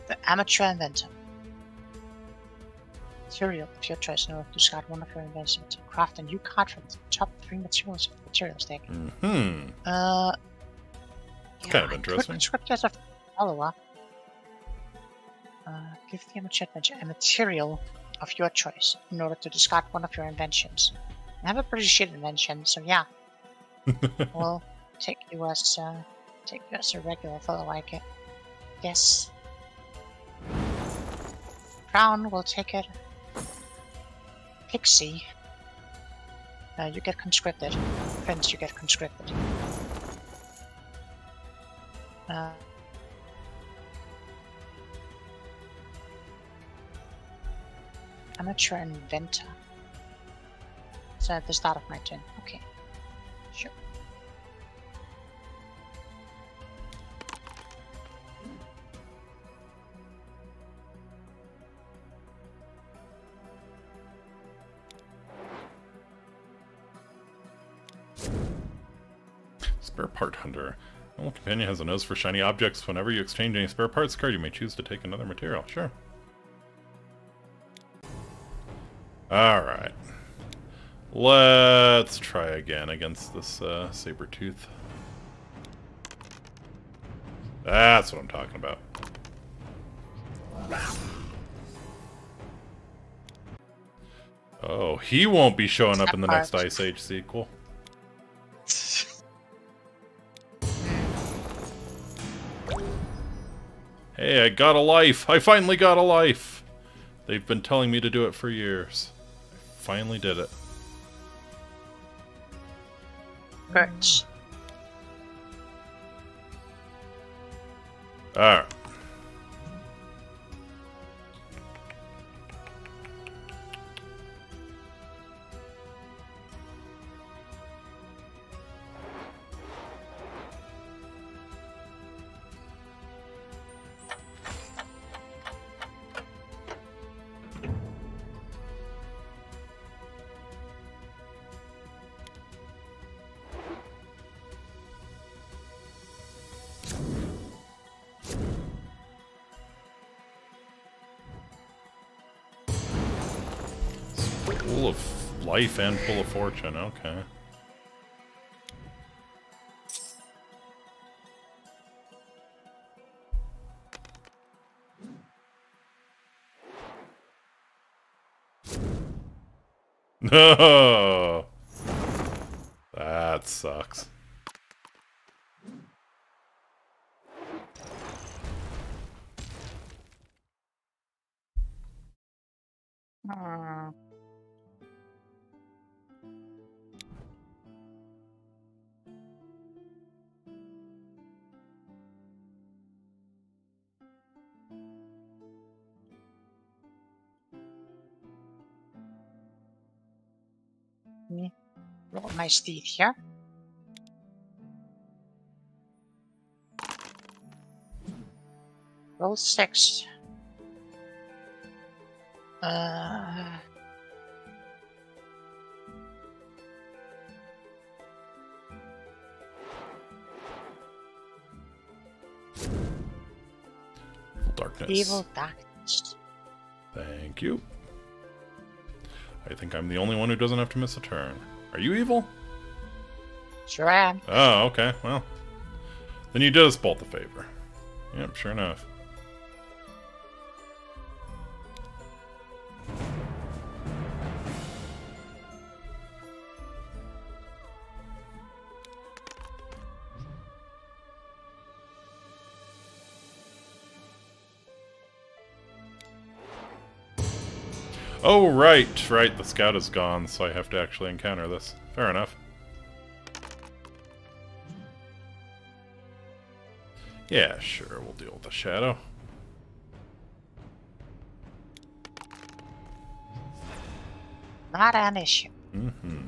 The amateur inventor. Material of your choice in order to discard one of your inventions. Craft a new card from the top three materials of the materials deck. Hmm. Uh, yeah, kind of interesting. Conscript as a follower. Uh, give the amateur a material of your choice in order to discard one of your inventions. I have a pretty shit invention, so yeah, we'll take you as uh, take you as a regular fellow. I get. Yes. Crown, we'll take it. Pixie. Uh, you get conscripted. Prince, you get conscripted. Uh, amateur inventor. So at the start of my turn. Okay. Spare part hunter. Well, companion has a nose for shiny objects. Whenever you exchange any spare parts card, you may choose to take another material. Sure. Alright. Let's try again against this uh, saber tooth. That's what I'm talking about. Oh, he won't be showing up in the next Ice Age sequel. Hey, I got a life! I finally got a life! They've been telling me to do it for years. I finally did it. Birch. Alright. Life and full of fortune, okay. No! That sucks. Roll my steed here. Roll six. Uh, darkness. evil darkness. Thank you. I think I'm the only one who doesn't have to miss a turn. Are you evil? Sure am. Oh, okay. Well, then you did us both a favor. Yep, sure enough. Oh, right, right. The scout is gone, so I have to actually encounter this. Fair enough. Yeah, sure, we'll deal with the shadow. Not an issue. Mm-hmm.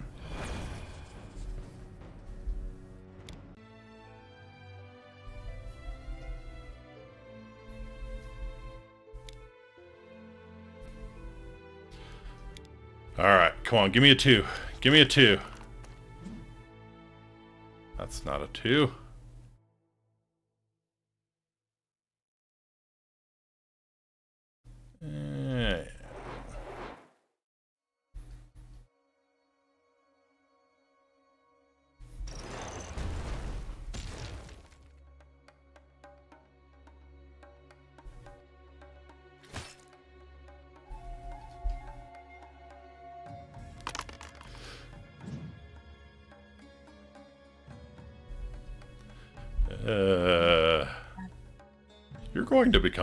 Alright, come on, give me a two. Give me a two. That's not a two.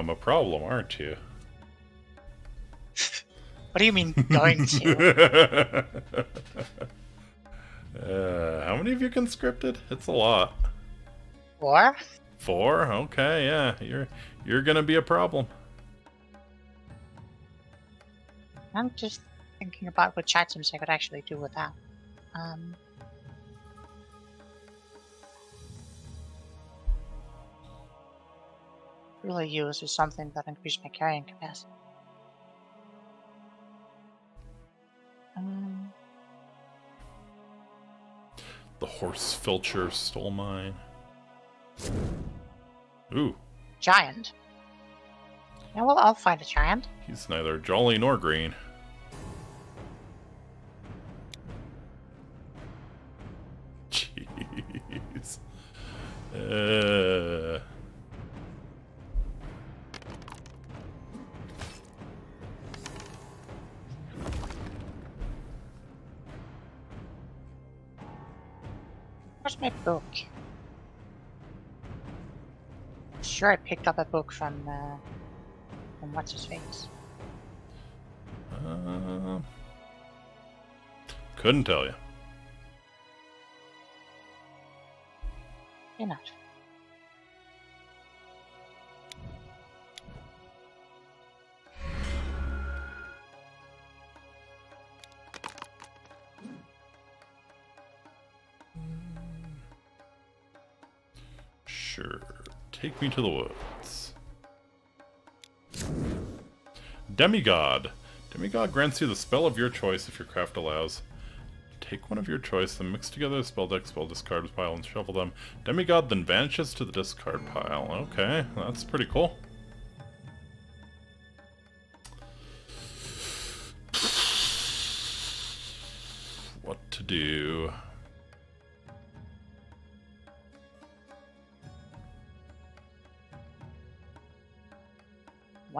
Become a problem, aren't you? What do you mean going to? uh, how many of you conscripted? It's a lot. Four. Four? Okay, yeah. You're you're gonna be a problem. I'm just thinking about which items I could actually do with that. Um, really use is something that increases my carrying capacity. Um, The horse filcher stole mine. Ooh, giant. Yeah, well, I'll find a giant. he's neither jolly nor green. Jeez. Uh, my book? Sure, I picked up a book from uh, from what's his face. uh, couldn't tell you. You're Take me to the woods. Demigod. Demigod grants you the spell of your choice if your craft allows. Take one of your choice, then mix together the spell deck, spell discard pile, and shuffle them. Demigod then vanishes to the discard pile. Okay, that's pretty cool. What to do?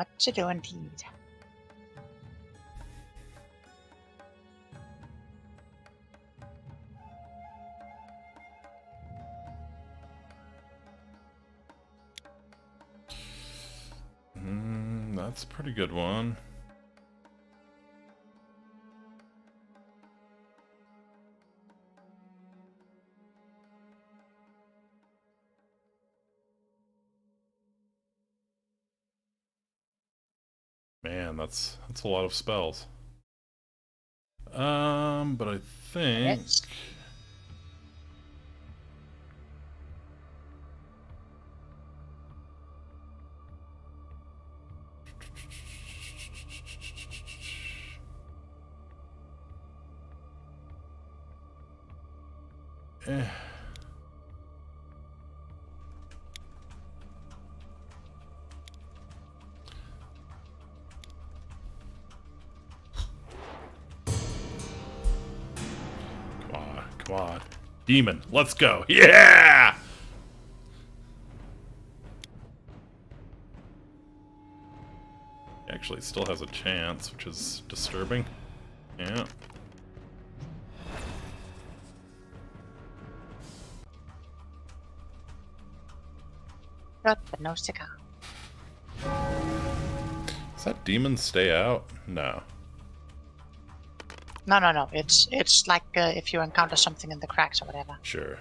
What to do indeed. Mm, that's a pretty good one. That's that's a lot of spells. Um, but I think Yes. Eh. Demon, let's go. Yeah! Actually, still has a chance, which is disturbing. Yeah. But no cigar. Does that demon stay out? No. No, no, no. It's it's like uh, if you encounter something in the crags or whatever. Sure.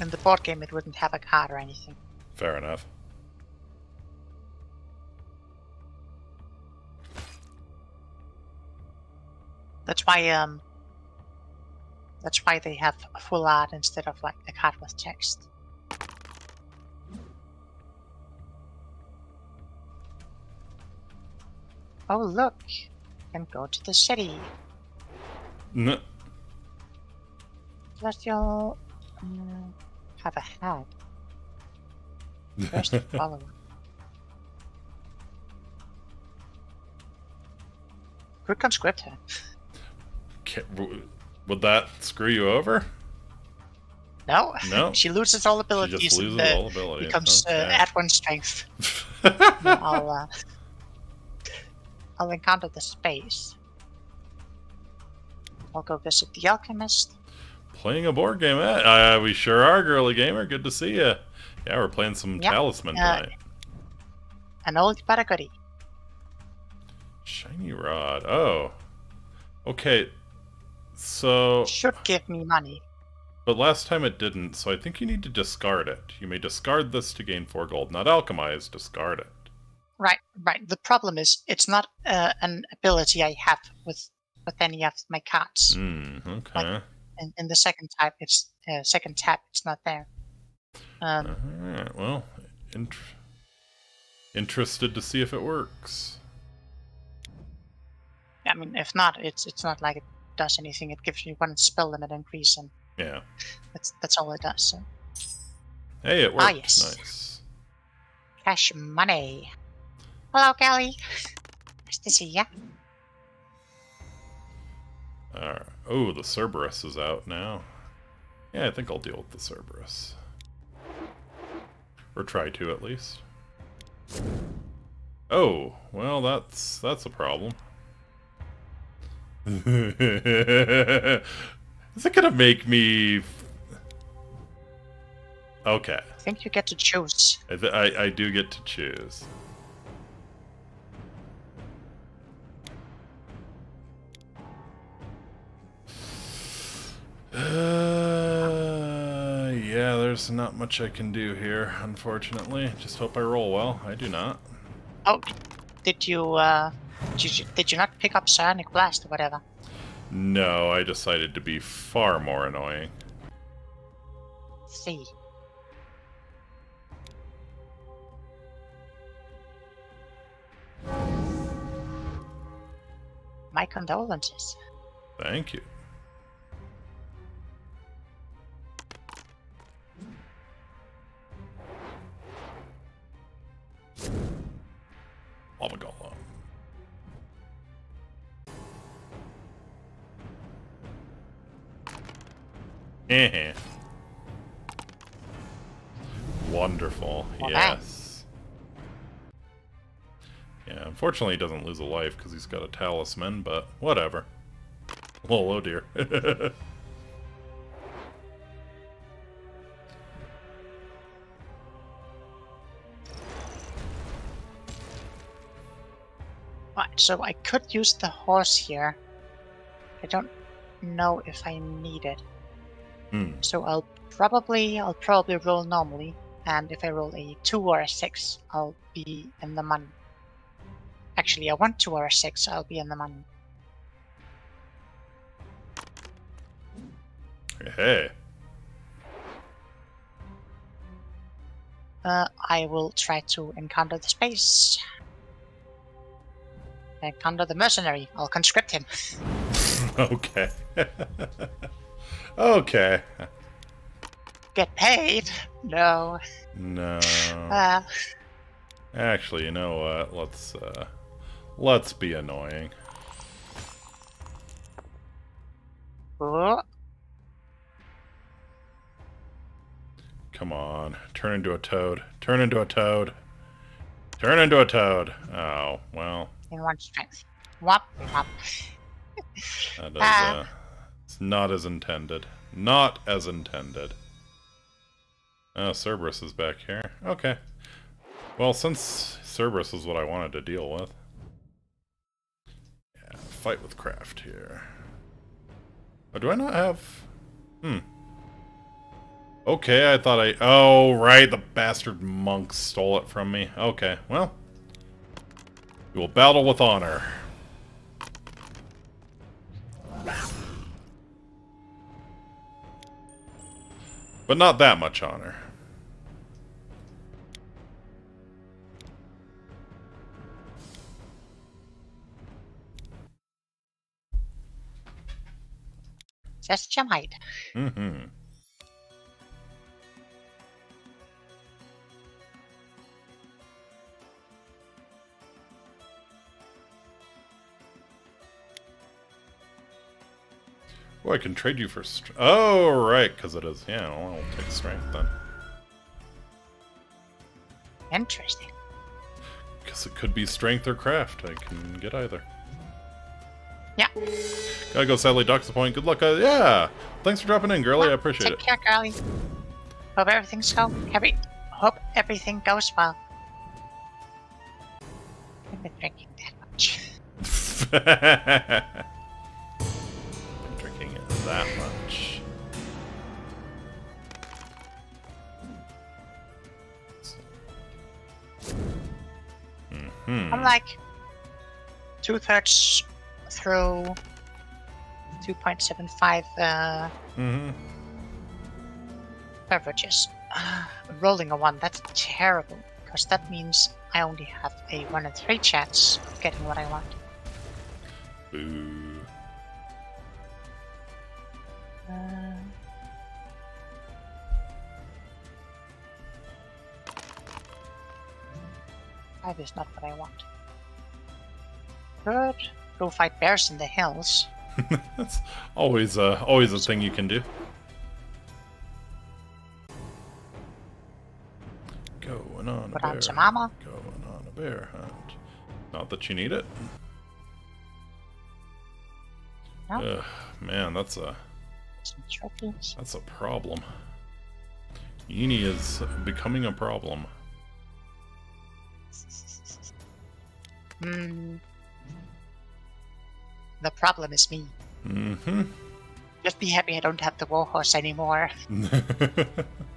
In the board game, it wouldn't have a card or anything. Fair enough. That's why um. That's why they have a full art instead of like a card with text. Oh look, can go to the city. N- Celestial um, have a hat. Where's the follower? Good conscriptor. Ca- w- Would that screw you over? No, No. she loses all She abilities just loses and uh, all abilities. becomes uh, at one strength. I'll uh, I'll encounter the space. I'll go visit the alchemist. playing a board game. Eh? Uh, we sure are, girly gamer. Good to see you. Yeah, we're playing some Yep, Talisman uh, tonight. An old goodie. Shiny rod. Oh. Okay. So, Should give me money. but last time it didn't, so I think you need to discard it. You may discard this to gain four gold. Not alchemize, discard it. Right, right. The problem is it's not uh, an ability I have with with any of my cards. Hmm, okay. In, in the second type, it's uh, second tab. It's not there. Um, well, int- interested to see if it works. I mean, if not, it's it's not like it does anything. It gives you one spell limit increase, and Yeah. that's that's all it does. So. Hey, it works. Ah, yes. Nice. Cash money. Hello, Kelly. Nice to see ya. Uh, Alright. Oh, the Cerberus is out now. Yeah, I think I'll deal with the Cerberus. Or try to, at least. Oh, well, that's that's a problem. is it gonna make me... Okay. I think you get to choose. I, th- I, I do get to choose. Uh, yeah, there's not much I can do here, unfortunately. Just hope I roll well. I do not. Oh, did you uh, did you, did you not pick up Psionic Blast or whatever? No, I decided to be far more annoying. see. My condolences. Thank you. Golem. Eh. Wonderful. Well, yes. Yeah, unfortunately he doesn't lose a life because he's got a talisman, but whatever. Oh, oh dear. so I could use the horse here. I don't know if I need it. Hmm. So I'll probably I'll probably roll normally, and if I roll a two or a six, I'll be in the money. Actually, I want two, or a six, I'll be in the money. Hey. Uh, I will try to encounter the space. Encounter the mercenary. I'll conscript him. okay. okay. Get paid? No. No. Uh, Actually, you know what? Let's uh let's be annoying. oh, Come on. Turn into a toad. Turn into a toad. Turn into a toad. Oh, well. In one strength. Whop, whop. That is Ah. uh it's not as intended. Not as intended. Oh, Cerberus is back here. Okay. Well, since Cerberus is what I wanted to deal with. Yeah, fight with craft here. Oh, do I not have... Hmm. Okay, I thought I... Oh, right, the bastard monk stole it from me. Okay, well. We will battle with honor. But not that much honor. Just might. Mm-hmm. Oh, I can trade you for... Str oh, right, because it is... Yeah, well, I'll take strength then. Interesting. Because it could be strength or craft. I can get either. Yeah. Gotta go sadly docks the point. Good luck. Uh, yeah! Thanks for dropping in, girlie. I appreciate Take it. Take care, girlie. Hope everything's go. Every hope everything goes well. I've been drinking that much. That much. Hmm. I'm like two thirds through 2.75 uh, hmm beverages. Uh, rolling a one, that's terrible. Because that means I only have a one in three chance of getting what I want. Boo. Five is not what I want. Good. Go fight bears in the hills. That's always uh, always a thing you can do. Going on a Put bear. on some armor. Going on a bear hunt. Not that you need it. No. Ugh, man, that's a trophies. that's a problem. Yeeny is becoming a problem. Hmm. The problem is me. Mm-hmm. Just be happy I don't have the warhorse anymore.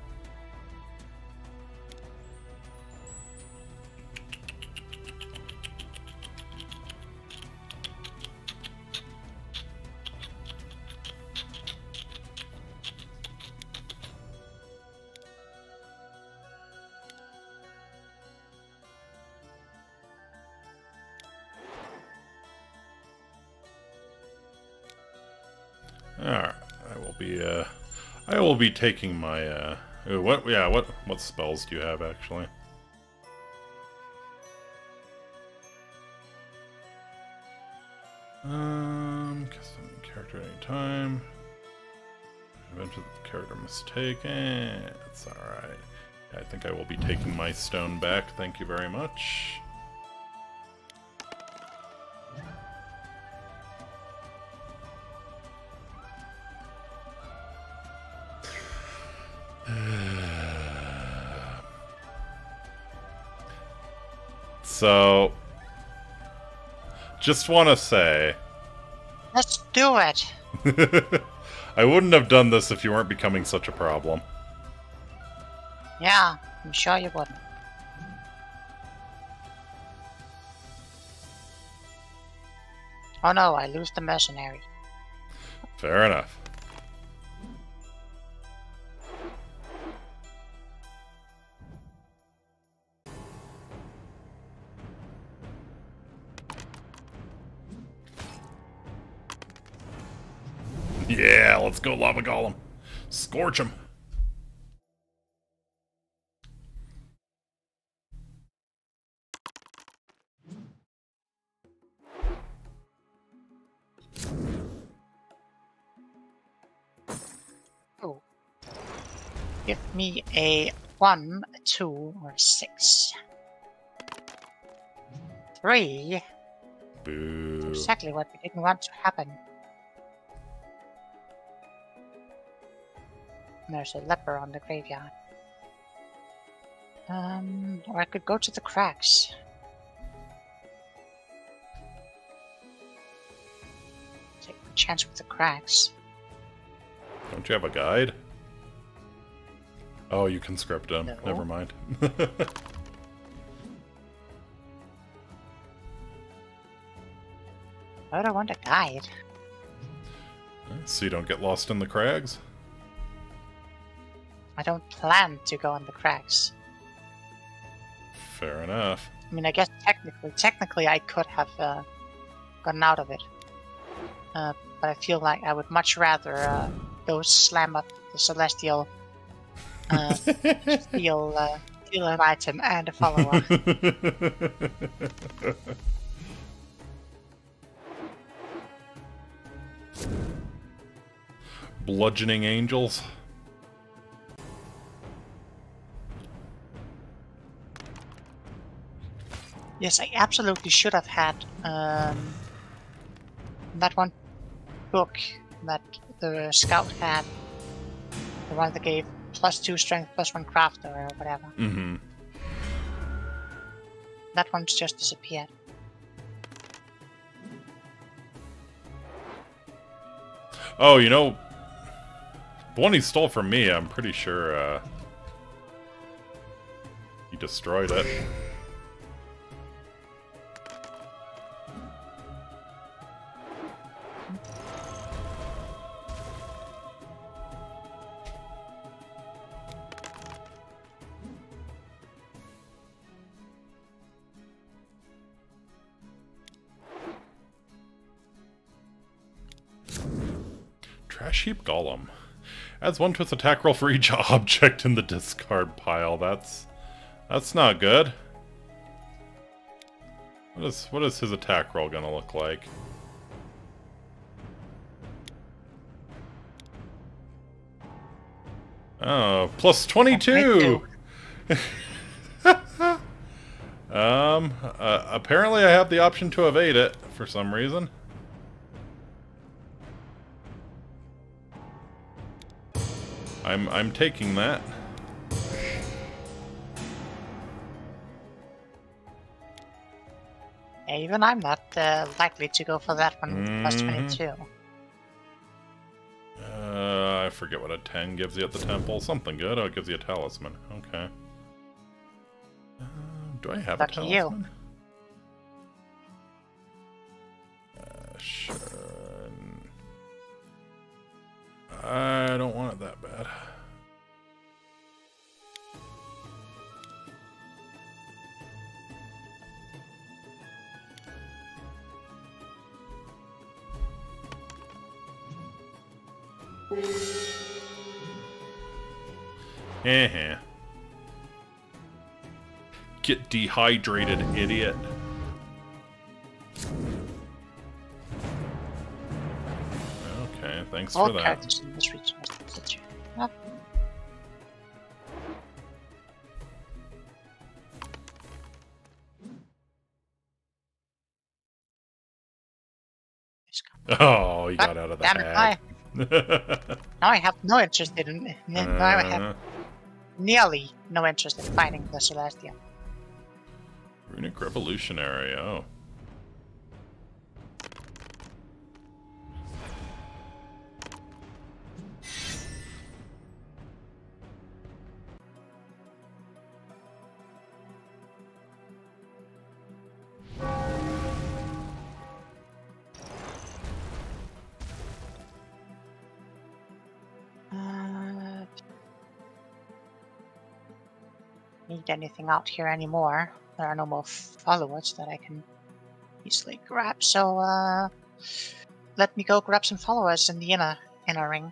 will be taking my uh what yeah, what what spells do you have actually? Um custom character at any time. The character mistaken. It's alright. I think I will be taking my stone back, thank you very much. So, just want to say, Let's do it. I wouldn't have done this if you weren't becoming such a problem. Yeah, I'm sure you wouldn't. Oh no, I lose the mercenary. Fair enough. Yeah, let's go Lava Golem. Scorch him. Oh. Give me a one, a two, or a six. Three. Boo. Exactly what we didn't want to happen. There's a leper on the graveyard. Um, or I could go to the crags. Take a chance with the crags. Don't you have a guide? Oh, you can script him. No. Never mind. Why would I want a guide? so you don't get lost in the crags? I don't plan to go on the crags. Fair enough. I mean, I guess technically, technically, I could have uh, gotten out of it, uh, but I feel like I would much rather uh, go slam up the celestial, uh, steal, uh, steal an item and a follower. Bludgeoning angels. Yes, I absolutely should have had um, that one book that the scout had, the one that gave plus two strength, plus one craft, or whatever. Mm-hmm. That one's just disappeared. Oh, you know, the one he stole from me, I'm pretty sure uh, he destroyed it. Trash heap golem. Adds one to its attack roll for each object in the discard pile. That's that's not good. What is what is his attack roll gonna look like? Oh, plus 22! um, uh, apparently I have the option to evade it for some reason. I'm I'm taking that. Even I'm not uh, likely to go for that one plus Mhm. 22. Uh, I forget what a 10 gives you at the temple. Something good. Oh, it gives you a talisman. Okay. Uh, do I have Lucky a you. talisman? Uh, sure. I don't want it that bad. Eh. Get dehydrated, idiot. Thanks All for that. characters in this region must have such a- This Oh, you got out of it, bag. Now I have no interest in. Now I have Uh, nearly no interest in fighting the Celestial. Runic Revolutionary, oh. Anything out here anymore. There are no more followers that I can easily grab. So uh, let me go grab some followers in the inner inner ring.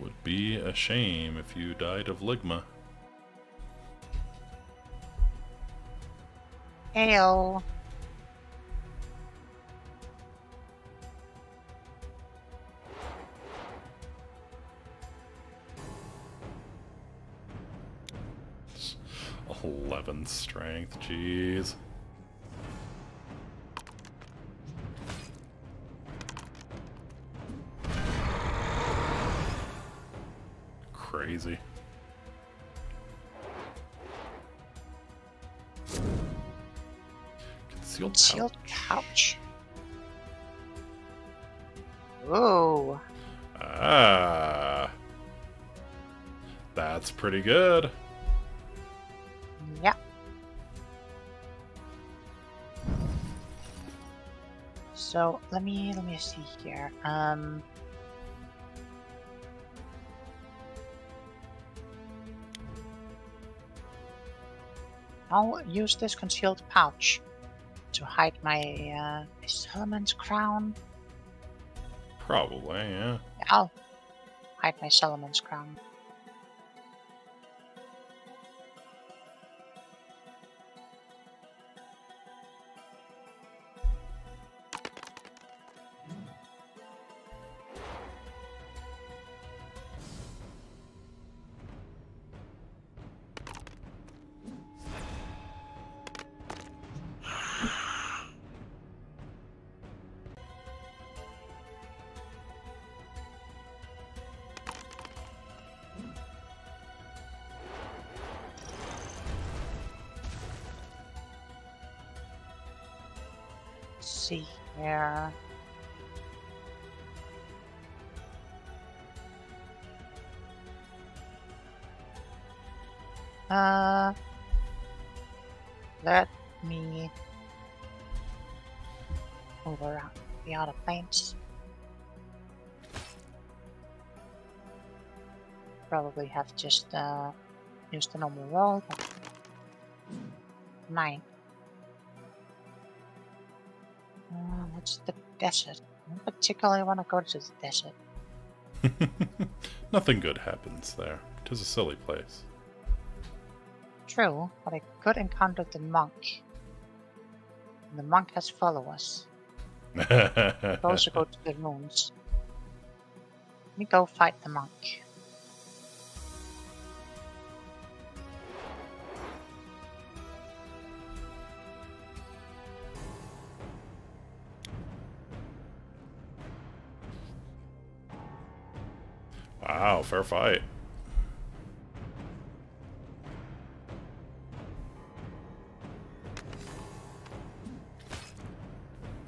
Would be a shame if you died of ligma. Heyo. Eleven strength, jeez. Crazy. Concealed pouch. Sealed couch. Whoa. Ah. That's pretty good. So let me let me see here. Um I'll use this concealed pouch to hide my uh, Solomon's crown. Probably, yeah. I'll hide my Solomon's crown. Have just uh, used the normal roll. Nine. Uh, what's the desert? I don't particularly want to go to the desert. Nothing good happens there. Tis a silly place. True, but I could encounter the monk. And the monk has followers. I also go to the ruins. Let me go fight the monk. Fair fight.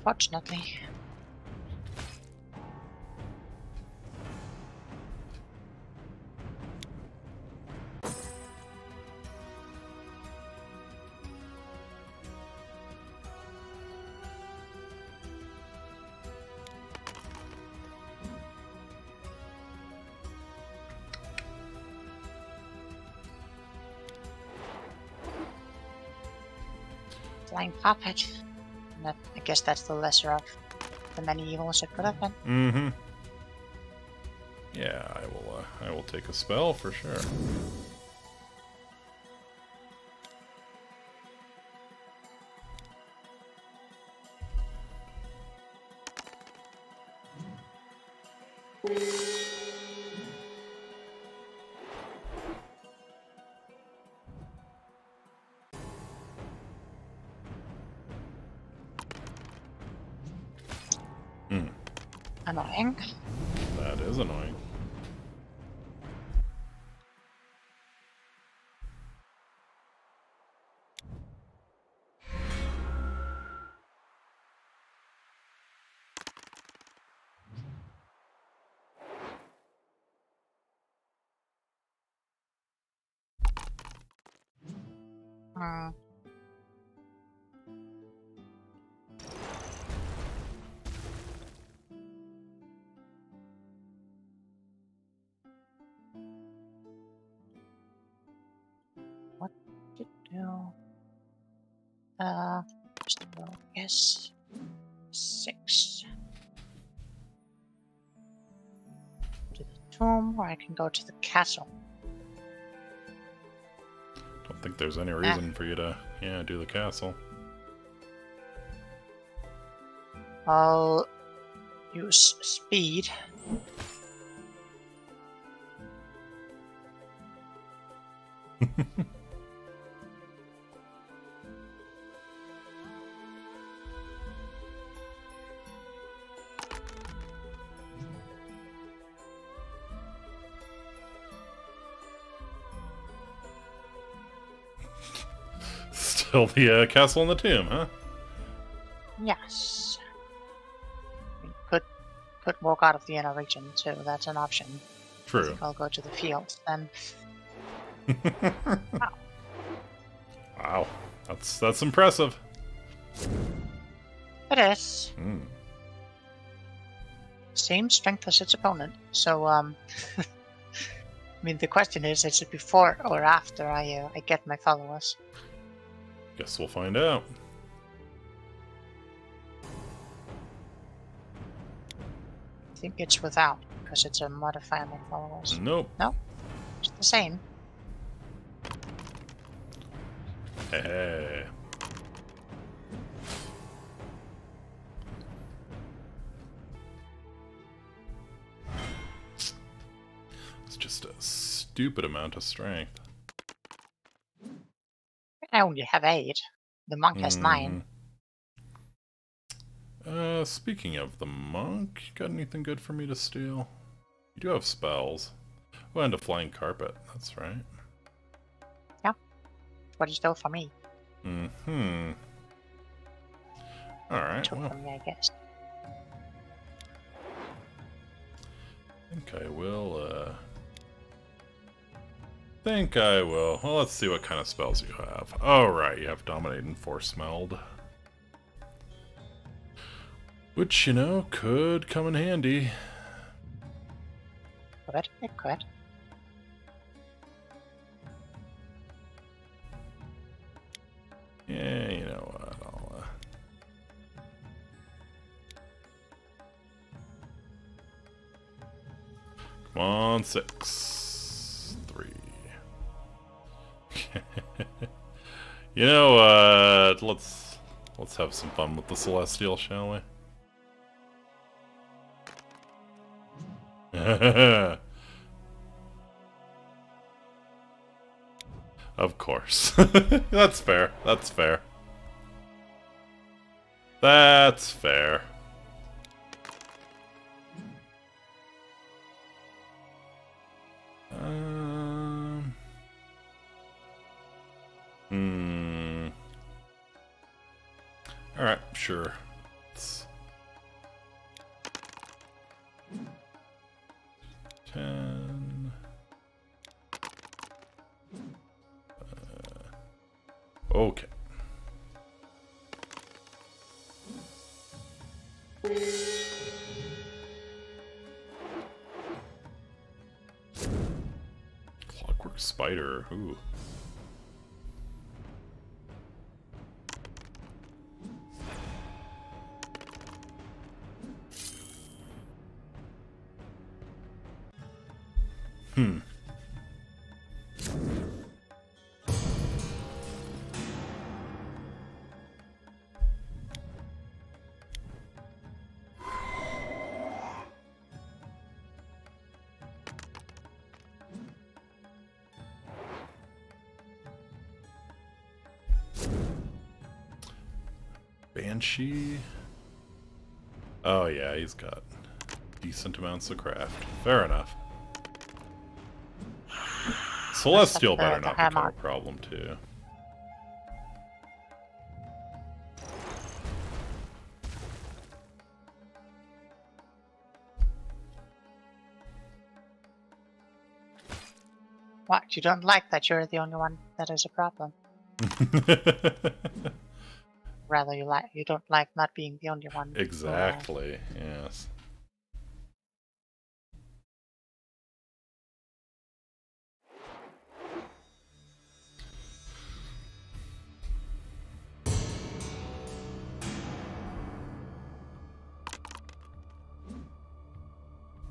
Fortunately. That, I guess that's the lesser of the many evils it could have been. Mm-hmm. Yeah, I will. Uh, I will take a spell for sure. Uh, just roll, yes. Six. To the tomb, or I can go to the castle. Don't think there's any reason for you to, yeah, do the castle. I'll use speed. Still the uh, castle and the tomb, huh? Yes. We could could walk out of the inner region too. That's an option. True. I'll go to the field then. wow, that's that's impressive. It is. Hmm. Same strength as its opponent. So um I mean the question is is it before or after I uh, I get my followers? Guess we'll find out. I think it's without, because it's a modifier my followers. Nope. It's the same. Hey. It's just a stupid amount of strength. I only have eight. The monk has nine. Mhm. Uh, speaking of the monk, got anything good for me to steal? You do have spells. Oh, and a flying carpet. That's right. Yeah. What do you steal for me? Hmm. All right. Took Well, from me, I guess. I think I will. Uh, think I will. Well, let's see what kind of spells you have. Alright. You have dominate and force meld. Which, you know, could come in handy. Could it could. Yeah, you know what? I'll, uh... Come on, six, you know, uh, let's let's have some fun with the celestial, shall we? Of course. That's fair. That's fair. That's fair. Um. All right, sure. Let's- Ten. Uh, okay. Clockwork spider. Ooh. Hmm. Banshee. Oh yeah, he's got decent amounts of craft. Fair enough. Celestial better not become a problem too. What? You don't like that you're the only one that is a problem? Rather, you like you don't like not being the only one. exactly. Yes.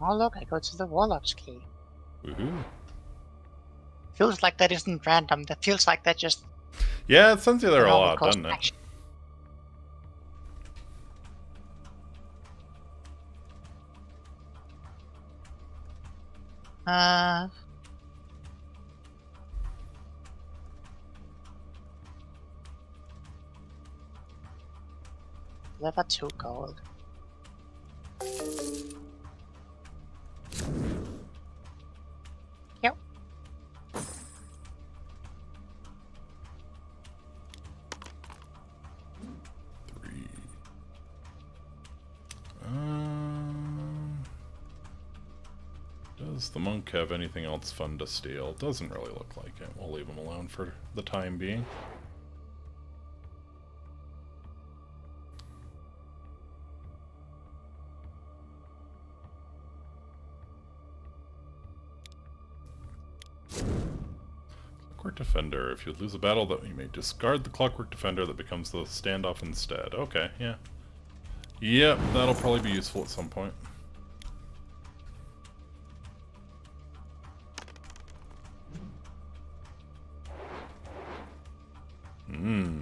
Oh look, I go to the Warlock's key. Woohoo. Feels like that isn't random. That feels like that just Yeah, it sends you there a lot, doesn't it? action. Uh. Level 2 gold. Yep. Three. Um, does the monk have anything else fun to steal? Doesn't really look like it. We'll leave him alone for the time being. Defender. If you lose a battle, that you may discard the Clockwork Defender that becomes the standoff instead. Okay, yeah. Yep, that'll probably be useful at some point. Hmm.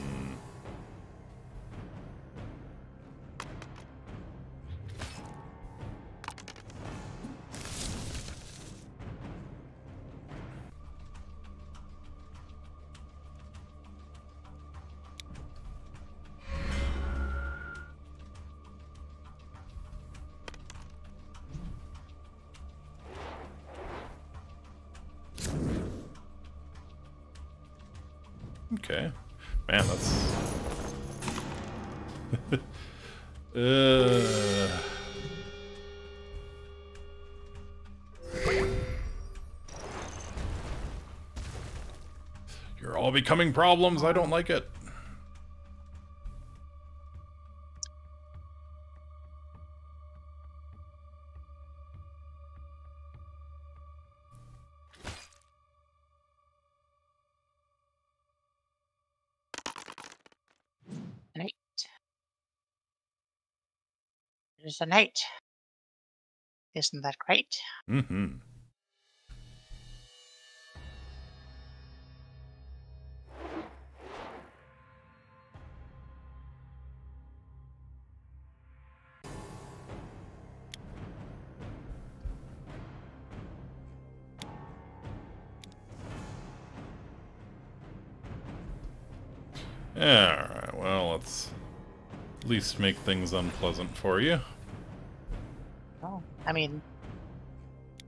Becoming problems. I don't like it. 8. It is an 8. Isn't that great? Mm-hmm. Alright, well, let's at least make things unpleasant for you. Oh, I mean,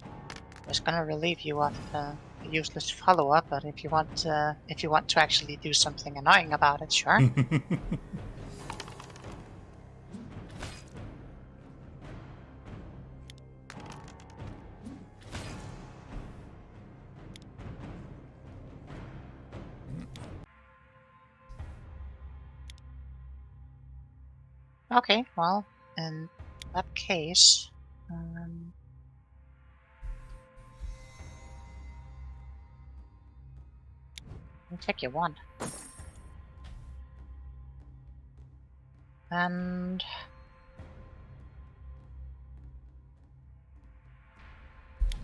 I was gonna relieve you of uh, a useless follow-up, but if you want, uh, if you want to actually do something annoying about it, sure. well, in that case, um, I'll take your one. And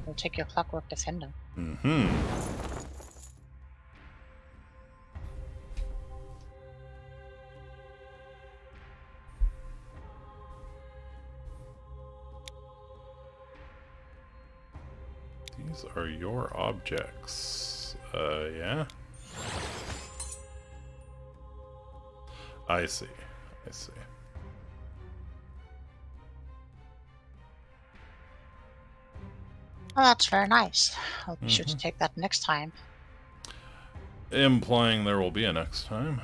we'll take your clockwork defender. mm-hmm. Your objects. Uh, yeah? I see. I see. Oh, that's very nice. I'll be sure to take that next time. Implying there will be a next time.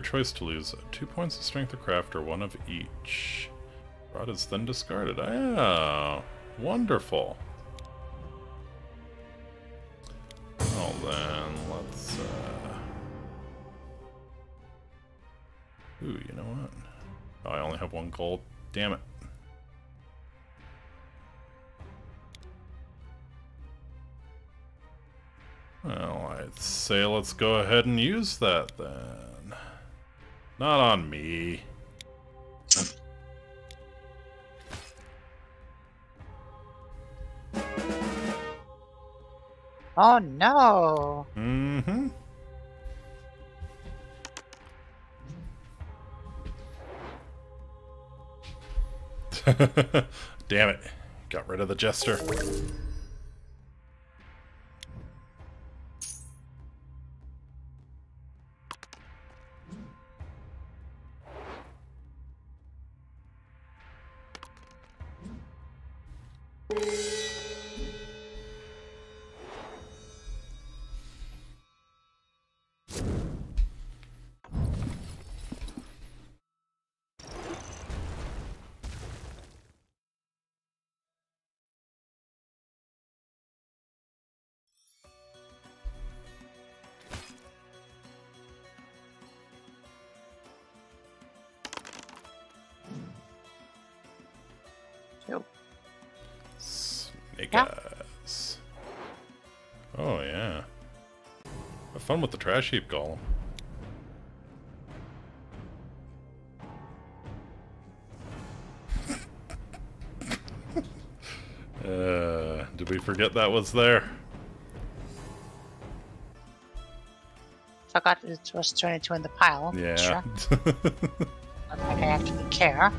Your choice to lose. Two points of strength or craft, or one of each. Rod is then discarded. Ah, wonderful. Well then, let's, uh... Ooh, you know what? Oh, I only have one gold. Damn it. Well, I'd say let's go ahead and use that then. Not on me. Oh no! Mm-hmm. Damn it. Got rid of the jester. Fun with the trash heap golem. uh, did we forget that was there? Forgot it was 22 in the pile. Yeah. Sure. Not like I actually care.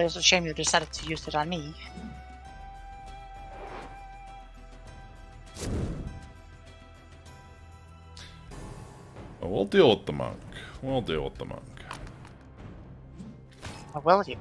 Really, it's a shame you decided to use it on me. Well, we'll deal with the monk. We'll deal with the monk. Or will you?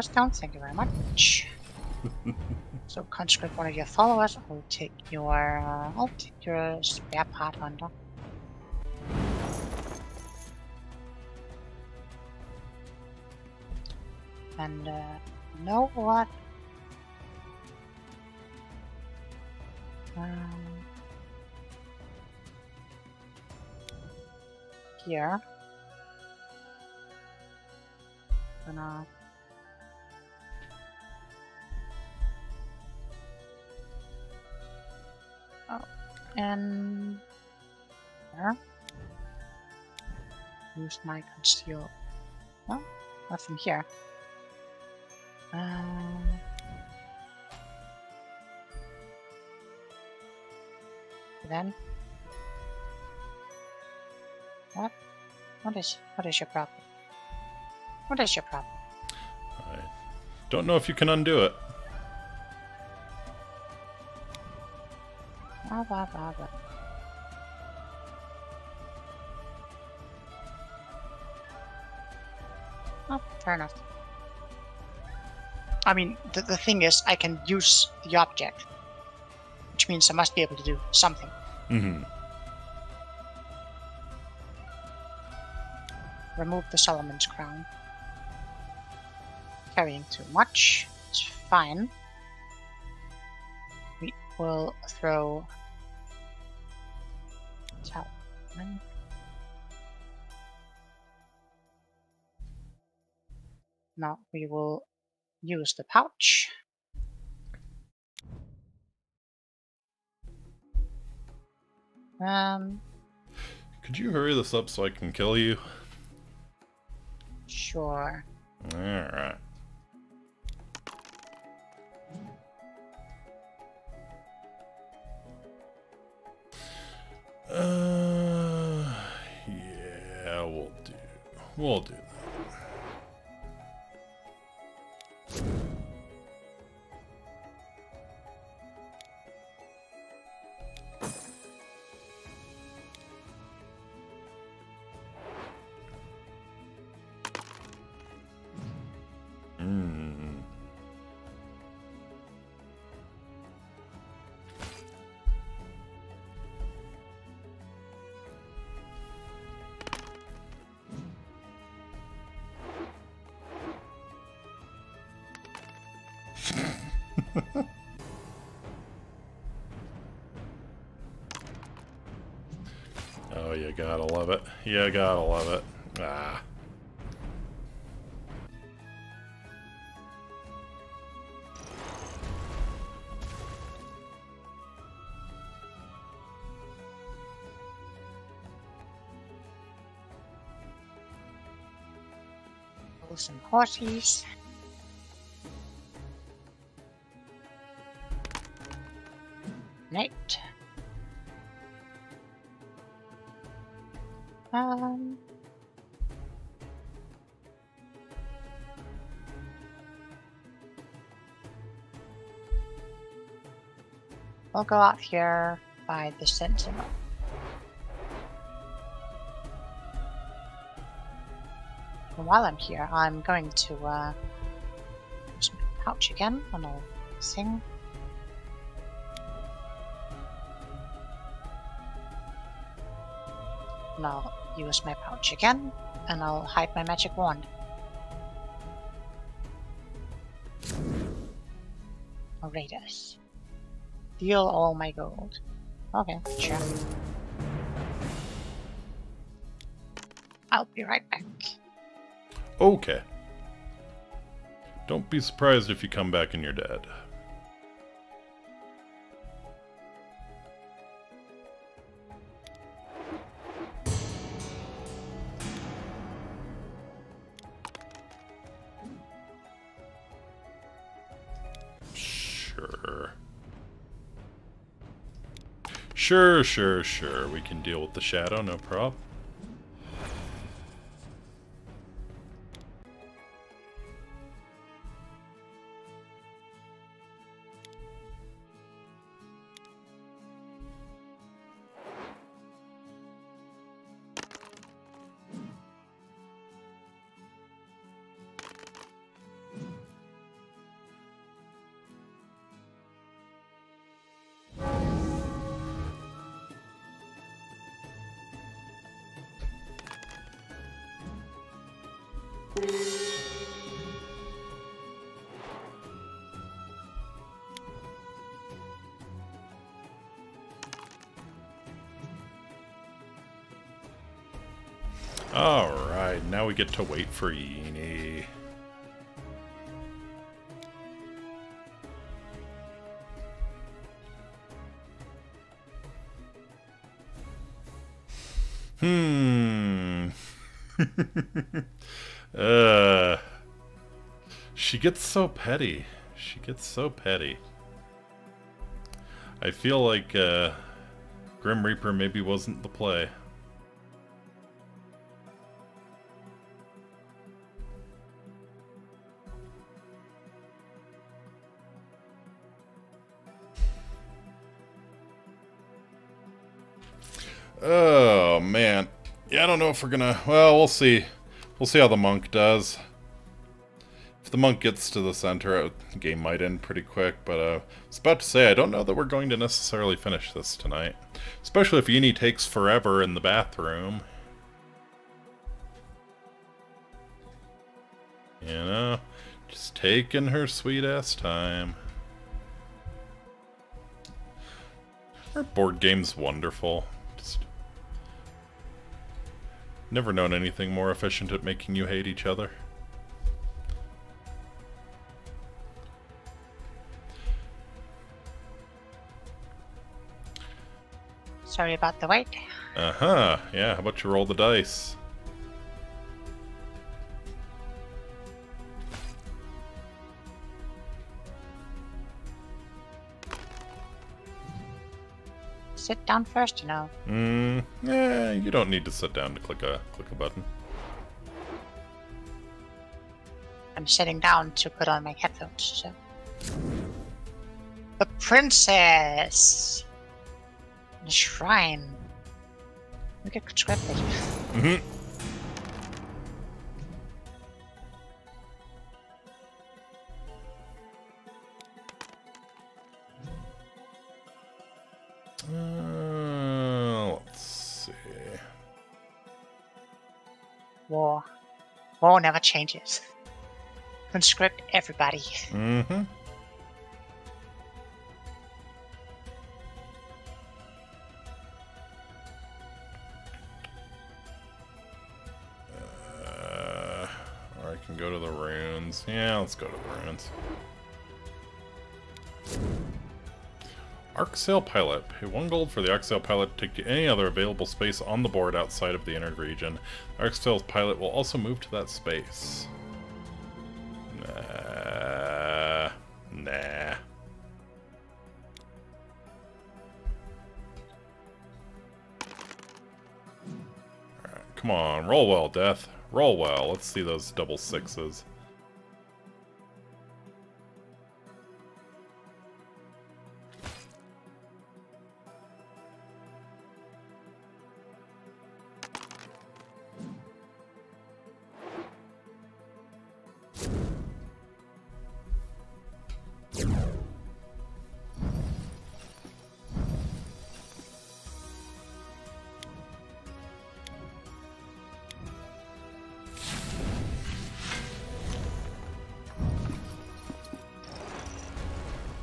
Stone, thank you very much. so conscript one of your followers. I'll take your uh, I'll take your spare part under. And uh, know what? And there. Use my conceal. No, nothing here. Um, then what? What is what is your problem? What is your problem? I don't know if you can undo it. Blah blah blah blah. Oh, fair enough. I mean, the, the thing is, I can use the object, which means I must be able to do something. Mm-hmm. Remove the Solomon's crown. Carrying too much. It's fine. We will throw Now we will use the pouch. Um, Could you hurry this up so I can kill you? sure. Alright. Uh, We'll do You gotta love it. Ah. Some horses. We'll go out here by the sentinel. And while I'm here, I'm going to uh, use my pouch again and I'll sing. And I'll use my pouch again and I'll hide my magic wand. Raiders. Deal all oh my gold. Okay, sure. I'll be right back. Okay. Don't be surprised if you come back and you're dead. Sure, sure, sure. We can deal with the shadow, no problem. Get to wait for Yeeny. Hmm. uh. She gets so petty. She gets so petty. I feel like uh, Grim Reaper maybe wasn't the play. We're gonna. Well, we'll see. We'll see how the monk does. If the monk gets to the center, uh, the game might end pretty quick. But uh, I was about to say, I don't know that we're going to necessarily finish this tonight. Especially if Yeeny takes forever in the bathroom. You know, just taking her sweet ass time. Our board game's wonderful. Never known anything more efficient at making you hate each other. Sorry about the wait. Uh-huh. Yeah, how about you roll the dice? Sit down first, you know. Mm, yeah, you don't need to sit down to click a click a button. I'm sitting down to put on my headphones, so. The princess! The shrine. We get conscripted. Mm-hmm. War never changes. Conscript everybody. Mm-hmm. Uh, or I can go to the ruins. Yeah, let's go to the ruins. Arc Sail Pilot. Pay one gold for the Arc Sail Pilot to take to any other available space on the board outside of the entered region. Arc Sail Pilot will also move to that space. Nah. Nah. Come on. Roll well, Death. Roll well. Let's see those double sixes.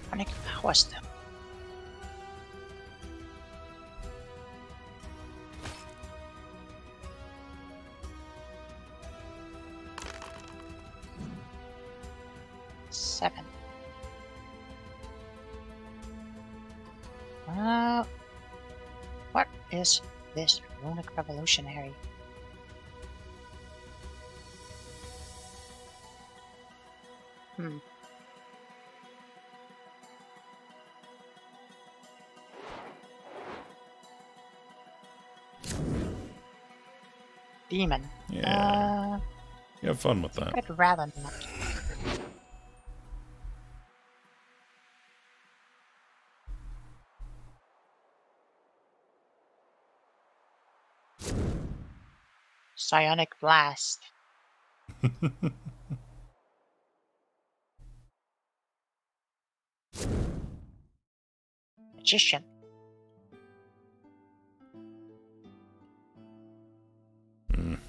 Chronic powers them. Is this runic revolutionary? Hmm. Demon. Yeah. Uh, You have fun with that. I'd rather not. Psionic Blast. Magician.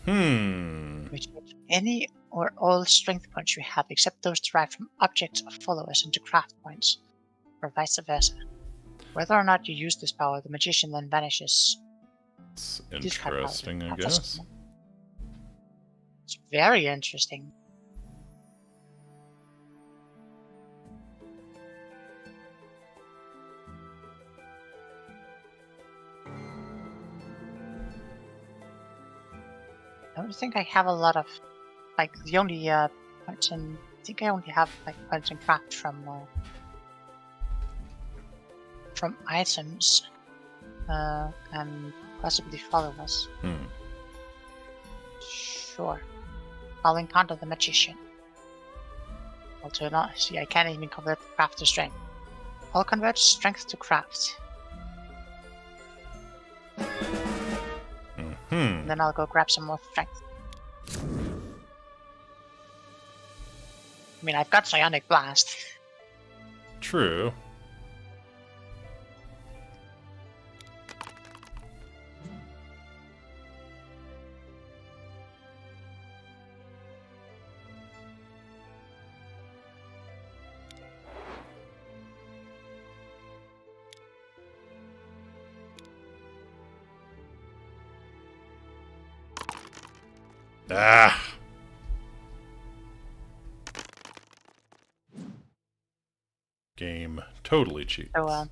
Hmm. which any or all strength points you have except those derived from objects or followers into craft points, or vice versa. Whether or not you use this power, the magician then vanishes. It's These kind of powers interesting, I guess. Very interesting. I don't think I have a lot of, like, the only uh, points in. I think I only have like points in craft from uh, from items uh, and possibly followers. Hmm. Sure. I'll encounter the magician. I'll turn on. See, I can't even convert craft to strength. I'll convert strength to craft. Hmm. Then I'll go grab some more strength. I mean, I've got Psionic Blast. True. Totally cheats. So, uh,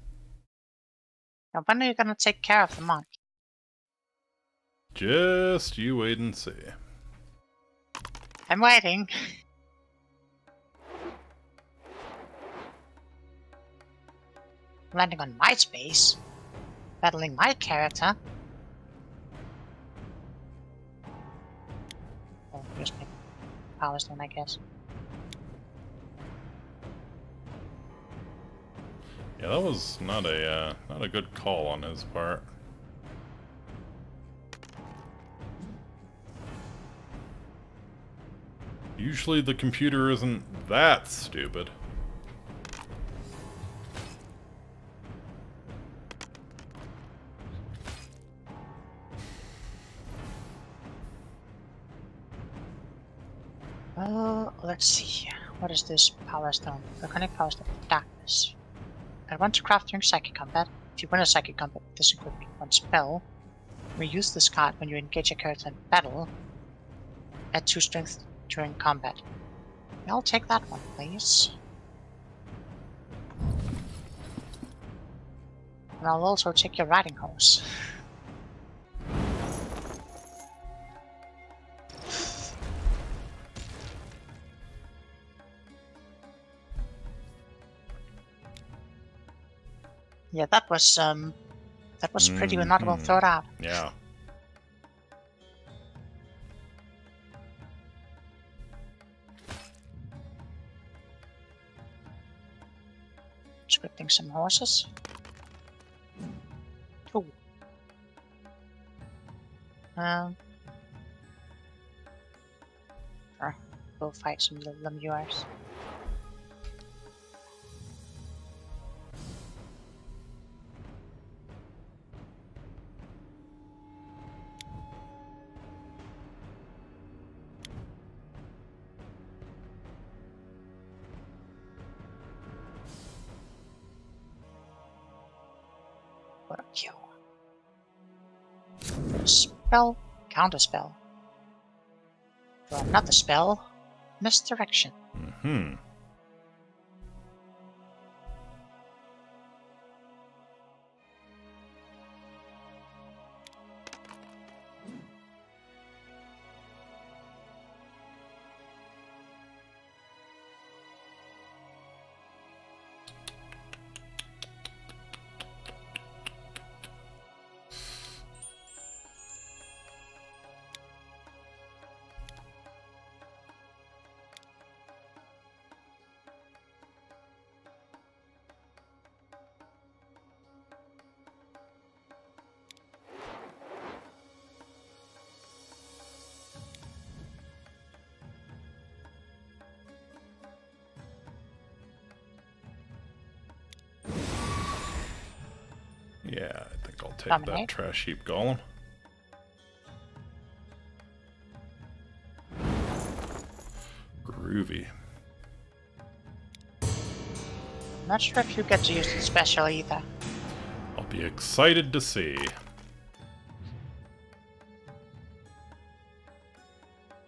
now when are you gonna take care of the monk? Just you wait and see. I'm waiting. Landing on my space, battling my character. Oh, just my power stone, I guess. Yeah, that was not a uh, not a good call on his part. Usually the computer isn't that stupid. Uh, let's see. What is this power stone? Draconic power stone. Darkness. I want to craft during psychic combat. If you win a psychic combat with this equipping one spell, reuse this card when you engage a character in battle. Add two strength during combat. I'll take that one, please. And I'll also take your riding horse. Yeah, that was um, that was pretty not well thought out. Yeah. Scripting some horses. Ooh. Um. Go fight some little lemures. Spell, counter spell. For another spell, misdirection. Hmm. I think I'll take that Dominate. trash heap golem. Groovy. I'm not sure if you get to use the special either. I'll be excited to see.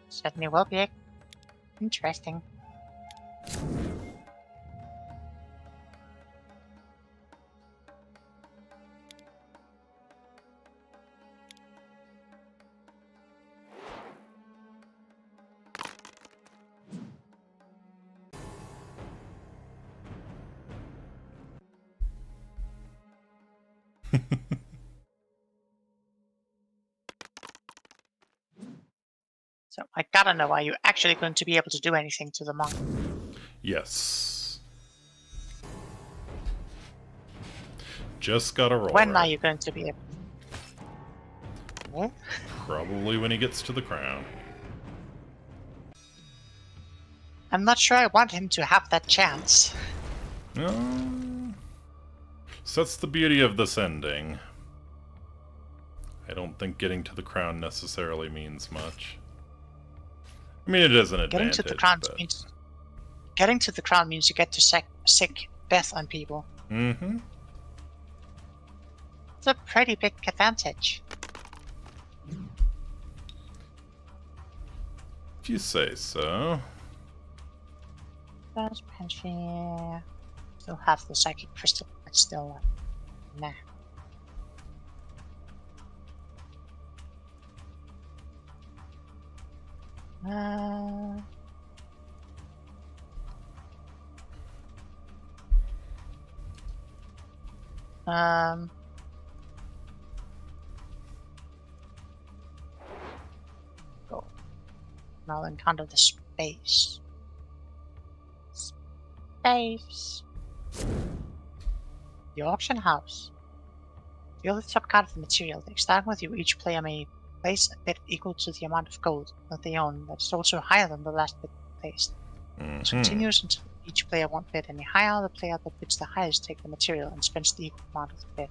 Certainly will be interesting. Gotta know, are you actually going to be able to do anything to the monk? Yes. Just got a roll. when her. are you going to be able? Hmm? Probably when he gets to the crown. I'm not sure I want him to have that chance. No. So that's the beauty of this ending. I don't think getting to the crown necessarily means much. I mean, it is an Getting to the crown but... means getting to the crown means you get to sick, sick death on people. Mm-hmm. It's a pretty big advantage. If you say so. Still have the psychic crystal, but still, uh, nah. Uh, um. Go. Now encounter the space. Space. The auction house. Deal the top card of the material. Starting with you, each player may place a bid equal to the amount of gold that they own that is also higher than the last bid placed. This Mhm. continues until each player won't bid any higher. The player that bids the highest takes the material and spends the equal amount of the bid.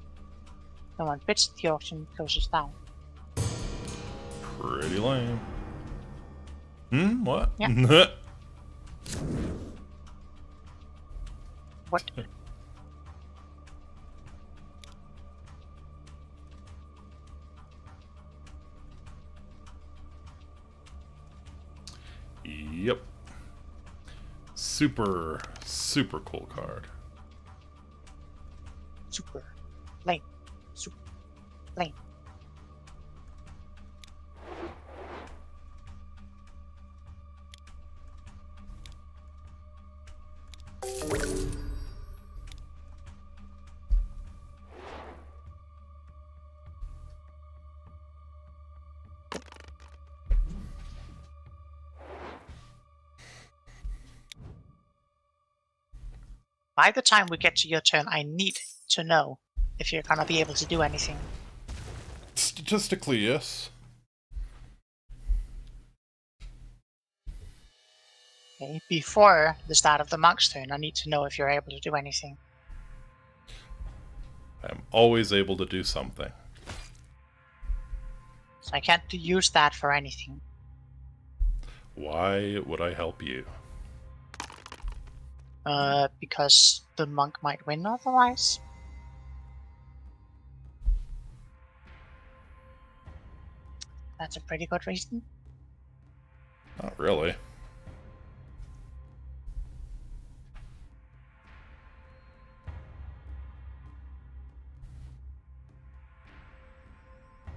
No one bids, the auction closes down. Pretty lame. Hmm? What? Yeah. What? Yep. Super, super cool card. Super. Lame. Super. Lame. By the time we get to your turn, I need to know if you're gonna be able to do anything. Statistically, yes. Okay? Before the start of the monk's turn, I need to know if you're able to do anything. I'm always able to do something. So I can't use that for anything. Why would I help you? Uh, because the monk might win otherwise. That's a pretty good reason. Not really.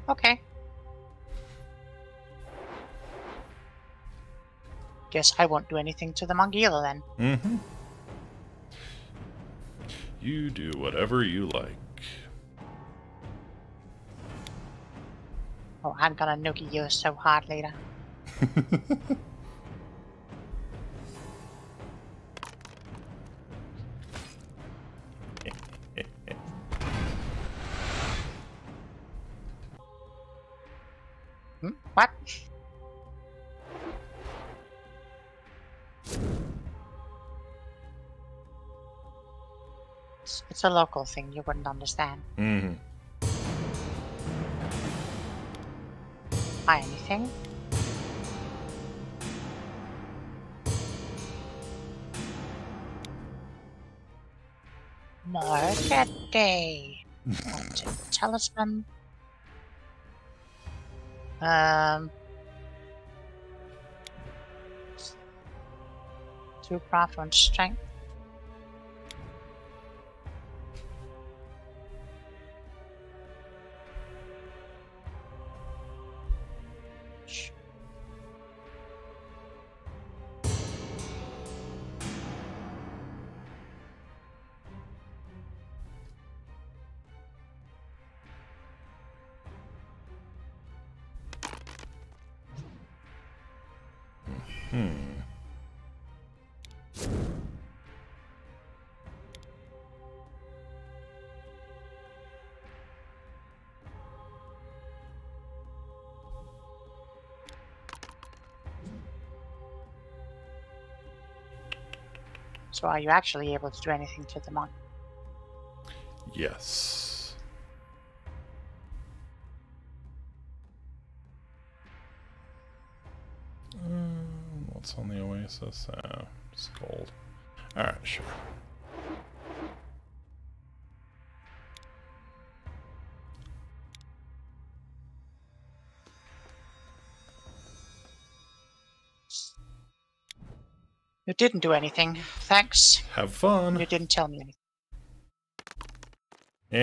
Okay. Guess I won't do anything to the monk either then. Mm-hmm. You do whatever you like. Oh, I'm gonna noogie you so hard later. It's, a local thing, you wouldn't understand. Buy anything? Market day. Talisman. Um. Two craft, one strength. So are you actually able to do anything to the monk? Yes. Um, what's on the Oasis? Oh, it's gold. Alright, sure. Didn't do anything. Thanks. Have fun. You didn't tell me anything.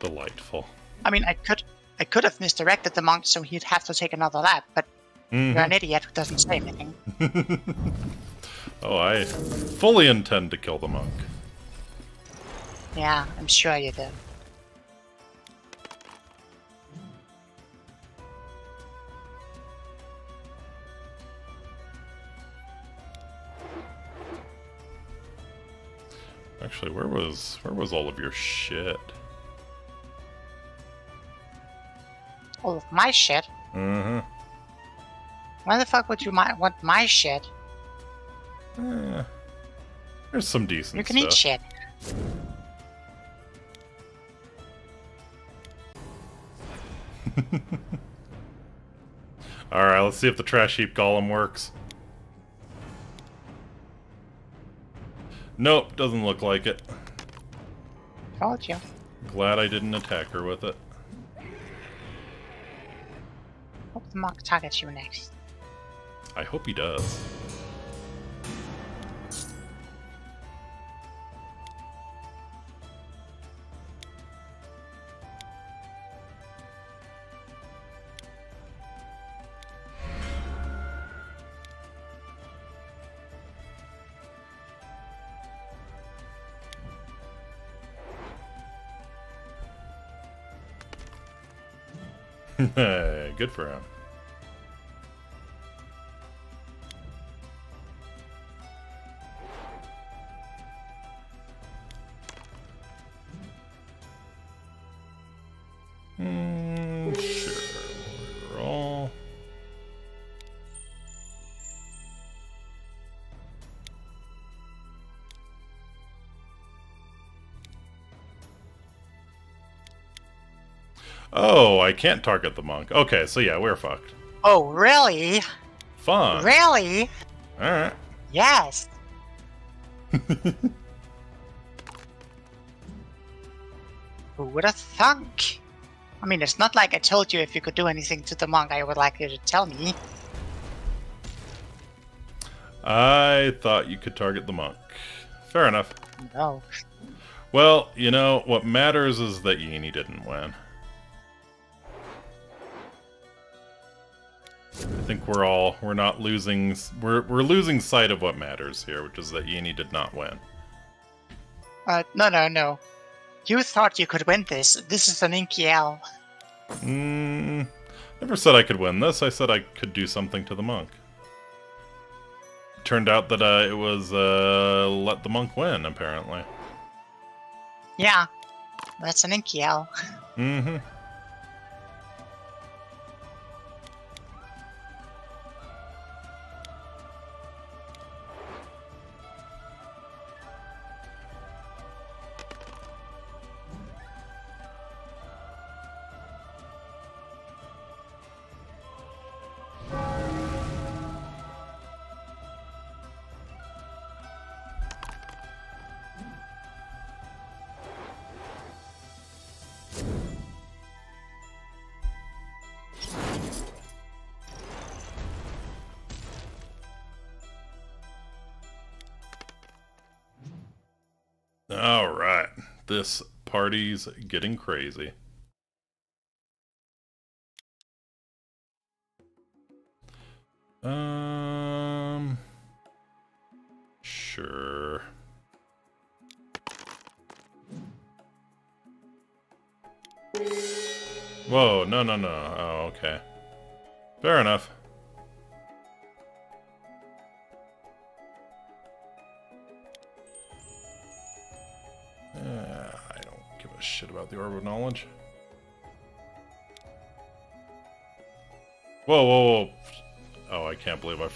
Delightful. I mean, I could, I could have misdirected the monk so he'd have to take another lap, but Mhm. you're an idiot who doesn't say anything. oh, I fully intend to kill the monk. Yeah, I'm sure you do. Actually, where was where was all of your shit? All of my shit. Mm-hmm. Why the fuck would you mi- want my shit? Eh, there's some decent You can stuff. eat shit. Alright, let's see if the trash heap golem works. Nope, doesn't look like it. Told you. Glad I didn't attack her with it. Hope the monk targets you next. I hope he does. Good for him. Oh, I can't target the monk. Okay, so yeah, we're fucked. Oh, really? Fun. Really? Alright. Yes. Who would have thunk? I mean, it's not like I told you if you could do anything to the monk, I would like you to tell me. I thought you could target the monk. Fair enough. No. Well, you know, what matters is that Yeeny didn't win. I think we're all we're not losing we're we're losing sight of what matters here, which is that Yeeny did not win. Uh, no, no, no. You thought you could win this. This is an Inky L. Mm, never said I could win this. I said I could do something to the monk. Turned out that uh, it was uh, let the monk win, apparently. Yeah. That's an Inky L. Mm-hmm. This party's getting crazy.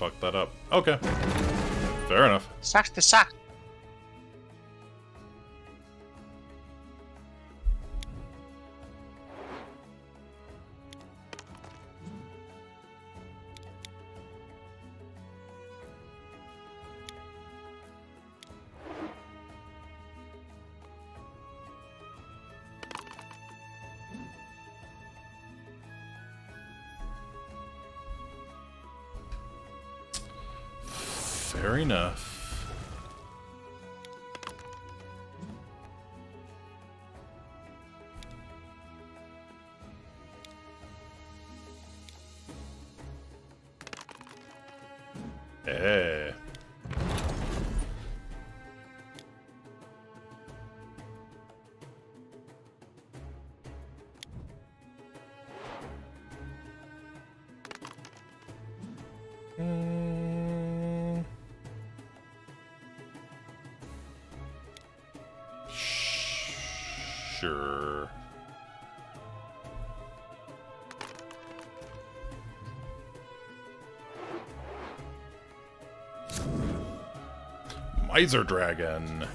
Fucked that up. Okay. Fair enough. Sucks to suck. Miser Dragon.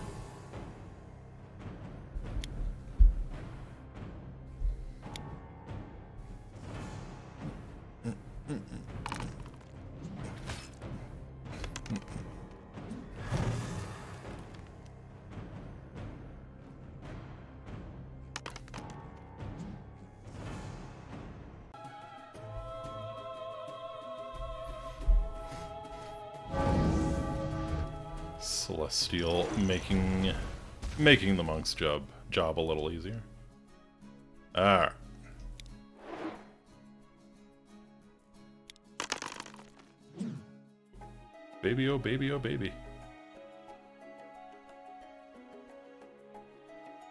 Celestial making making the monk's job job a little easier. Alright. Baby oh baby oh baby.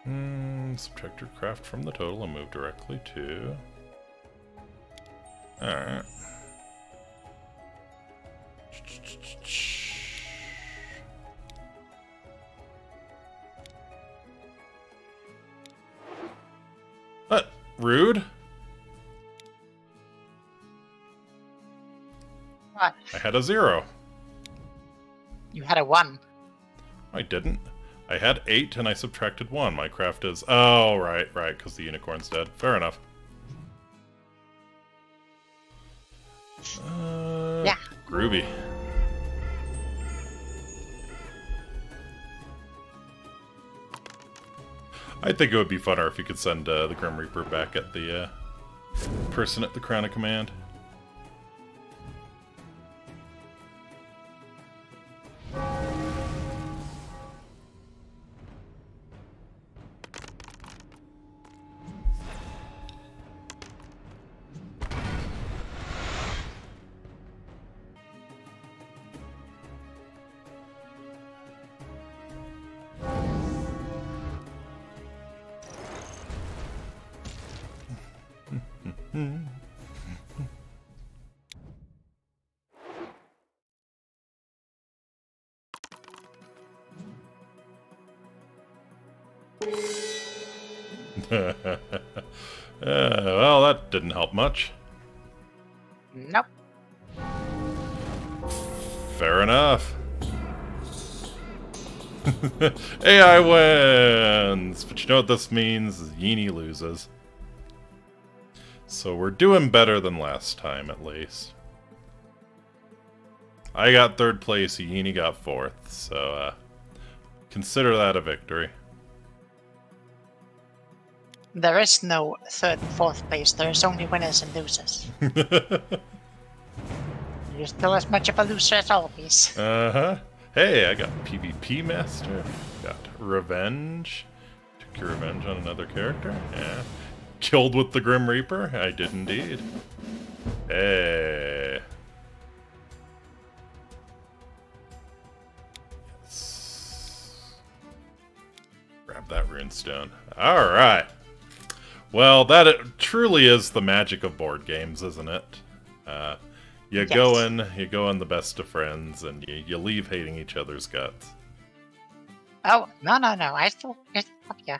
Hmm, subtract your craft from the total and move directly to. Alright. Had a zero. You had a one. I didn't. I had eight and I subtracted one. My craft is. Oh, right, right, because the unicorn's dead. Fair enough. Uh, Yeah. Groovy. I think it would be funner if you could send uh, the Grim Reaper back at the uh, person at the Crown of Command. AI wins! But you know what this means? Yeeny loses. So we're doing better than last time, at least. I got third place, Yeeny got fourth, so uh, consider that a victory. There is no third and fourth place. There's only winners and losers. You're still as much of a loser as always. Uh huh. Hey, I got PvP Master. Got Revenge. Took your revenge on another character. Yeah. Killed with the Grim Reaper. I did indeed. Hey. Yes. Grab that runestone. All right. Well, that it truly is the magic of board games, isn't it? Uh, you Yes. go in, you go in the best of friends, and you, you leave hating each other's guts. Oh no no no! I still, I still love you.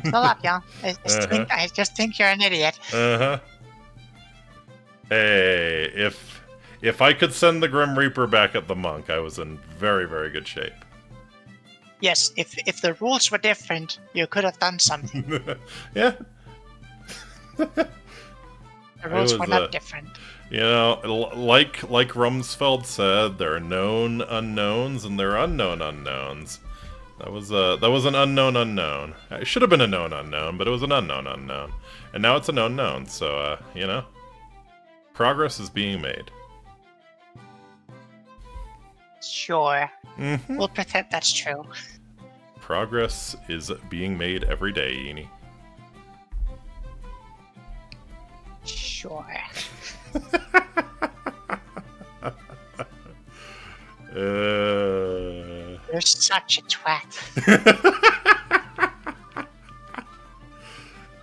Still love you. I, just think, I just think you're an idiot. Uh huh. Hey, if if I could send the Grim Reaper back at the monk, I was in very, very good shape. Yes, if if the rules were different, you could have done something. yeah, The rules was, were not uh, different. you know, like like Rumsfeld said, there are known unknowns and there are unknown unknowns. That was uh that was an unknown unknown. It should have been a known unknown, but it was an unknown unknown, and now it's a known known. So uh, you know, progress is being made. Sure, hmm we'll pretend that's true. Progress is being made every day, Yeeny. Sure. Uh... You're such a twat.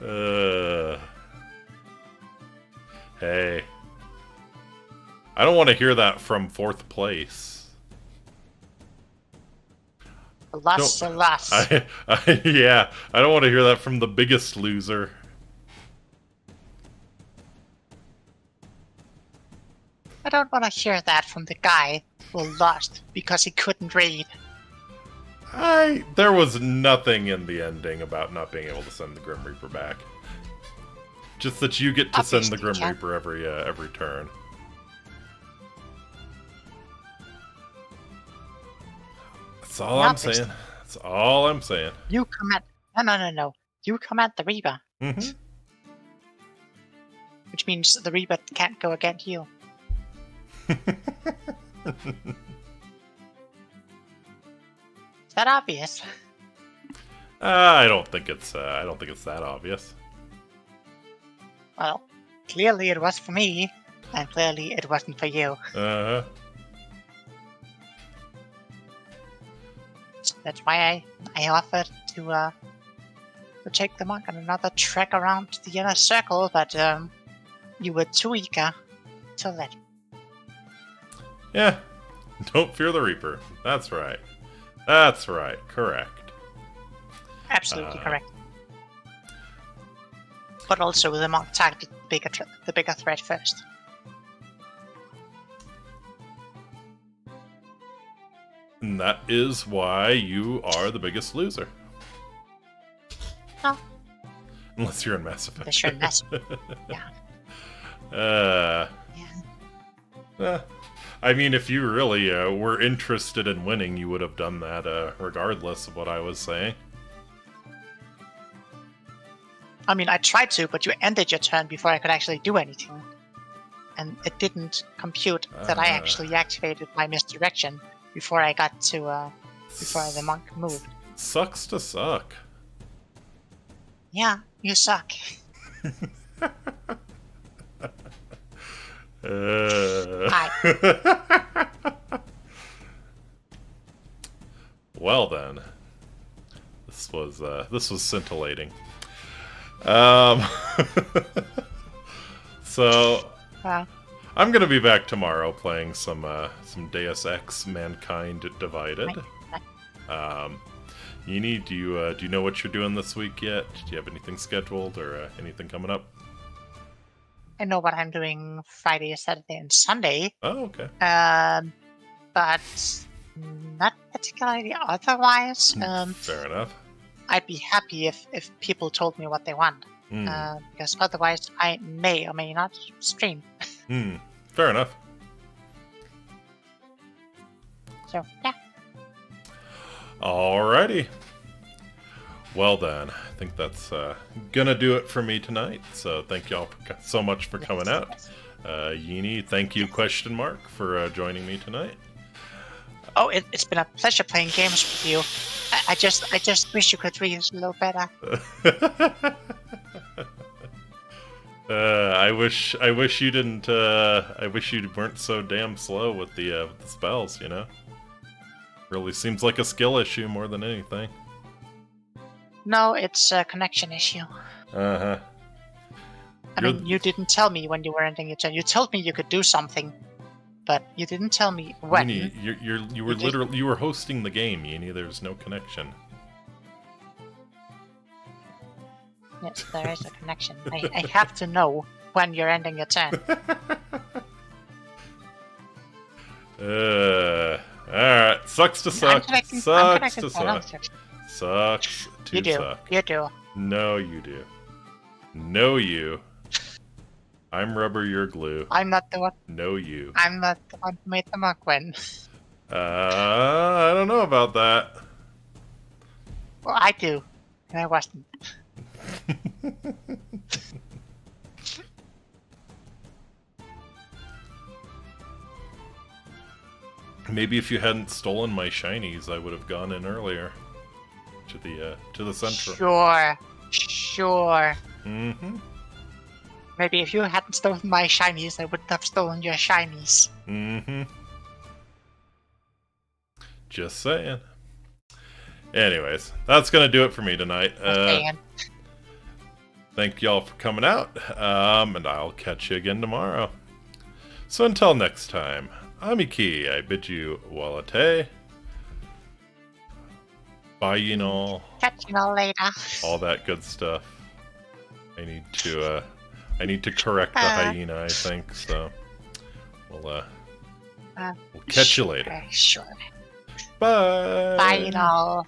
Uh, hey. I don't want to hear that from fourth place. A loss, a loss. I, I, yeah, I don't want to hear that from the biggest loser. I don't want to hear that from the guy who lost because he couldn't read. I there was nothing in the ending about not being able to send the Grim Reaper back. Just that you get to send the Grim yeah. Reaper every uh, every turn. That's all I'm Obviously. saying. That's all I'm saying. You command. No, no, no, no. You command the Reaper, hmm which means the Reaper can't go against you. Is that obvious? Uh, I don't think it's uh, I don't think it's that obvious. Well, clearly it was for me, and clearly it wasn't for you. Uh, So that's why I, I offered to uh to take the monk on another trek around the inner circle, but um you were too eager to let yeah. Don't fear the Reaper. That's right. That's right. Correct. absolutely Uh. correct. But also the monk targeted the bigger the bigger threat first. And that is why you are the biggest loser. No. Unless you're in Mass Effect. Unless you're in Mass- Yeah. Uh, Yeah. eh. I mean, if you really uh, were interested in winning, you would have done that uh, regardless of what I was saying. I mean I tried to, but you ended your turn before I could actually do anything. And it didn't compute that I Ah. actually activated my misdirection before I got to uh before the monk moved. Sucks to suck. Yeah, you suck. Uh... well then, this was uh, this was scintillating. Um, so Well, I'm gonna be back tomorrow playing some uh, some Deus Ex: Mankind Divided. Um, Yeeny, do you uh, do you know what you're doing this week yet? Do you have anything scheduled or uh, anything coming up? I know what I'm doing Friday, Saturday, and Sunday, Oh, okay. um, but not particularly otherwise. Um, Fair enough. I'd be happy if, if people told me what they want, Hmm. uh, because otherwise I may or may not stream. Hmm. Fair enough. So yeah, Alrighty. Well then, I think that's uh, gonna do it for me tonight. So thank y'all for- so much for coming out. Uh, Yeeny, thank you, question mark, for uh, joining me tonight. Oh, it, it's been a pleasure playing games with you. I, I just I just wish you could read a little better. uh, I wish I wish you didn't. Uh, I wish you weren't so damn slow with the uh, with the spells. You know, really seems like a skill issue more than anything. No, it's a connection issue. Uh huh. I You're- mean, you didn't tell me when you were ending your turn. You told me you could do something, but you didn't tell me when. Yeeny, you're, you're you were You did- literally you were hosting the game, Yeeny. There's no connection. Yes, there is a connection. I, I have to know when you're ending your turn. uh, alright. Sucks to suck. Sucks to suck. Sucks to You do. suck. You do. No, you do. No, you. I'm rubber, you're glue. I'm not the one. No, you. I'm not the one who made the monk win. Uh, I don't know about that. Well, I do, and I wasn't. Maybe if you hadn't stolen my shinies, I would have gone in earlier to the uh, to the central. Sure, sure. Mm-hmm. Maybe if you hadn't stolen my shinies, I wouldn't have stolen your shinies. Mm-hmm. Just saying. Anyways, that's gonna do it for me tonight. Uh, thank y'all for coming out, um, and I'll catch you again tomorrow. So until next time, I'm Iki. I bid you walate. Bye, you know, catch you all later. all that good stuff. I need to, uh, I need to correct the Uh. hyena. I think so. We'll, uh, Uh, we'll catch you later. Sure. sure. Bye. Bye, you all.